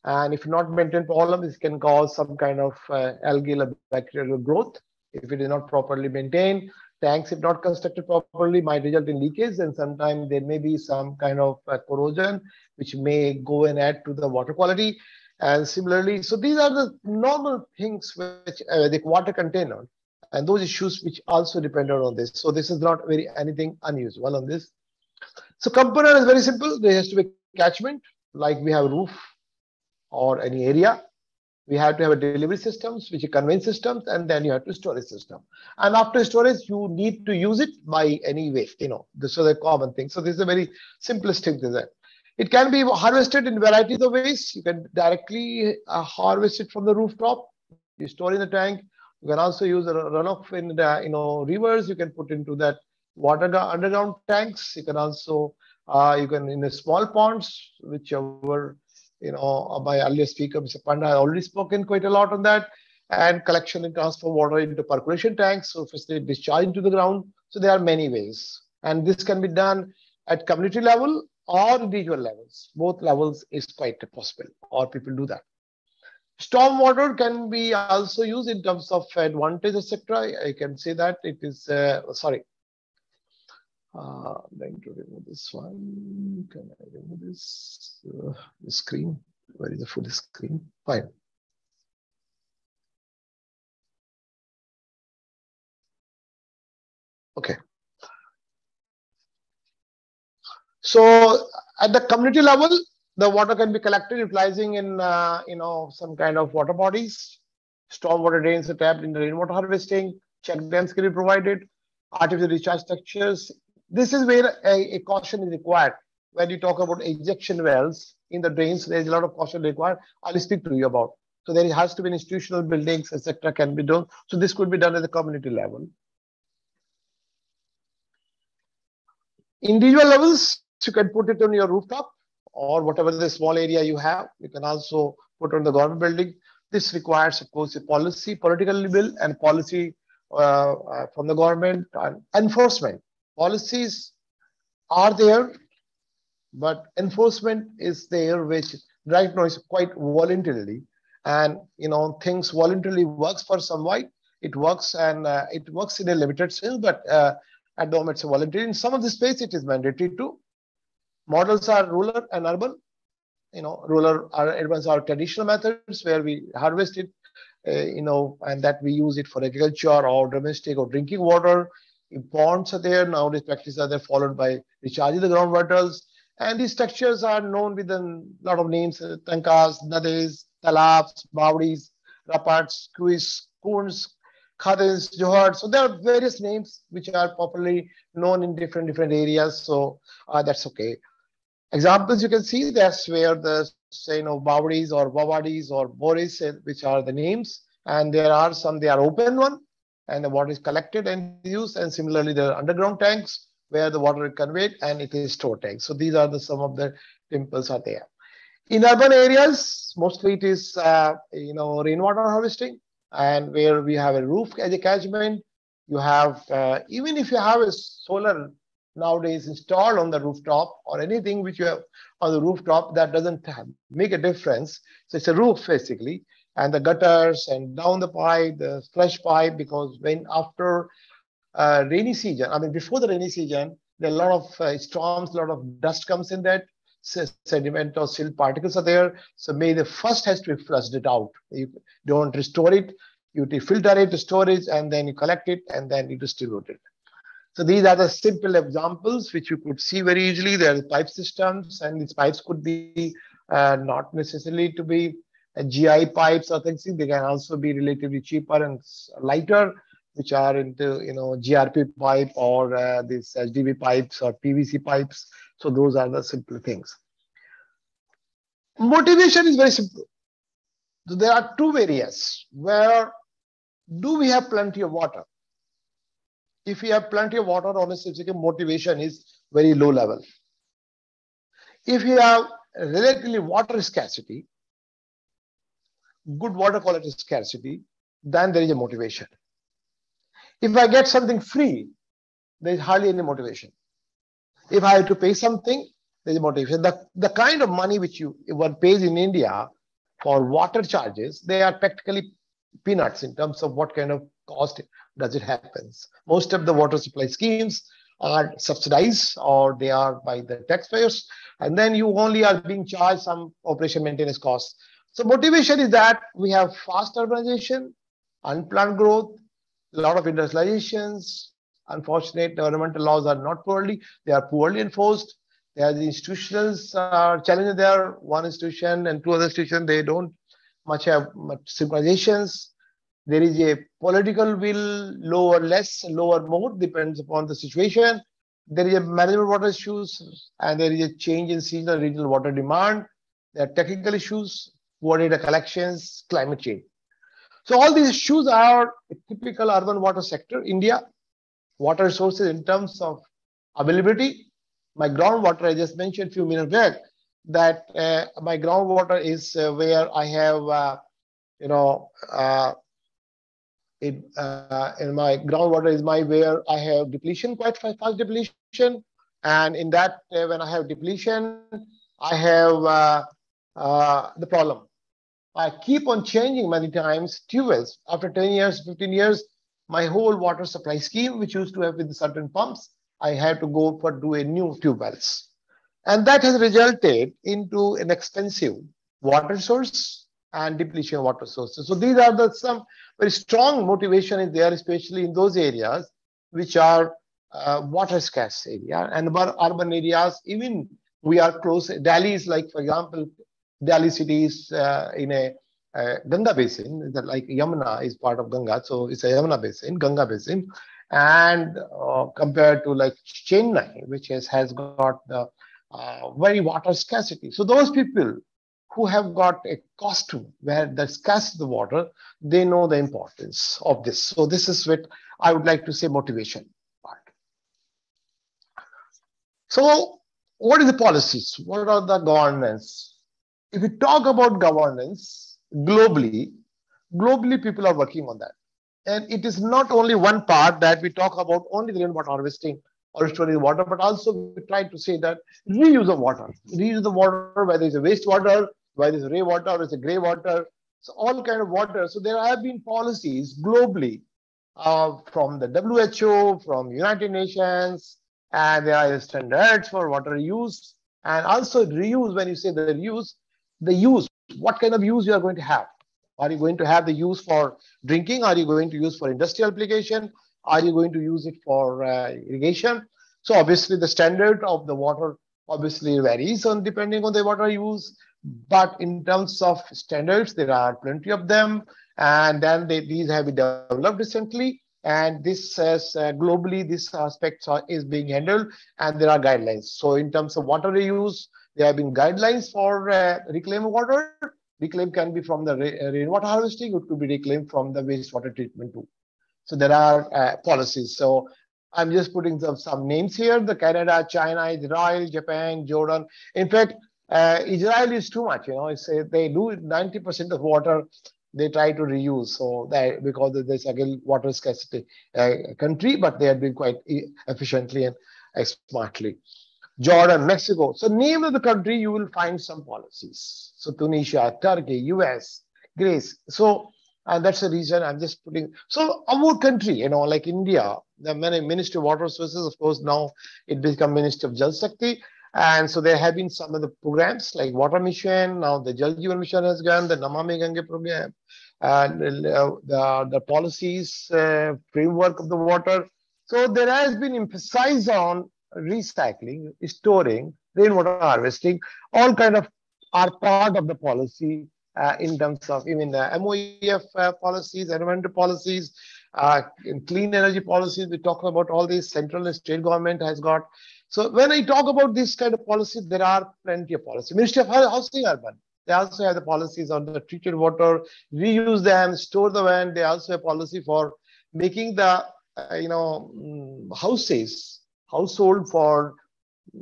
and if not maintained problem, this can cause some kind of uh, algal or bacterial growth if it is not properly maintained. Tanks, if not constructed properly, might result in leakage, and sometimes there may be some kind of corrosion which may go and add to the water quality. And similarly, so these are the normal things which uh, the water container and those issues which also depend on this. So this is not very anything unusual on this. So component is very simple. There has to be catchment, like we have roof or any area. We have to have a delivery systems, which are conveyance systems, and then you have to storage system. And after storage, you need to use it by any way. You know, this is a common thing. So this is a very simplistic design. It can be harvested in varieties of ways. You can directly uh, harvest it from the rooftop. You store in the tank. You can also use a runoff in the you know rivers. You can put into that water underground tanks. You can also uh, you can in small ponds, whichever you know by earlier speaker, Mr. Panda has already spoken quite a lot on that. And collection and transfer water into percolation tanks, so discharge into the ground. So there are many ways, and this can be done at community level or individual levels. Both levels is quite possible, or people do that. Stormwater can be also used in terms of advantage, etc. I can say that it is, uh, sorry. Uh, I'm going to remove this one. Can I remove this uh, screen? Where is the full screen? Fine. Okay. So at the community level, the water can be collected utilizing in uh, you know some kind of water bodies. Stormwater drains are tapped in the rainwater harvesting. Check dams can be provided. Artificial recharge structures. This is where a, a caution is required when you talk about injection wells in the drains, there's a lot of caution required. I'll speak to you about. So there has to be institutional buildings, etc., can be done. So this could be done at the community level. Individual levels, you can put it on your rooftop or whatever the small area you have. You can also put on the government building. This requires, of course, a policy, political will, and policy uh, uh, from the government and enforcement. Policies are there, but enforcement is there, which right now is quite voluntarily. And you know, things voluntarily works for some white. It works and uh, it works in a limited sense, but uh, at the moment it's voluntary. In some of the space, it is mandatory too. Models are rural and urban. You know, rural are urban are traditional methods where we harvest it, uh, you know, and that we use it for agriculture or domestic or drinking water. Ponds are there. Nowadays, practices are there followed by recharging the groundwaters. And these structures are known with a lot of names, uh, tankas, nades, talabs, bawdis, rapids, kuis, kurns, khadins, johar. So there are various names which are popularly known in different different areas. So uh, that's okay. Examples you can see that's where the say you know bawdis or bawadis or boris, uh, which are the names. And there are some they are open one and the water is collected and used. And similarly, are underground tanks where the water is conveyed and it is stored tanks. So these are the some of the temples are there. In urban areas, mostly it is uh, you know rainwater harvesting, and where we have a roof as a catchment. You have uh, even if you have a solar nowadays installed on the rooftop or anything which you have on the rooftop that doesn't make a difference. So it's a roof basically, and the gutters and down the pipe, the flush pipe, because when after uh, rainy season, I mean before the rainy season, there are a lot of uh, storms, a lot of dust comes in that sediment or silt particles are there. So may the first has to be flushed it out. You don't restore it, you filter it to storage, and then you collect it, and then you distribute it. So these are the simple examples which you could see very easily. There are pipe systems, and these pipes could be uh, not necessarily to be GI pipes or things. They can also be relatively cheaper and lighter, which are into you know GRP pipe or uh, these HDPE pipes or PVC pipes. So those are the simple things. Motivation is very simple. So there are two areas where do we have plenty of water? if you have plenty of water, honestly motivation is very low level. If you have relatively water scarcity, good water quality scarcity, then there is a motivation. If I get something free, there is hardly any motivation. If I have to pay something, there is motivation. The, the kind of money which you one pays in India for water charges, they are practically peanuts in terms of what kind of cost does it happens. Most of the water supply schemes are subsidized or they are by the taxpayers. And then you only are being charged some operation maintenance costs. So motivation is that we have fast urbanization, unplanned growth, a lot of industrializations. Unfortunate governmental laws are not poorly, they are poorly enforced. There are the institutions are uh, challenging there. One institution and two other institutions, they don't much have much synchronizations there is a political will, lower less, lower more, depends upon the situation. There is a management water issues, and there is a change in seasonal regional water demand. There are technical issues, water data collections, climate change. So all these issues are typical urban water sector. India, water resources in terms of availability. My groundwater, I just mentioned a few minutes back, that uh, my groundwater is uh, where I have, uh, you know, uh, it, uh, in my groundwater is my where I have depletion, quite fast depletion. And in that, uh, when I have depletion, I have the problem. I keep on changing many times tubes. After 10 years, 15 years, my whole water supply scheme, which used to have with certain pumps, I had to go for do a new tube wells. And that has resulted into an expensive water source and depletion of water sources. So these are the some very strong motivation is there, especially in those areas which are uh, water scarce area and urban areas. Even we are close. Delhi is like, for example, Delhi city is uh, in a uh, Ganga basin, like Yamuna is part of Ganga, so it's a Yamuna basin, Ganga basin, and uh, compared to like Chennai, which has, has got the uh, very water scarcity. So those people who have got a costume where the scarce the water, they know the importance of this. So this is what I would like to say motivation part. So what is the policies? What are the governance? If we talk about governance globally, globally people are working on that. And it is not only one part that we talk about only the rainwater harvesting or storing water, but also we try to say that reuse of water, reuse the water, whether it's a wastewater, whether it's rainwater or it's a gray water, so all kind of water. So there have been policies globally uh, from the WHO, from United Nations, and there are standards for water use and also reuse. When you say the reuse, the use, what kind of use you are going to have? Are you going to have the use for drinking? Are you going to use for industrial application? Are you going to use it for uh, irrigation? So obviously the standard of the water obviously varies on depending on the water use. But in terms of standards, there are plenty of them. And then they, these have been developed recently. And this says uh, globally, this aspect is being handled and there are guidelines. So in terms of water reuse, there have been guidelines for uh, reclaimed water. Reclaim can be from the rainwater harvesting, it could be reclaimed from the wastewater treatment too. So there are uh, policies. So I'm just putting some, some names here, the Canada, China, Israel, Japan, Jordan. In fact, uh, Israel is too much, you know, it's, uh, they do 90% of water they try to reuse. So that because there's again water scarcity uh, country, but they are doing quite efficiently and smartly. Jordan, Mexico. So name of the country, you will find some policies. So Tunisia, Turkey, US, Greece. So and that's the reason I'm just putting. So our country, you know, like India, the many Ministry of Water Resources, of course, now it become Ministry of Jal Shakti. And so there have been some of the programs like Water Mission, now the Jal Jeevan Mission has gone, the Namami Gange program, and uh, the, the policies, uh, framework of the water. So there has been emphasis on recycling, storing, rainwater harvesting, all kind of are part of the policy uh, in terms of even the MOEF uh, policies, environmental policies, uh, clean energy policies. We talk about all these central and state government has got. So when I talk about this kind of policy, there are plenty of policies. Ministry of Housing Urban, they also have the policies on the treated water, reuse them, store the land. They also have policy for making the uh, you know um, houses household for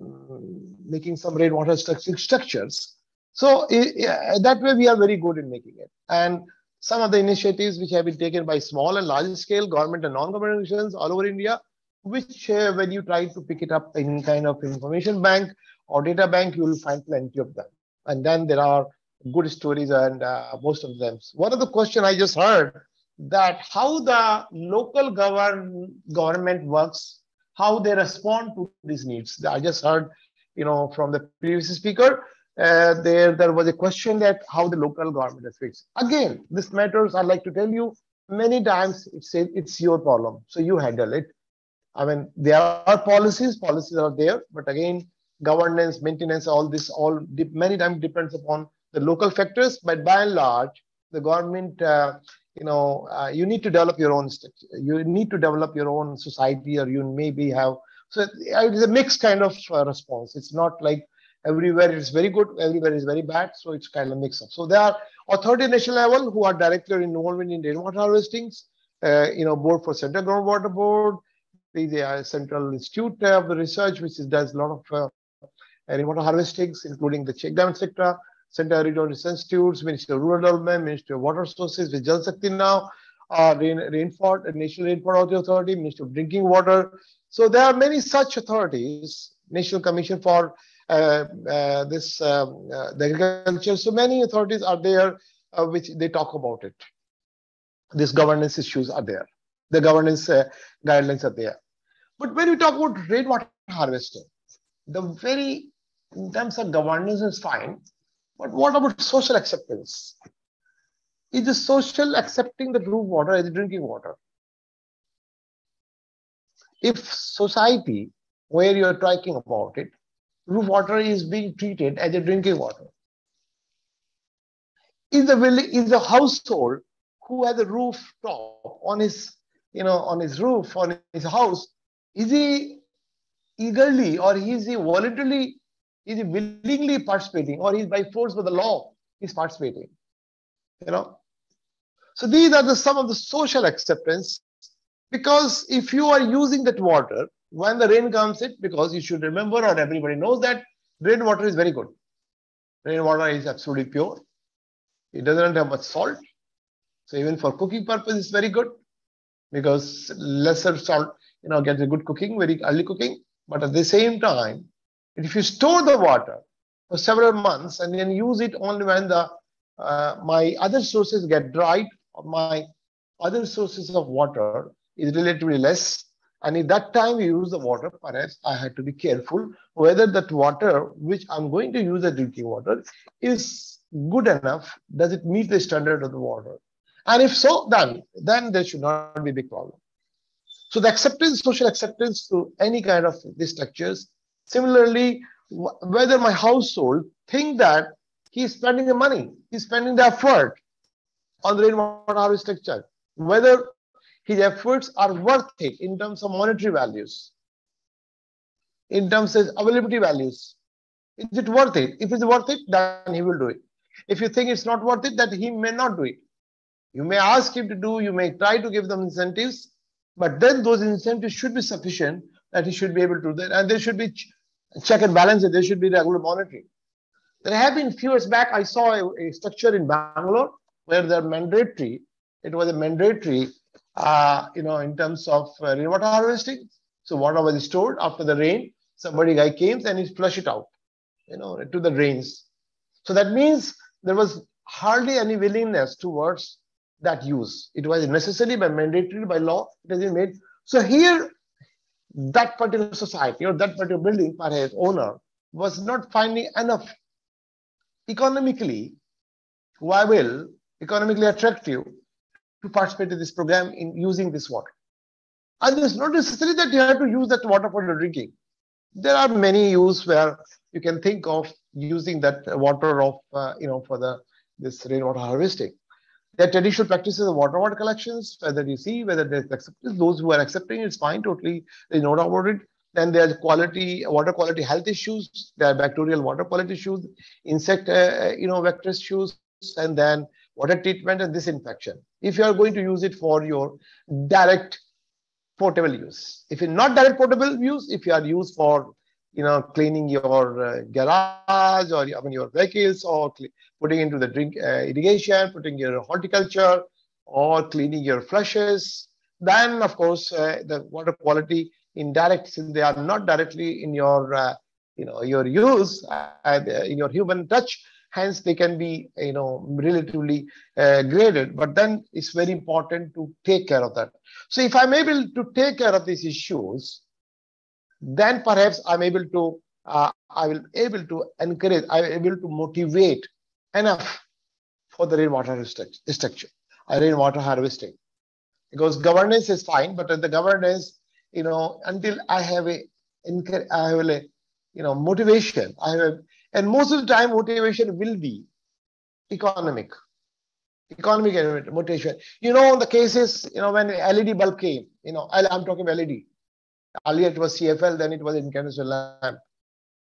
um, making some rainwater structures so that way we are very good in making it. And some of the initiatives which have been taken by small and large scale government and non-government organizations all over India, which uh, when you try to pick it up in kind of information bank or data bank, you will find plenty of them. And then there are good stories and uh, most of them. One of the question I just heard that how the local govern government works, how they respond to these needs. I just heard, you know, from the previous speaker uh, there there was a question that how the local government fixed. Again, this matters. I like to tell you many times it's a, it's your problem, so you handle it. I mean, there are policies, policies are there, but again, governance, maintenance, all this, all many times depends upon the local factors. But by and large, the government, uh, you know, uh, you need to develop your own. You need to develop your own society, or you maybe have. So it is a mixed kind of uh, response. It's not like everywhere it's very good, everywhere is very bad. So it's kind of mix up. So there are authority national level who are directly involved in rainwater harvestings, uh, you know, board for Central Groundwater Board, the Central Institute of the Research, which is, does a lot of uh, rainwater harvestings, including the check dam sector, Central Regional Institutes, Ministry of Rural Development, Ministry of Water Resources, with Jal Shakti now, uh, Rain, Rainfed, National Rainfed Authority, Ministry of Drinking Water. So there are many such authorities, National Commission for uh, uh, this uh, the agriculture. So many authorities are there which they talk about it. These governance issues are there. The governance guidelines are there. But when we talk about rainwater harvesting, the very in terms of governance is fine, but what about social acceptance? Is the social accepting the roof water as drinking water? If society, where you're talking about it, roof water is being treated as a drinking water. Is the village, is the household who has a rooftop on his, you know, on his roof, on his house, is he eagerly or is he voluntarily Is he willingly participating or he's by force of the law, he's participating? You know? So these are the some of the social acceptance because if you are using that water when the rain comes in, because you should remember or everybody knows that rainwater is very good. Rainwater is absolutely pure. It doesn't have much salt. So even for cooking purpose, it's very good because lesser salt, you know, gets a good cooking, very early cooking. But at the same time, if you store the water for several months and then use it only when the uh, my other sources get dried or my other sources of water is relatively less. And at that time you use the water, perhaps I had to be careful whether that water which I'm going to use as drinking water is good enough. Does it meet the standard of the water? And if so, then, then there should not be a big problem. So the acceptance, social acceptance to any kind of these structures. Similarly, whether my household think that he's spending the money, he's spending the effort on the rainwater harvest structure, whether his efforts are worth it in terms of monetary values, in terms of availability values. Is it worth it? If it's worth it, then he will do it. If you think it's not worth it, that he may not do it. You may ask him to do, you may try to give them incentives, but then those incentives should be sufficient that he should be able to do that. And there should be check and balance, that there should be regular monitoring. There have been few years back, I saw a, a structure in Bangalore where they're mandatory, it was a mandatory, uh, you know, in terms of uh, rainwater harvesting. So water was stored after the rain, somebody guy came and he flushed it out, you know, to the drains. So that means there was hardly any willingness towards that use. It was necessary by mandatory by law. It has been made. So here, that particular society or that particular building, for his owner, was not finding enough economically viable, economically attractive to participate in this program in using this water. And it's not necessary that you have to use that water for your drinking. There are many uses where you can think of using that water of, uh, you know, for the this rainwater harvesting. There are traditional practices of water water collections, whether you see whether there's acceptance. Those who are accepting it's fine, totally, no doubt about it. Then there's quality, water quality health issues. There are bacterial water quality issues, insect, uh, you know, vector issues, and then water treatment and disinfection. If you are going to use it for your direct potable use, if it's not direct potable use, if you are used for you know, cleaning your uh, garage or mean your vehicles or putting into the drink uh, irrigation, putting your horticulture or cleaning your flushes. Then of course uh, the water quality indirect, since they are not directly in your, uh, you know, your use uh, in your human touch, hence they can be, you know, relatively uh, graded. But then it's very important to take care of that. So if I'm able to take care of these issues, then perhaps I'm able to, uh, I will able to encourage, I'm able to motivate enough for the rainwater structure, uh, rainwater harvesting. Because governance is fine, but the governance, you know, until I have a, I have a, you know, motivation, I have, a, and most of the time motivation will be economic, economic motivation. You know, the cases, you know, when LED bulb came, you know, I'm talking LED, Earlier it was CFL, then it was incandescent lamp.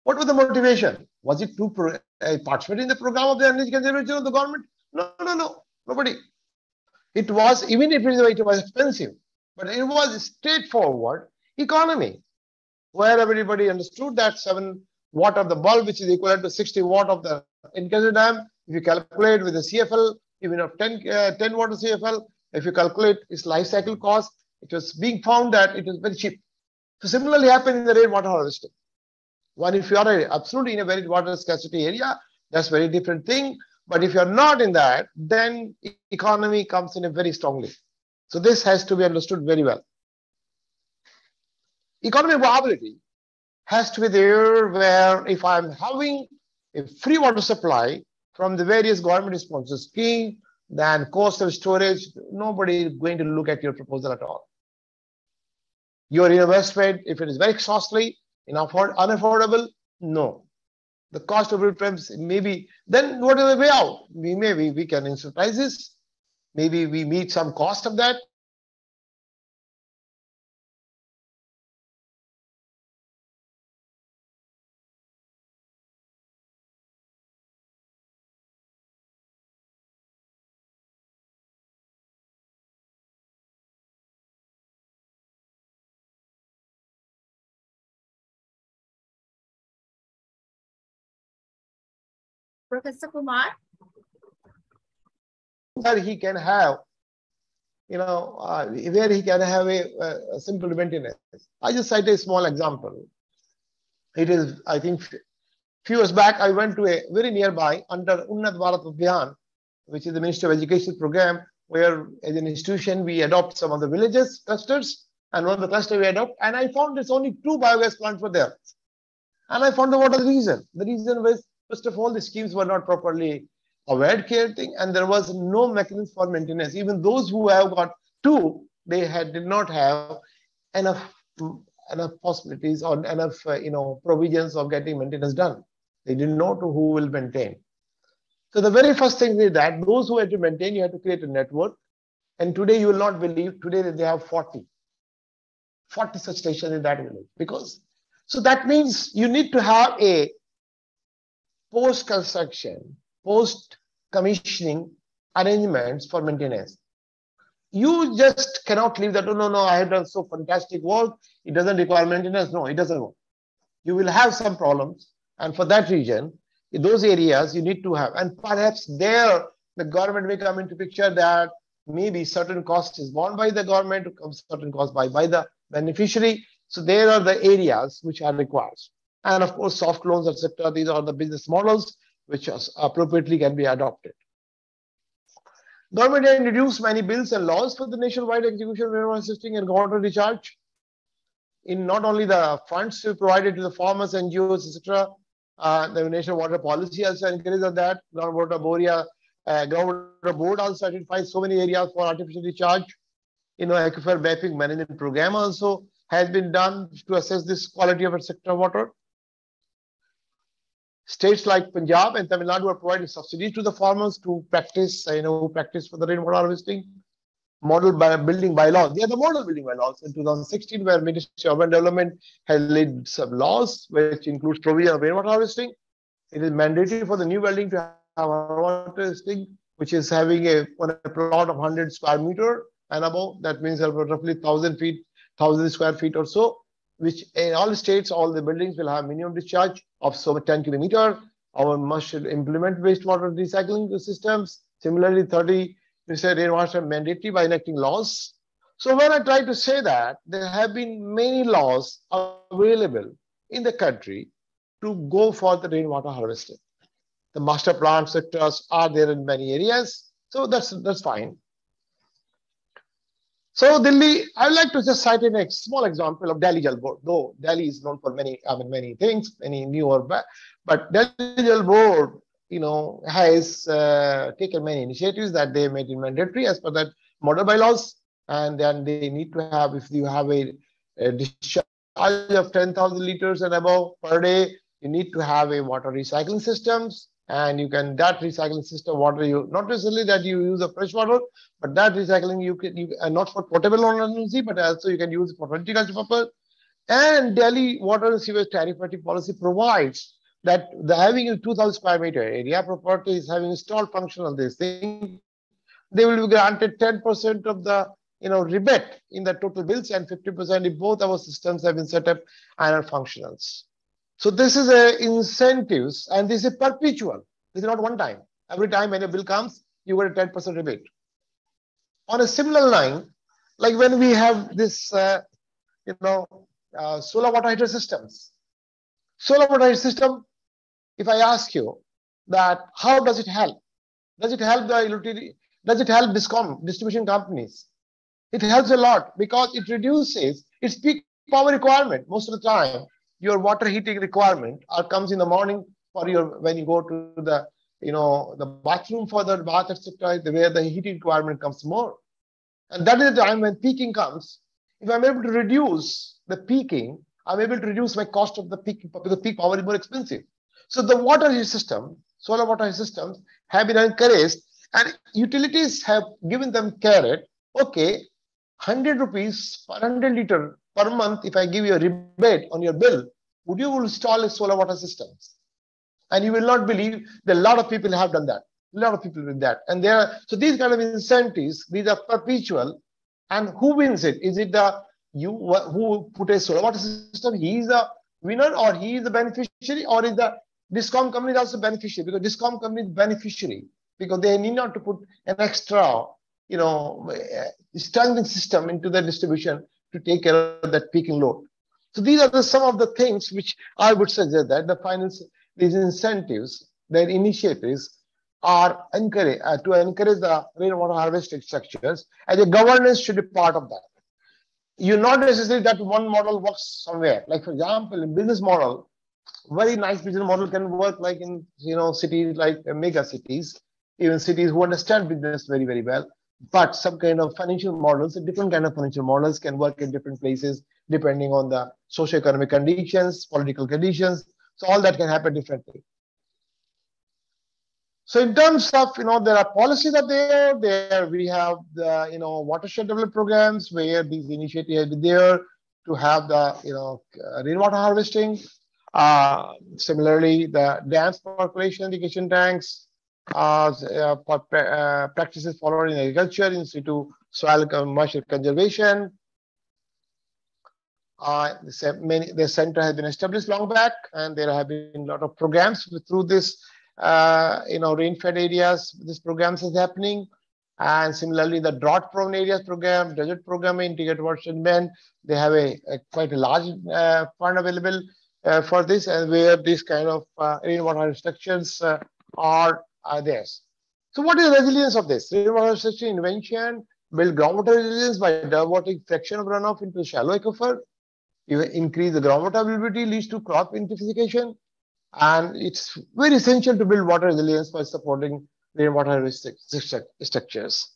What was the motivation? Was it to pro- uh, participate in the program of the energy conservation of the government? No, no, no, nobody. It was, even if it was expensive, but it was a straightforward economy, where everybody understood that 7 watt of the bulb, which is equivalent to 60 watt of the incandescent lamp, if you calculate with the CFL, even of 10, uh, 10 watt of CFL, if you calculate its life cycle cost, it was being found that it was very cheap. So similarly happen in the rainwater harvesting. One, if you are absolutely in a very water scarcity area, that's very different thing. But if you're not in that, then economy comes in a very strongly. So this has to be understood very well. Economic viability has to be there where if I'm having a free water supply from the various government sponsored scheme, then cost of storage, nobody is going to look at your proposal at all your investment, if it is very costly, in afford unaffordable, no. The cost of returns maybe, then what is the way out? We maybe we can incentivize this. Maybe we meet some cost of that. Professor Kumar? Where he can have, you know, uh, where he can have a, a simple maintenance. I just cite a small example. It is, I think, few years back, I went to a very nearby under Unnat Bharat Abhiyan, which is the Ministry of Education program, where as an institution, we adopt some of the villages clusters, and one of the cluster we adopt, and I found there's only two biogas plants were there. And I found out what was the reason. The reason was, first of all, the schemes were not properly aware care thing, and there was no mechanism for maintenance. Even those who have got two, they had did not have enough enough possibilities or enough uh, you know provisions of getting maintenance done. They didn't know who will maintain. So the very first thing is that those who had to maintain, you had to create a network. And today you will not believe today that they have 40, 40 such stations in that village. Because so that means you need to have a post-construction, post-commissioning arrangements for maintenance. You just cannot leave that, oh, no, no, I have done so fantastic work. It doesn't require maintenance. No, it doesn't work. You will have some problems. And for that reason, in those areas you need to have, and perhaps there the government may come into picture that maybe certain cost is borne by the government, certain cost by, by the beneficiary. So there are the areas which are required. And of course, soft loans, etc. These are the business models which appropriately can be adopted. Government has introduced many bills and laws for the nationwide execution of rainwater assisting and water recharge. In not only the funds provided to the farmers, NGOs, etc., uh, the national water policy also encourages that. Groundwater Boria, uh, groundwater board also identifies so many areas for artificial recharge. You know, aquifer mapping management program also has been done to assess this quality of sector water. States like Punjab and Tamil Nadu are providing subsidies to the farmers to practice, uh, you know, practice for the rainwater harvesting. Model by building bylaws. They are the model building bylaws in 2016, where Ministry of Urban Development has laid some laws, which includes provision of rainwater harvesting. It is mandatory for the new building to have water harvesting, which is having a, on a plot of 100 square meter and above. That means roughly 1,000 feet, 1,000 square feet or so, which in all the states, all the buildings will have minimum discharge of so 10 kilometer. Our must implement wastewater recycling systems. Similarly, 30 we said rainwater mandatory by enacting laws. So when I try to say that, there have been many laws available in the country to go for the rainwater harvesting. The master plan sectors are there in many areas. So that's, that's fine. So Delhi, I would like to just cite in a small example of Delhi Jal Board, though Delhi is known for many, I mean, many things, many new or bad, but Delhi Jal Board you know, has uh, taken many initiatives that they made it mandatory as per that model bylaws. And then they need to have, if you have a, a discharge of 10,000 liters and above per day, you need to have a water recycling systems. And you can, that recycling system water, you not necessarily that you use a fresh water, but that recycling you can, you, uh, not for potable energy, but also you can use for horticulture purpose. And Delhi Water and Sewage Tariff Policy provides that the having a 2000 square meter area property is having installed function on this thing, they will be granted 10% of the you know rebate in the total bills and 50% if both our systems have been set up and are functional. So this is a incentives and this is perpetual. This is not one time. Every time when a bill comes, you get a 10% rebate. On a similar line, like when we have this, uh, you know, uh, solar water heater systems. Solar water heater system if I ask you that how does it help? Does it help the utility? Does it help discom distribution companies? It helps a lot because it reduces its peak power requirement. Most of the time, your water heating requirement or comes in the morning for your when you go to the you know the bathroom for the bath etc. Where the heating requirement comes more, and that is the time when peaking comes. If I'm able to reduce the peaking, I'm able to reduce my cost of the peak because the peak power is more expensive. So the water system, solar water systems have been encouraged and utilities have given them carrot. Okay, 100 rupees per 100 liter per month, if I give you a rebate on your bill, would you install a solar water system? And you will not believe that a lot of people have done that. A lot of people did that. And there are, so these kind of incentives, these are perpetual. And who wins it? Is it the you who put a solar water system? He is the winner or he is the beneficiary or is the Discom company also beneficiary because Discom company is beneficiary because they need not to put an extra, you know, eh, strengthening system into the distribution to take care of that peaking load. So these are the, some of the things which I would suggest that the finance, these incentives, their initiatives are encourage, uh, to encourage the rainwater harvesting structures and the governance should be part of that. You're not necessarily that one model works somewhere. Like for example, in business model, very nice business model can work like in you know cities like uh, mega cities, even cities who understand business very very well. But some kind of financial models, different kind of financial models can work in different places depending on the socio-economic conditions, political conditions. So all that can happen differently. So in terms of, you know, there are policies are there. There we have the, you know, watershed development programs where these initiatives are there to have the, you know, rainwater harvesting. Uh, similarly, the dams percolation irrigation tanks, uh, uh, uh, practices followed in agriculture, in situ soil moisture conservation. Uh, many, the center has been established long back, and there have been a lot of programs through this uh, you know, rain-fed areas, this programs is happening. And similarly, the drought-prone areas program, desert program, integrated watershed band, they have a, a, quite a large uh, fund available uh, for this, and where these kind of uh, rainwater restrictions uh, are, are there. So, what is the resilience of this? Rainwater restriction invention build groundwater resilience by diverting fraction of runoff into shallow aquifer. You increase the groundwater availability leads to crop intensification and it's very essential to build water resilience by supporting rainwater structures.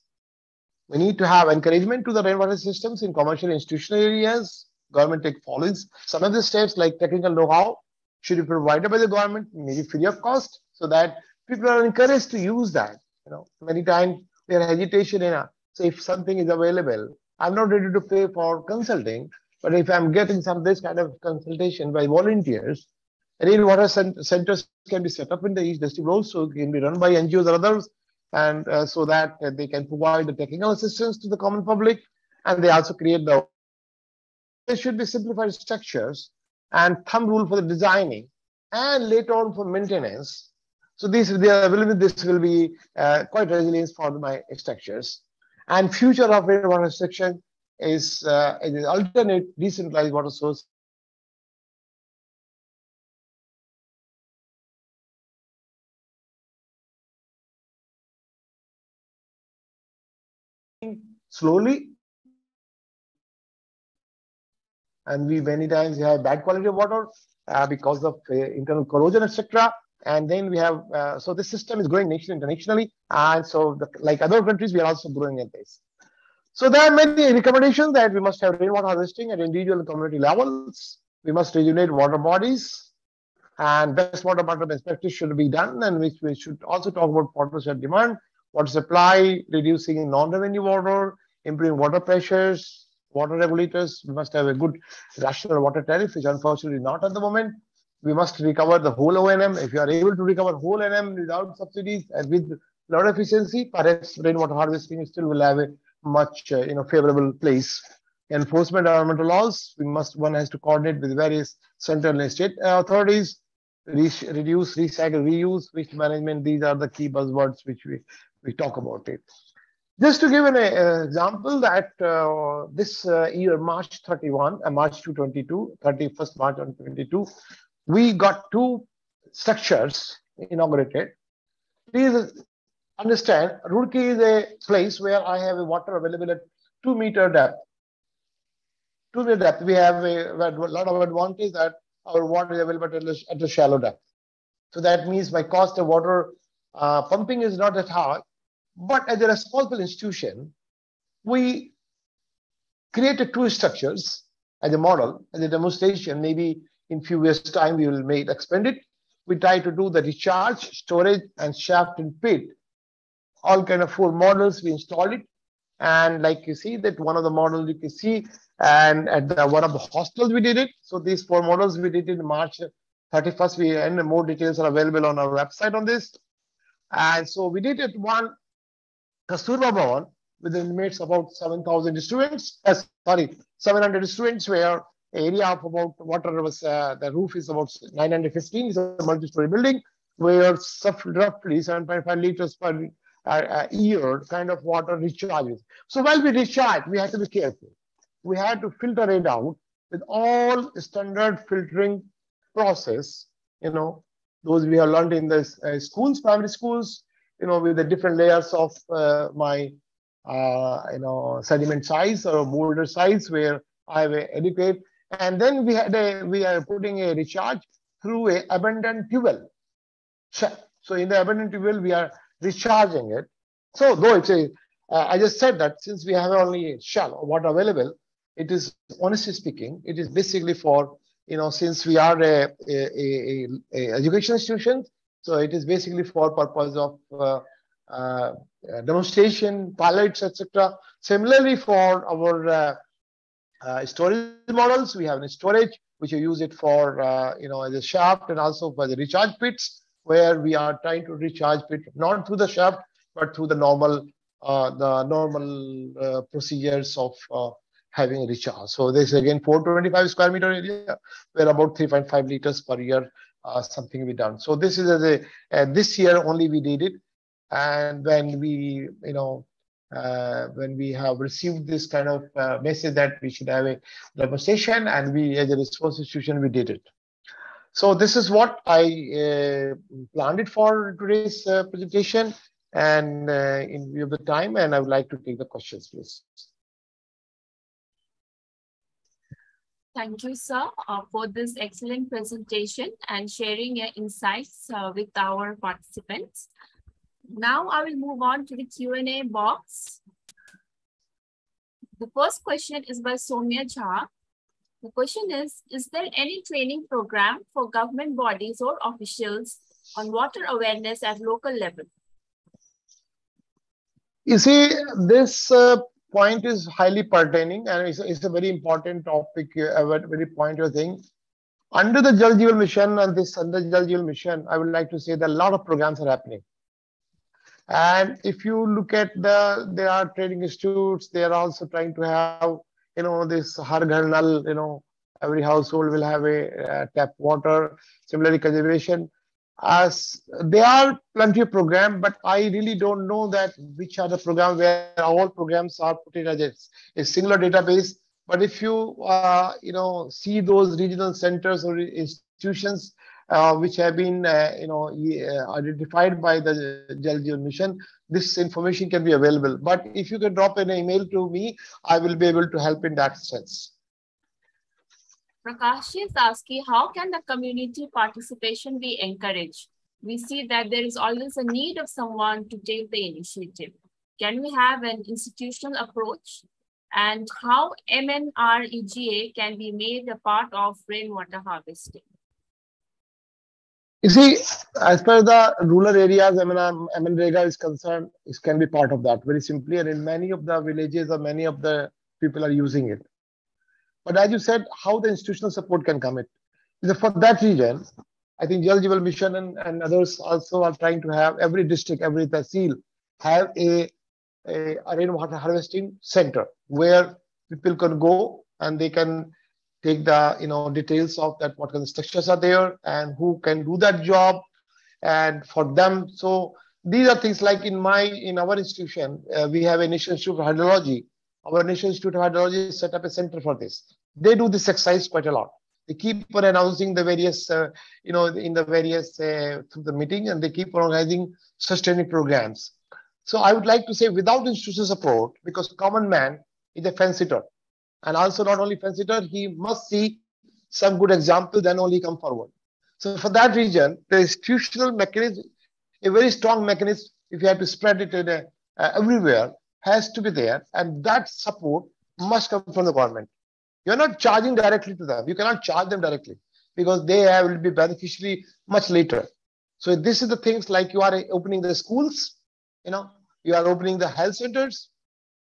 We need to have encouragement to the rainwater systems in commercial institutional areas. Government take follows some of the steps like technical know-how should be provided by the government, maybe free of cost, so that people are encouraged to use that. You know, many times there hesitation in a, so if something is available, I'm not ready to pay for consulting, but if I'm getting some this kind of consultation by volunteers, Rainwater centers can be set up in the each district also can be run by NGOs or others, and uh, so that uh, they can provide the technical assistance to the common public, and they also create the. There should be simplified structures and thumb rule for the designing, and later on for maintenance. So these, this will be uh, quite resilient for my structures. And future of rainwater section is, uh, is alternate decentralized water source slowly. And we many times have bad quality of water uh, because of uh, internal corrosion, etc. And then we have, uh, so this system is growing nationally, internationally. And so the, like other countries, we are also growing at this. So there are many recommendations that we must have rainwater harvesting at individual and community levels. We must rejuvenate water bodies and best water management practice should be done and which we should also talk about watershed demand water supply, reducing non-revenue water, improving water pressures, water regulators. We must have a good rational water tariff, which unfortunately not at the moment. We must recover the whole O&M. If you are able to recover whole O&M without subsidies and with lot of efficiency, perhaps rainwater harvesting still will have a much uh, you know favorable place. Enforcement environmental laws, we must one has to coordinate with various central and state uh, authorities. Re reduce, recycle, reuse, waste management. These are the key buzzwords which we we talk about it. Just to give an uh, example that uh, this uh, year, March 31, uh, March 2022, 31st March 2022, we got two structures inaugurated. Please understand, Roorkee is a place where I have a water available at two meter depth. Two meter depth, we have a, a lot of advantage that our water is available at a, at shallow depth. So that means my cost of water uh, pumping is not that high but as a responsible institution, we created two structures as a model, as a demonstration. Maybe in few years' time, we will make expand it. We try to do the recharge, storage, and shaft and pit. All kind of four models, we installed it. And like you see that one of the models you can see, and at the, one of the hostels we did it. So these four models we did in March 31st. We and more details are available on our website on this. And so we did it one Kasturba Bhavan with inmates about 7,000 students, uh, sorry, 700 students where area of about water was uh, the roof is about 915 is a multi-story building where roughly 7.5 liters per uh, uh, year kind of water recharges. So while we recharge, we have to be careful. We have to filter it out with all standard filtering process, you know, those we have learned in the uh, schools, primary schools, you know, with the different layers of uh, my, uh, you know, sediment size or boulder size where I have educate. And then we had a, we are putting a recharge through a abandoned fuel. So in the abandoned fuel, we are recharging it. So though it's a, uh, I just said that since we have only shell water available, it is honestly speaking, it is basically for you know since we are a, a, a, a education institution, so it is basically for purpose of uh, uh, demonstration, pilots, etc. Similarly, for our uh, storage models, we have a storage which you use it for uh, you know as a shaft and also for the recharge pits where we are trying to recharge pit not through the shaft but through the normal uh, the normal uh, procedures of uh, having recharge. So this again 425 square meter area where about 3.5 liters per year uh, something we done. So this is as a uh, this year only we did it, and when we you know uh, when we have received this kind of uh, message that we should have a demonstration and we as a response institution we did it. So this is what I uh, planned it for today's uh, presentation and uh, in view of the time, and I would like to take the questions, please. Thank you, sir, uh, for this excellent presentation and sharing your insights uh, with our participants. Now I will move on to the Q&A box. The first question is by Somya Jha. The question is, is there any training program for government bodies or officials on water awareness at local level? You see, this uh, point is highly pertaining and it's, it's a very important topic, a very point you're saying. Under the Jal Jeevan mission and this under Jal Jeevan mission, I would like to say that a lot of programs are happening. And if you look at the, there are training institutes, they are also trying to have you know, this Har Ghar Nal, you know, every household will have a uh, tap water. Similarly, conservation. As there are plenty of programs, but I really don't know that which are the programs where all programs are put in as a, a singular database. But if you uh, you know see those regional centers or institutions uh, which have been uh, you know uh, identified by the Jal Jeevan mission, this information can be available. But if you can drop an email to me, I will be able to help in that sense. Prakash is asking, how can the community participation be encouraged? We see that there is always a need of someone to take the initiative. Can we have an institutional approach? And how MNREGA can be made a part of rainwater harvesting? You see, as far as the rural areas, I mean, um, MNREGA is concerned, it can be part of that very simply. And in many of the villages or many of the people are using it. But as you said, how the institutional support can come in. For that reason, I think Jal Jeevan Mission and, and others also are trying to have every district, every tehsil have a, a rainwater harvesting center where people can go and they can take the you know details of that what kind of structures are there and who can do that job and for them. So these are things like in my in our institution uh, we have a national institute of hydrology. Our national institute of hydrology set up a center for this. They do this exercise quite a lot. They keep on announcing the various uh, you know in the various uh, through the meeting and they keep organizing sustaining programs. So i would like to say without institutional support because common man is a fence sitter and also not only sitter, he must see some good example, then only come forward. So for that reason, the institutional mechanism, a very strong mechanism, if you have to spread it a, uh, everywhere, has to be there. And that support must come from the government. You're not charging directly to them. You cannot charge them directly because they will be beneficiary much later. So this is the things like you are opening the schools, you know, you are opening the health centers,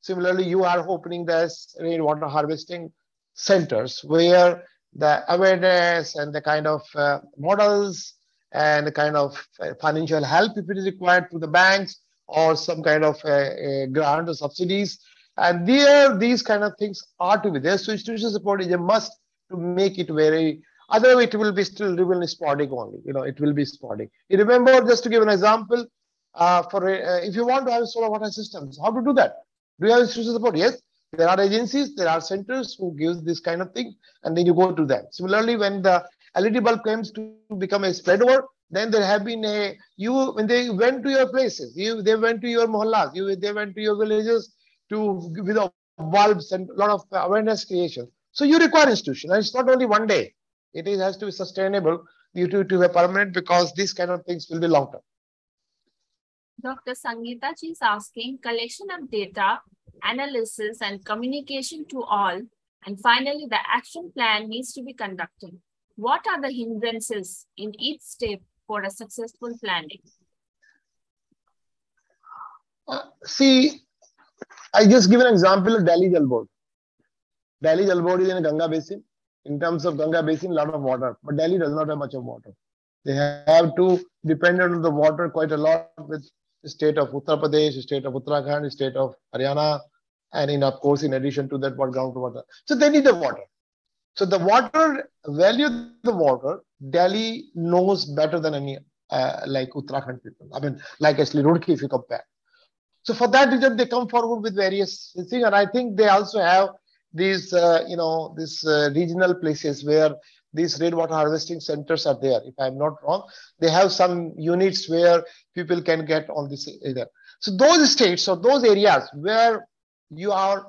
Similarly, you are opening this rainwater harvesting centers where the awareness and the kind of uh, models and the kind of uh, financial help if it is required to the banks or some kind of uh, grant or subsidies. And there, these kind of things are to be there. So institutional support is a must to make it very, otherwise it will be still really sporadic only, you know, it will be sporadic. You remember, just to give an example, uh, for uh, if you want to have solar water systems, how to do that? Do you have institutional support? Yes, there are agencies, there are centers who give this kind of thing, and then you go to them. Similarly, when the LED bulb comes to become a spread over, then there have been a you when they went to your places, you they went to your mohallas, you they went to your villages to with bulbs and a lot of awareness creation. So you require institution, and it's not only one day. It is, has to be sustainable. You to to be permanent because these kind of things will be long term. Dr. Sangeeta is asking collection of data, analysis, and communication to all, and finally the action plan needs to be conducted. What are the hindrances in each step for a successful planning? Uh, see, I just give an example of Delhi Jal Board. Delhi Jal Board is in a Ganga basin. In terms of Ganga basin, a lot of water, but Delhi does not have much of water. They have to depend on the water quite a lot with state of Uttar Pradesh, state of Uttarakhand, state of Haryana, and in of course, in addition to that, what groundwater. So they need the water. So the water value the water, Delhi knows better than any uh, like Uttarakhand people. I mean, like actually Roorkee if you compare. So for that reason, they come forward with various things, and I think they also have these, uh, you know, these uh, regional places where these rainwater harvesting centers are there. If I'm not wrong, they have some units where people can get on this either. So those states or those areas where you are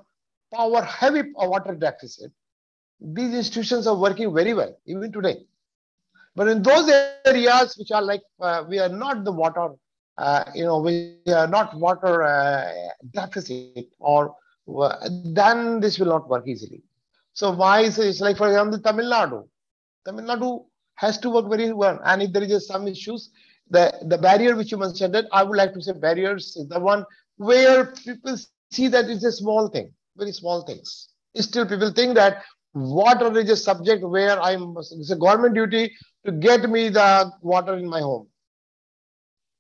power heavy water deficit, these institutions are working very well even today. But in those areas which are like uh, we are not the water, uh, you know, we are not water uh, deficit, or uh, then this will not work easily. So why is it? Like for example Tamil Nadu. Tamil Nadu has to work very well, and if there is some issues, the the barrier which you mentioned, that I would like to say barriers is the one where people see that it's a small thing, very small things. Still, people think that water is a subject where I'm, it's a government duty to get me the water in my home.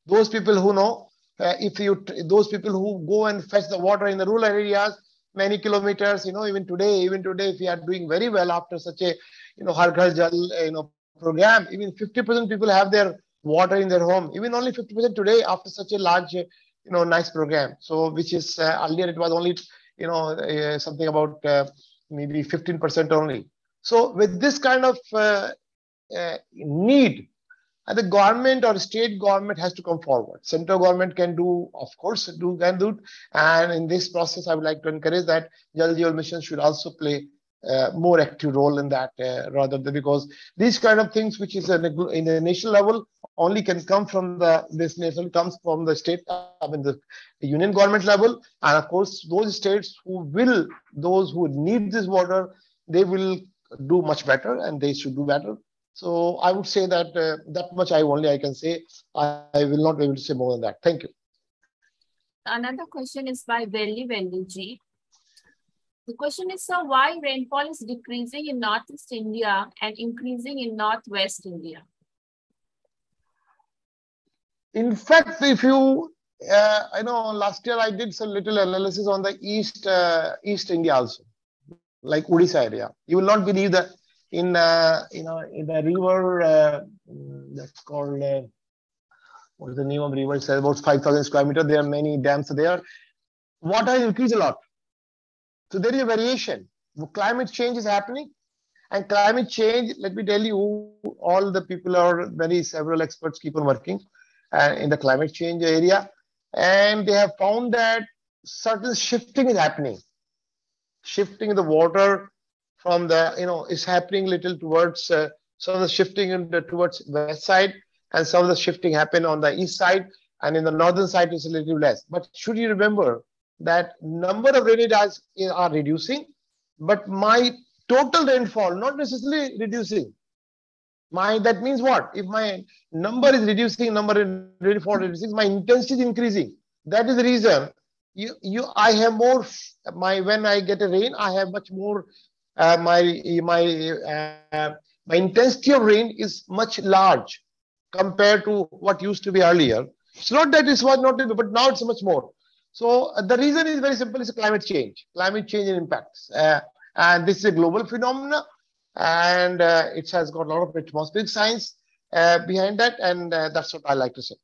Those people who know, uh, if you, those people who go and fetch the water in the rural areas, many kilometers, you know, even today, even today, if we are doing very well after such a, you know, Har Ghar Jal, you know, program, even 50% people have their water in their home, even only 50% today after such a large, you know, nice program. So, which is uh, earlier it was only, you know, uh, something about uh, maybe 15% only. So with this kind of uh, uh, need, uh, the government or state government has to come forward. Central government can do, of course, do can do. And in this process, I would like to encourage that Jal Jeevan Mission should also play more active role in that uh, rather than because these kind of things which is a, in the national level only can come from the this nation comes from the state I mean the, union government level. And of course those states who will those who need this water they will do much better and they should do better. So I would say that uh, that much I only I can say. I, I, will not be able to say more than that. Thank you. Another question is by Velli Velli ji the question is, sir, why rainfall is decreasing in Northeast India and increasing in Northwest India? In fact, if you, uh, I know last year I did some little analysis on the East uh, East India also, like Odisha area. You will not believe that in uh, you know in the river uh, that's called uh, what is the name of the river? It's about five thousand square meter. There are many dams there. Water increased a lot so there is a variation. Climate change is happening. And climate change, let me tell you, all the people are many several experts keep on working uh, in the climate change area. And they have found that certain shifting is happening. Shifting the water from the, you know, is happening little towards, uh, some of the shifting in the, towards west side and some of the shifting happen on the east side and in the northern side is a little less. But should you remember that number of rainy days are reducing, but my total rainfall not necessarily reducing. My that means what? If my number is reducing, number in rainfall reducing, my intensity is increasing. That is the reason you you I have more my when I get a rain, I have much more uh, my my uh, my intensity of rain is much large compared to what used to be earlier. It's not that it was not, but now it's much more. So uh, the reason is very simple: it's climate change. Climate change and impacts, uh, and this is a global phenomenon. and uh, it has got a lot of atmospheric science uh, behind that, and uh, that's what I like to say.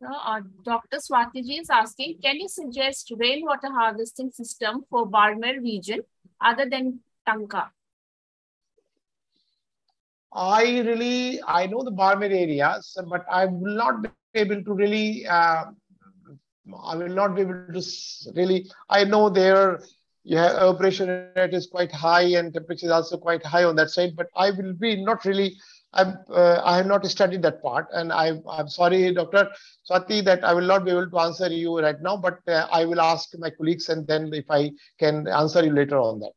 So, uh, Dr. Swatiji is asking, can you suggest rainwater harvesting system for Barmer region other than Tanka? I really, I know the Barmer areas, but I will not be able to really, uh, I will not be able to really, I know there yeah, operation rate is quite high and temperature is also quite high on that side, but I will be not really, I'm, uh, I have not studied that part. And I, I'm sorry, Dr. Swati, that I will not be able to answer you right now, but uh, I will ask my colleagues and then if I can answer you later on that.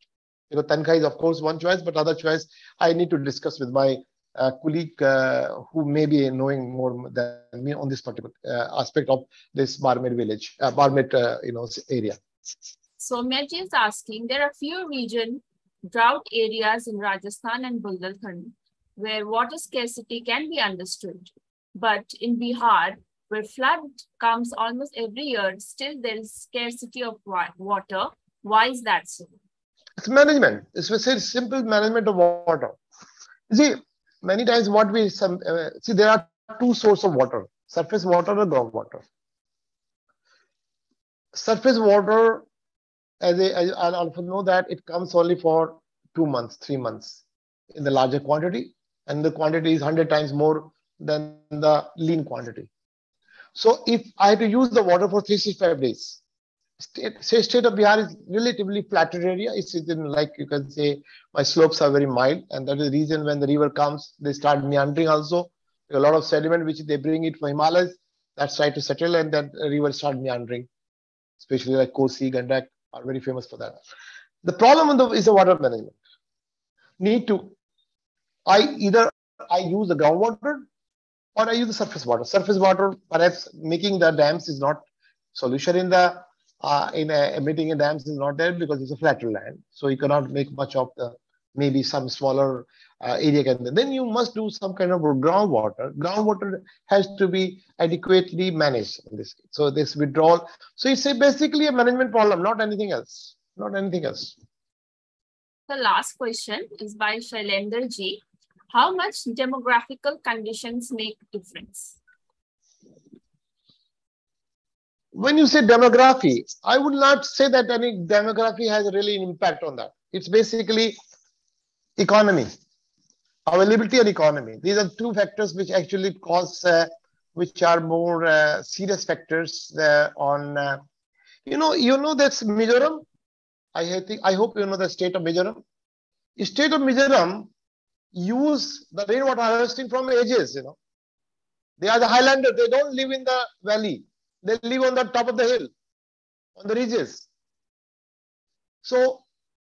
You know, Tanka is of course one choice, but other choice I need to discuss with my uh, colleague uh, who may be knowing more than me on this particular uh, aspect of this Barmer village, uh, Barmer, uh, you know, area. So Meji is asking, there are few region drought areas in Rajasthan and Bundelkhand where water scarcity can be understood. But in Bihar, where flood comes almost every year, still there is scarcity of water. Why is that so? It's management. It's very simple management of water. You see, many times what we some uh, see there are two sources of water: surface water and groundwater. Surface water as I, I also know that it comes only for two months, three months in the larger quantity, and the quantity is 100 times more than the lean quantity. So if I have to use the water for 365 days, state, say state of Bihar is relatively flatter area. It's in like you can say my slopes are very mild, and that is the reason when the river comes, they start meandering also. A lot of sediment which they bring it from Himalayas, that's try to settle, and then the river start meandering, especially like Kosi, Gandak, are very famous for that. The problem is the water management. Need to, I either I use the groundwater or I use the surface water. Surface water, perhaps making the dams is not solution in the uh, in a, emitting a dams is not there because it's a flatter land. So you cannot make much of the maybe some smaller uh, area can then you must do some kind of groundwater. Groundwater has to be adequately managed in this case. so this withdrawal so it's a basically a management problem not anything else not anything else. The last question is by Shailendra ji. How much demographical conditions make difference when you say demography i would not say that any demography has really an impact on that it's basically economy availability and economy. These are two factors which actually cause, uh, which are more uh, serious factors uh, on, uh, you know, you know that's Mizoram. I think I hope you know the state of Mizoram. The state of Mizoram use the rainwater harvesting from ages. You know, they are the highlanders. They don't live in the valley. They live on the top of the hill, on the ridges. So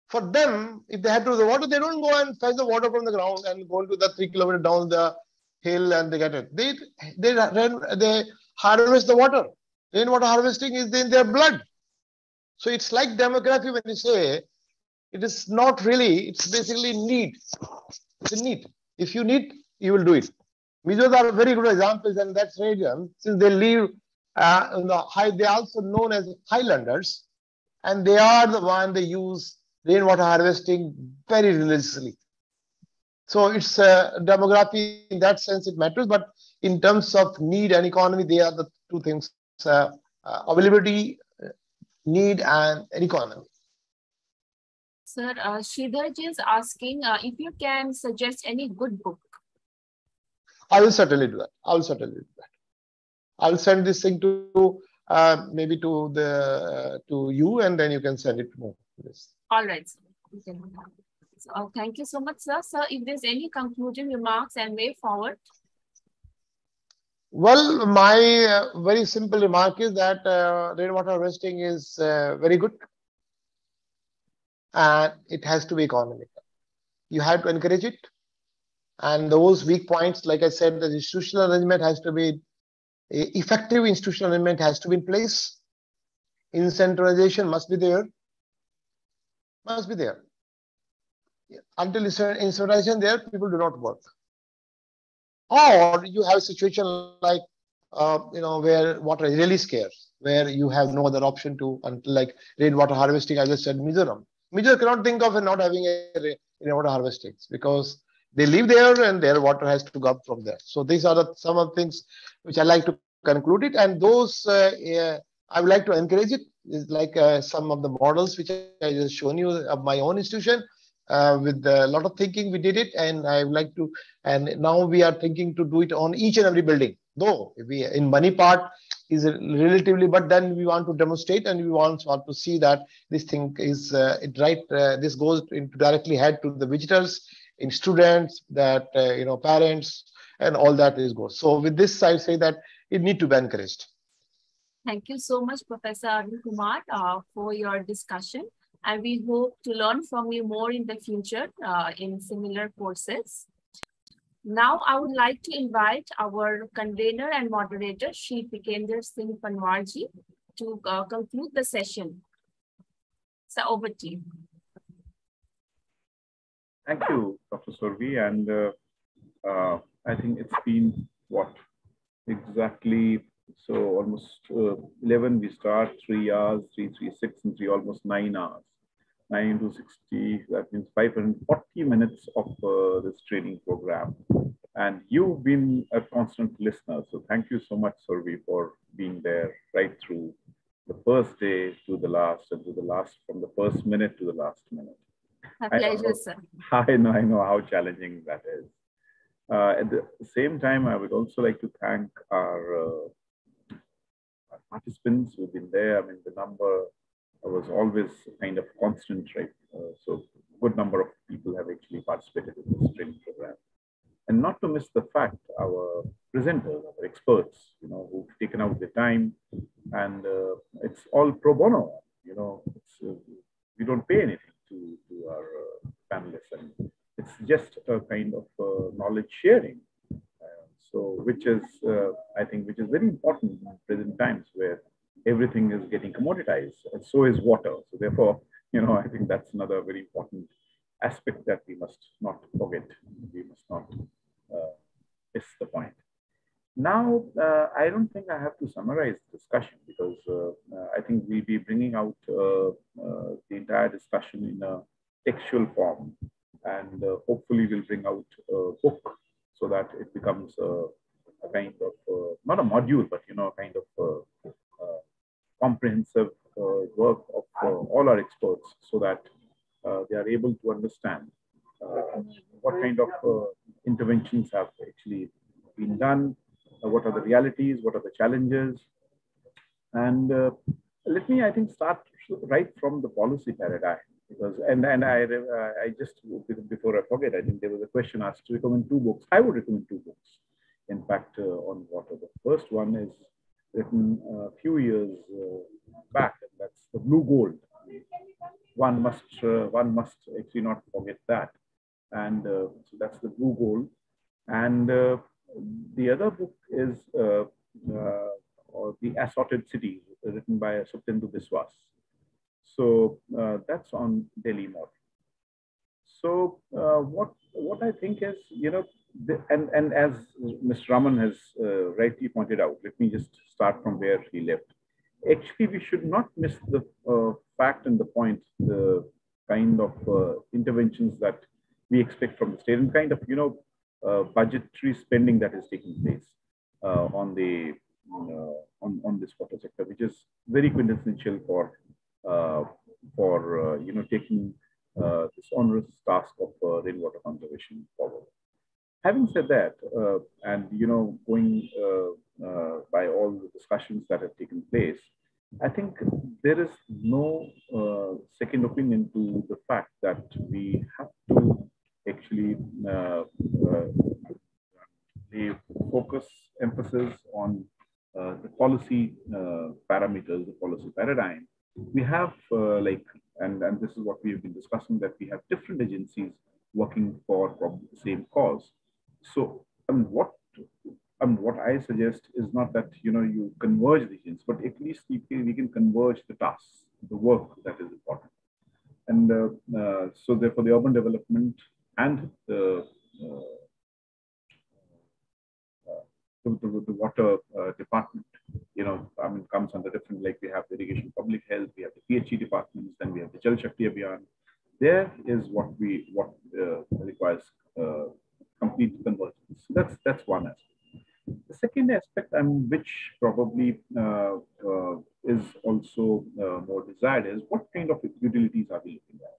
for them, if they have to the water, they don't go and fetch the water from the ground and go to the three kilometer down the hill and they get it. They they they harvest the water. Rainwater harvesting is in their blood. So it's like demography when you say it is not really, it's basically need. It's a need. If you need, you will do it. Mizos are very good examples, and that's region, since they live uh, the high, they are also known as highlanders, and they are the one they use rainwater harvesting very religiously. So it's uh, demography in that sense it matters, but in terms of need and economy, they are the two things: uh, uh, availability, need, and economy. Sir, uh, is asking uh, if you can suggest any good book. I will certainly do that. I will certainly do that. I will send this thing to uh, maybe to the uh, to you, and then you can send it to me. Yes. All right. So, uh, thank you so much, sir. Sir, if there's any concluding remarks and way forward. Well, my uh, very simple remark is that uh, rainwater harvesting is uh, very good and it has to be economical. You have to encourage it. And those weak points, like I said, the institutional arrangement has to be effective institutional arrangement has to be in place. Incentivization must be there must be there. Until instrumentalization there, people do not work. Or you have a situation like, uh, you know, where water is really scarce, where you have no other option to, until like rainwater harvesting, as I just said Mizoram. Major cannot think of not having a rainwater harvesting because they live there and their water has to come from there. So these are the, some of the things which I like to conclude it. And those uh, I would like to encourage it. Is like uh, some of the models which I just shown you of my own institution. Uh, with a lot of thinking, we did it, and I would like to. And now we are thinking to do it on each and every building. Though we in money part is relatively, but then we want to demonstrate and we want, want to see that this thing is uh, it right. Uh, this goes into directly head to the visitors, in students, that uh, you know parents, and all that is goes. So with this, I say that it need to be encouraged. Thank you so much, Professor Arun Kumar, uh, for your discussion. And we hope to learn from you more in the future uh, in similar courses. Now, I would like to invite our convener and moderator, Shri Tikender Singh Panwarji, to uh, conclude the session. So, over to you. Thank you, Dr. Sauravi. And uh, uh, I think it's been what exactly so almost uh, 11 we start, 3 hours, 3, 3, 6, and 3, almost 9 hours. 9 into 60, that means 540 minutes of uh, this training program. And you've been a constant listener. So thank you so much, Sauravi, for being there right through the first day to the last and to the last, from the first minute to the last minute. A pleasure, I know, sir. [LAUGHS] I know, I know how challenging that is. Uh, at the same time, I would also like to thank our uh, participants who've been there. I mean, the number was always kind of constant, right? Uh, so good number of people have actually participated in this training program. And not to miss the fact, our presenters, our experts, you know, who've taken out the time and uh, it's all pro bono, you know, uh, we don't pay anything to, to our uh, panelists and it's just a kind of uh, knowledge sharing so, which is, uh, I think, which is very important in present times where everything is getting commoditized, and so is water. So, therefore, you know, I think that's another very important aspect that we must not forget. We must not uh, miss the point. Now, uh, I don't think I have to summarize the discussion because uh, uh, I think we'll be bringing out uh, the entire discussion in a textual form and hopefully we'll bring out a book so that it becomes a, a kind of uh, not a module, but you know, a kind of uh, uh, comprehensive work of all our experts, so that they are able to understand what kind of interventions have actually been done, what are the realities, what are the challenges, and let me, I think, start right from the policy paradigm because and and I uh, I just before I forget, I think there was a question asked to recommend two books. I would recommend two books, in fact, uh, on water. The first one is written a few years uh, back, and that's the Blue Gold. One must uh, one must actually not forget that, and uh, so that's the Blue Gold, and uh, the other book is or the Assorted Cities, written by Suptendu Biswas. So uh, that's on Delhi model. So uh, what what I think is, you know, the, and and as Mr. Raman has uh, rightly pointed out, let me just start from where he left. Actually, we should not miss the uh, fact and the point, the kind of uh, interventions that we expect from the state, and kind of you know uh, budgetary spending that is taking place on the on on this water sector, which is very quintessential for uh, for uh, you know taking uh, this onerous task of rainwater conservation forward. Having said that, and you know going by all the discussions that have taken place, I think there is no uh, second opinion to the fact that we have to actually uh, uh, focus emphasis on the policy parameters, the policy paradigm, we have uh, like, and, and this is what we've been discussing, that we have different agencies working for the same cause. So um, what um, what I suggest is not that you know you converge the agents, but at least we can, we can converge the tasks, the work that is important. And uh, uh, so therefore the urban development and the uh, uh, the, the, the, water uh, department, you know, I mean, comes under different, like we have irrigation public health, we have the PHE departments, then we have the Jal Shakti Abhiyan. There is what we, what uh, requires uh, complete convergence. So that's, that's one aspect. The second aspect, um, which probably uh, uh, is also uh, more desired, is what kind of utilities are we looking at,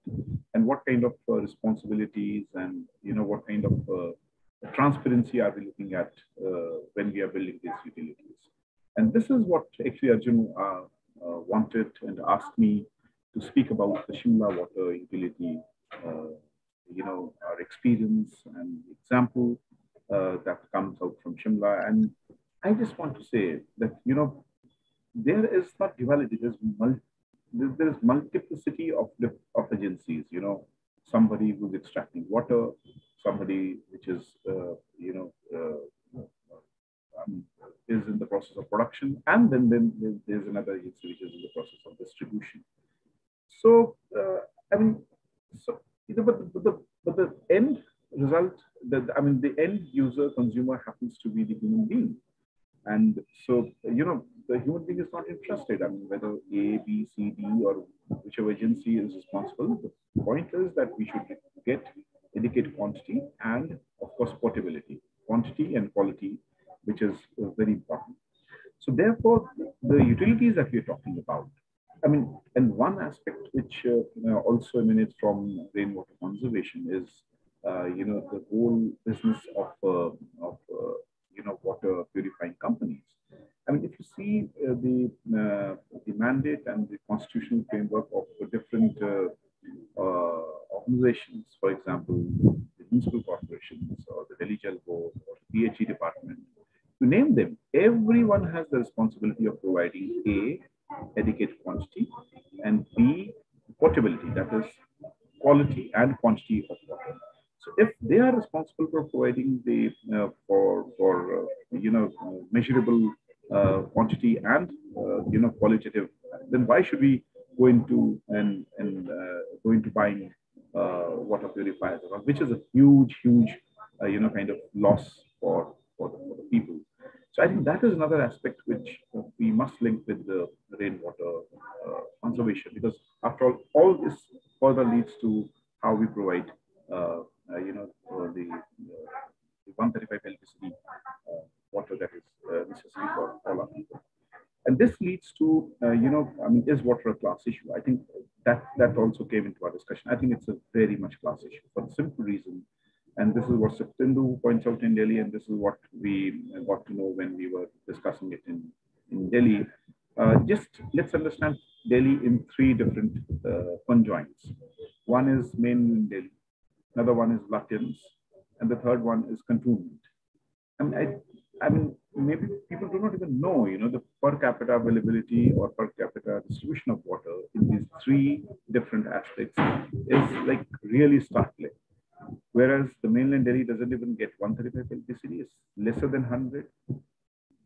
and what kind of uh, responsibilities, and you know what kind of uh, transparency are we looking at uh, when we are building these utilities. And this is what actually Arjun wanted and asked me to speak about the Shimla water utility, you know, our experience and example uh, that comes out from Shimla. And I just want to say that, you know, there is not duality, there's, mul- there's multiplicity of, of agencies, you know, somebody who's extracting water, somebody which is, uh, you know, uh, um, is in the process of production, and then, then there's another agency which is in the process of distribution. So, uh, I mean, so, you know, but, but, the, but the end result that I mean the end user consumer happens to be the human being. And so, you know, the human being is not interested. I mean, whether A, B, C, D, or whichever agency is responsible, the point is that we should get adequate quantity and, of course, potability, quantity and quality, which is uh, very important. So, therefore, the utilities that we're talking about, I mean, and one aspect which uh, also emanates from rainwater conservation is Uh, you know, the whole business of, uh, of uh, you know, water purifying companies. I mean, if you see uh, the, uh, the mandate and the constitutional framework of different organizations, for example, the municipal corporations or the Delhi Jal Board or the PHE department, to name them, everyone has the responsibility of providing A, adequate quantity, and B, potability, that is quality and quantity of water. So if they are responsible for providing the uh, for for uh, you know measurable uh, quantity and uh, you know qualitative, then why should we go into and and uh, go into buying uh, water purifiers, which is a huge huge you know kind of loss for for the, for the people. So I think that is another aspect which we must link with the rainwater conservation because after all, all this further leads to how we provide uh, uh, you know, the, the 135 LPCD uh, water that is uh, necessary for all our people. And this leads to, you know, I mean, is water a class issue? I think that that also came into our discussion. I think it's a very much class issue for the simple reason and this is what Suptendu points out in Delhi, and this is what we got to know when we were discussing it in, in Delhi. Uh, just let's understand Delhi in three different uh, conjoints. One is mainland Delhi, Another one is Lutyens. And the third one is cantonment. I mean, I, I mean, maybe people do not even know, you know, the per capita availability or per capita distribution of water in these three different aspects is like really startling. Whereas the mainland Delhi doesn't even get 135 LPCD, it's lesser than 100.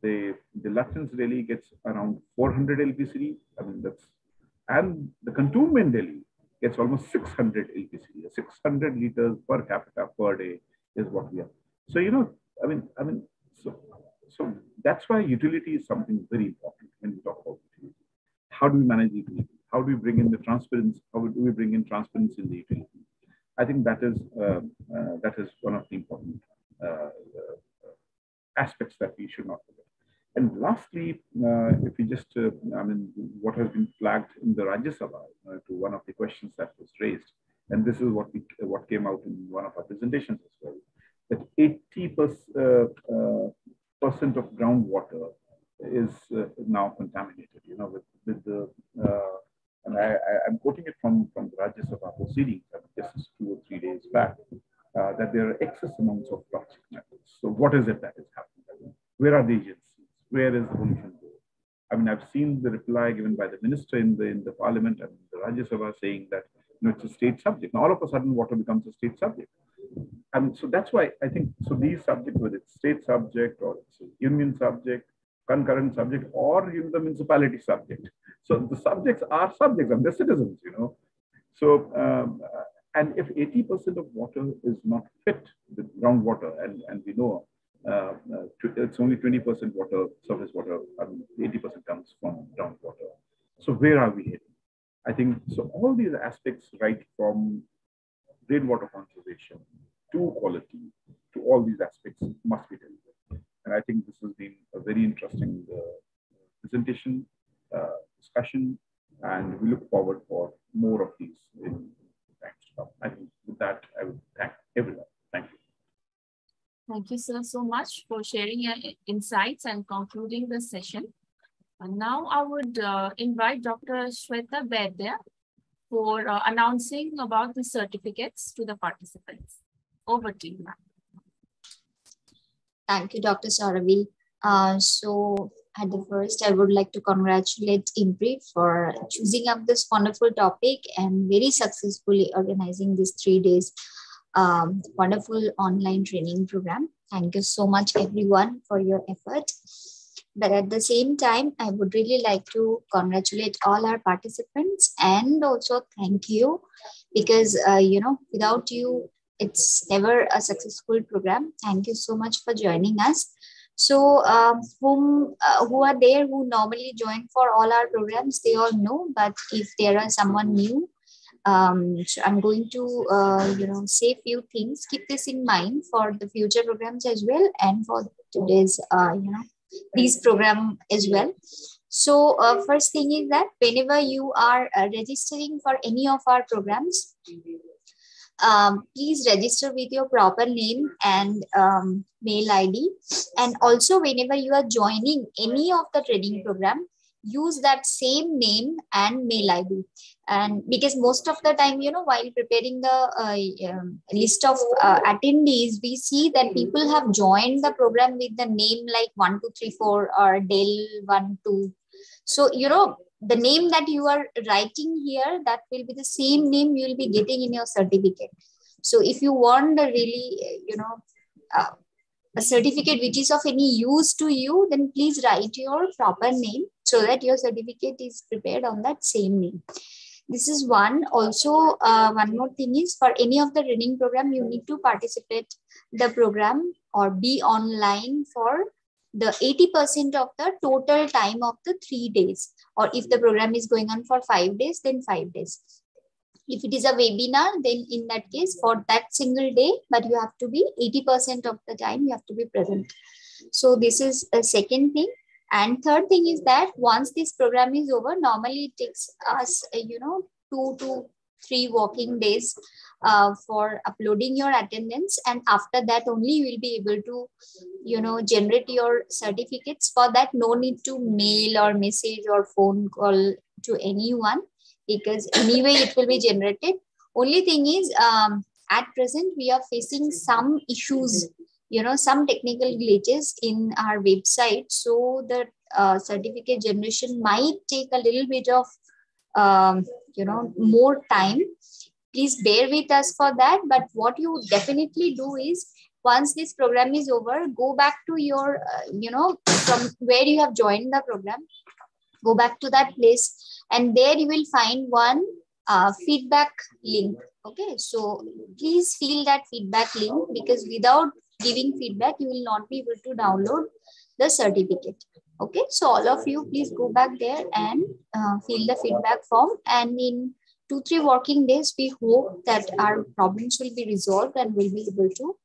The, the Lutyens Delhi gets around 400 LPCD. I mean, that's, and the cantonment Delhi gets almost 600 LPCD. 600 liters per capita per day is what we have. So, you know, I mean, I mean, so, so that's why utility is something very important when we talk about utility. How do we manage utility? How do we bring in the transparency? How do we bring in transparency in the utility? I think that is uh, uh, that is one of the important uh, aspects that we should not forget. And lastly, uh, if we just, uh, I mean, what has been flagged in the Rajya Sabha uh, to one of the questions that was raised, and this is what we what came out in one of our presentations as well, that 80 percent of groundwater is now contaminated. You know, with with the and I, am quoting it from from the Rajya Sabha proceedings just two or three days back, uh, that there are excess amounts of toxic metals. So what is it that is happening? Where are the agents? Where is the pollution board? I mean, I've seen the reply given by the minister in the in the parliament and the Rajya Sabha saying that you know, it's a state subject. Now, all of a sudden, water becomes a state subject. And so that's why I think so. These subjects, whether it's state subject or it's union subject, concurrent subject, or you know, the municipality subject. So the subjects are subjects and they're citizens. You know, so um, and if 80% of water is not fit, the groundwater, and, and we know uh, uh, it's only 20% water, surface water, and 80% comes from groundwater. So where are we heading? I think so. All these aspects, right from rainwater conservation to quality, to all these aspects, must be delivered. And I think this has been a very interesting uh, presentation, uh, discussion, and we look forward for more of these in to come. I think with that, I would thank everyone. Thank you. Thank you, sir, so much for sharing your insights and concluding the session. And now I would uh, invite Dr. Shweta Vaidya for uh, announcing about the certificates to the participants. Over to you, ma'am. Thank you, Dr. Sauravi. Uh, so at the first, I would like to congratulate IMPRI for choosing up this wonderful topic and very successfully organizing these three days um, wonderful online training program. Thank you so much, everyone, for your effort. But at the same time, I would really like to congratulate all our participants and also thank you because, uh, you know, without you, it's never a successful program. Thank you so much for joining us. So, um, whom uh, who are there who normally join for all our programs, they all know. But if there are someone new, um, so I'm going to uh, you know say few things. Keep this in mind for the future programs as well, and for today's uh, you know these program as well. So uh, first thing is that whenever you are uh, registering for any of our programs, um, please register with your proper name and um, mail ID. And also whenever you are joining any of the training program, use that same name and mail id and because most of the time you know while preparing the uh, um, list of uh, attendees we see that people have joined the program with the name like 1234 or del 12 so you know the name that you are writing here that will be the same name you will be getting in your certificate. So if you want a really you know uh, a certificate which is of any use to you, then please write your proper name so that your certificate is prepared on that same name. This is one. Also, uh, one more thing is for any of the training program, you need to participate the program or be online for the 80% of the total time of the three days. Or if the program is going on for five days, then five days if it is a webinar then in that case for that single day but you have to be 80% of the time you have to be present so this is a second thing and third thing is that once this program is over normally it takes us uh, you know two to three working days uh, for uploading your attendance and after that only you will be able to you know generate your certificates for that no need to mail or message or phone call to anyone because anyway it will be generated. Only thing is, um, at present we are facing some issues, you know, some technical glitches in our website. So the uh, certificate generation might take a little bit of, um, you know, more time. Please bear with us for that. But what you definitely do is once this program is over, go back to your, uh, you know, from where you have joined the program, go back to that place and there you will find one uh, feedback link okay so please fill that feedback link because without giving feedback you will not be able to download the certificate okay so all of you please go back there and uh, fill the feedback form and in two three working days we hope that our problems will be resolved and we'll be able to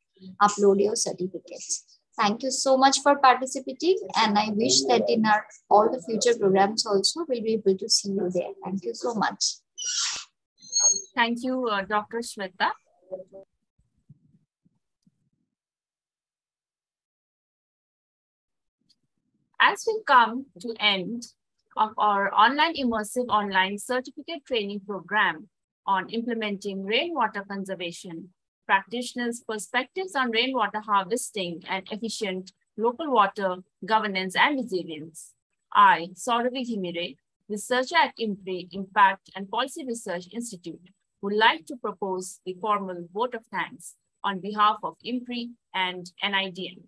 upload your certificates Thank you so much for participating. And I wish that in our all the future programs also, we'll be able to see you there. Thank you so much. Thank you, uh, Dr. Shweta. As we come to end of our online immersive online certificate training program on implementing rainwater conservation practitioners' perspectives on rainwater harvesting and efficient local water governance and resilience. I, Sauravi Ghimire, researcher at IMPRI Impact and Policy Research Institute, would like to propose the formal vote of thanks on behalf of IMPRI and NIDM.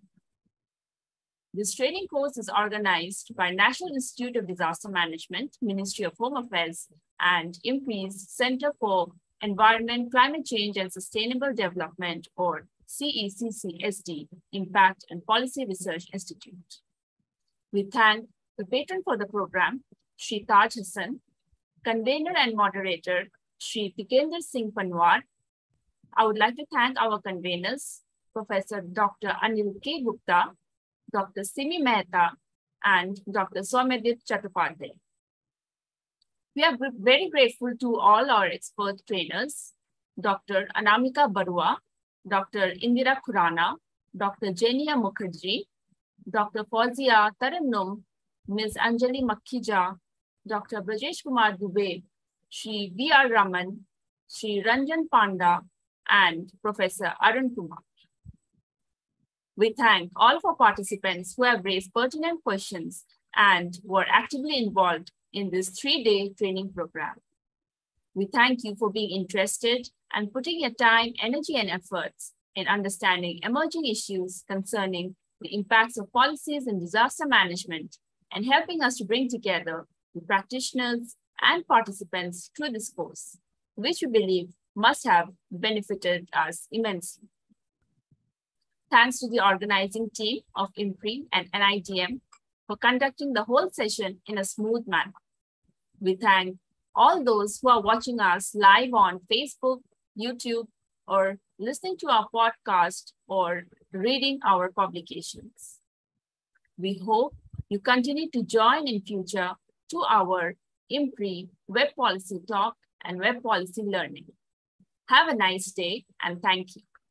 This training course is organized by National Institute of Disaster Management, Ministry of Home Affairs, and IMPRI's Center for Environment, Climate Change, and Sustainable Development, or CECCSD, Impact and Policy Research Institute. We thank the patron for the program, Sri Taj Hassan, convener and moderator, Sri Tikender Singh Panwar. I would like to thank our conveners, Professor Dr. Anil K. Gupta, Dr. Simi Mehta, and Dr. Soumyadeep Chattopadhyay. We are very grateful to all our expert trainers, Dr. Anamika Barua, Dr. Indira Khurana, Dr. Jenia Mukherjee, Dr. Fauzia Tarannum, Ms. Anjali Makhija, Dr. Brajesh Kumar Dubey, Sri V.R. Raman, Sri Ranjan Panda, and Professor Arun Kumar. We thank all of our participants who have raised pertinent questions and were actively involved in this three-day training program. We thank you for being interested and putting your time, energy, and efforts in understanding emerging issues concerning the impacts of policies in disaster management and helping us to bring together the practitioners and participants through this course, which we believe must have benefited us immensely. Thanks to the organizing team of IMPRI and NIDM for conducting the whole session in a smooth manner. We thank all those who are watching us live on Facebook, YouTube, or listening to our podcast or reading our publications. We hope you continue to join in future to our IMPRI web policy talk and web policy learning. Have a nice day and thank you.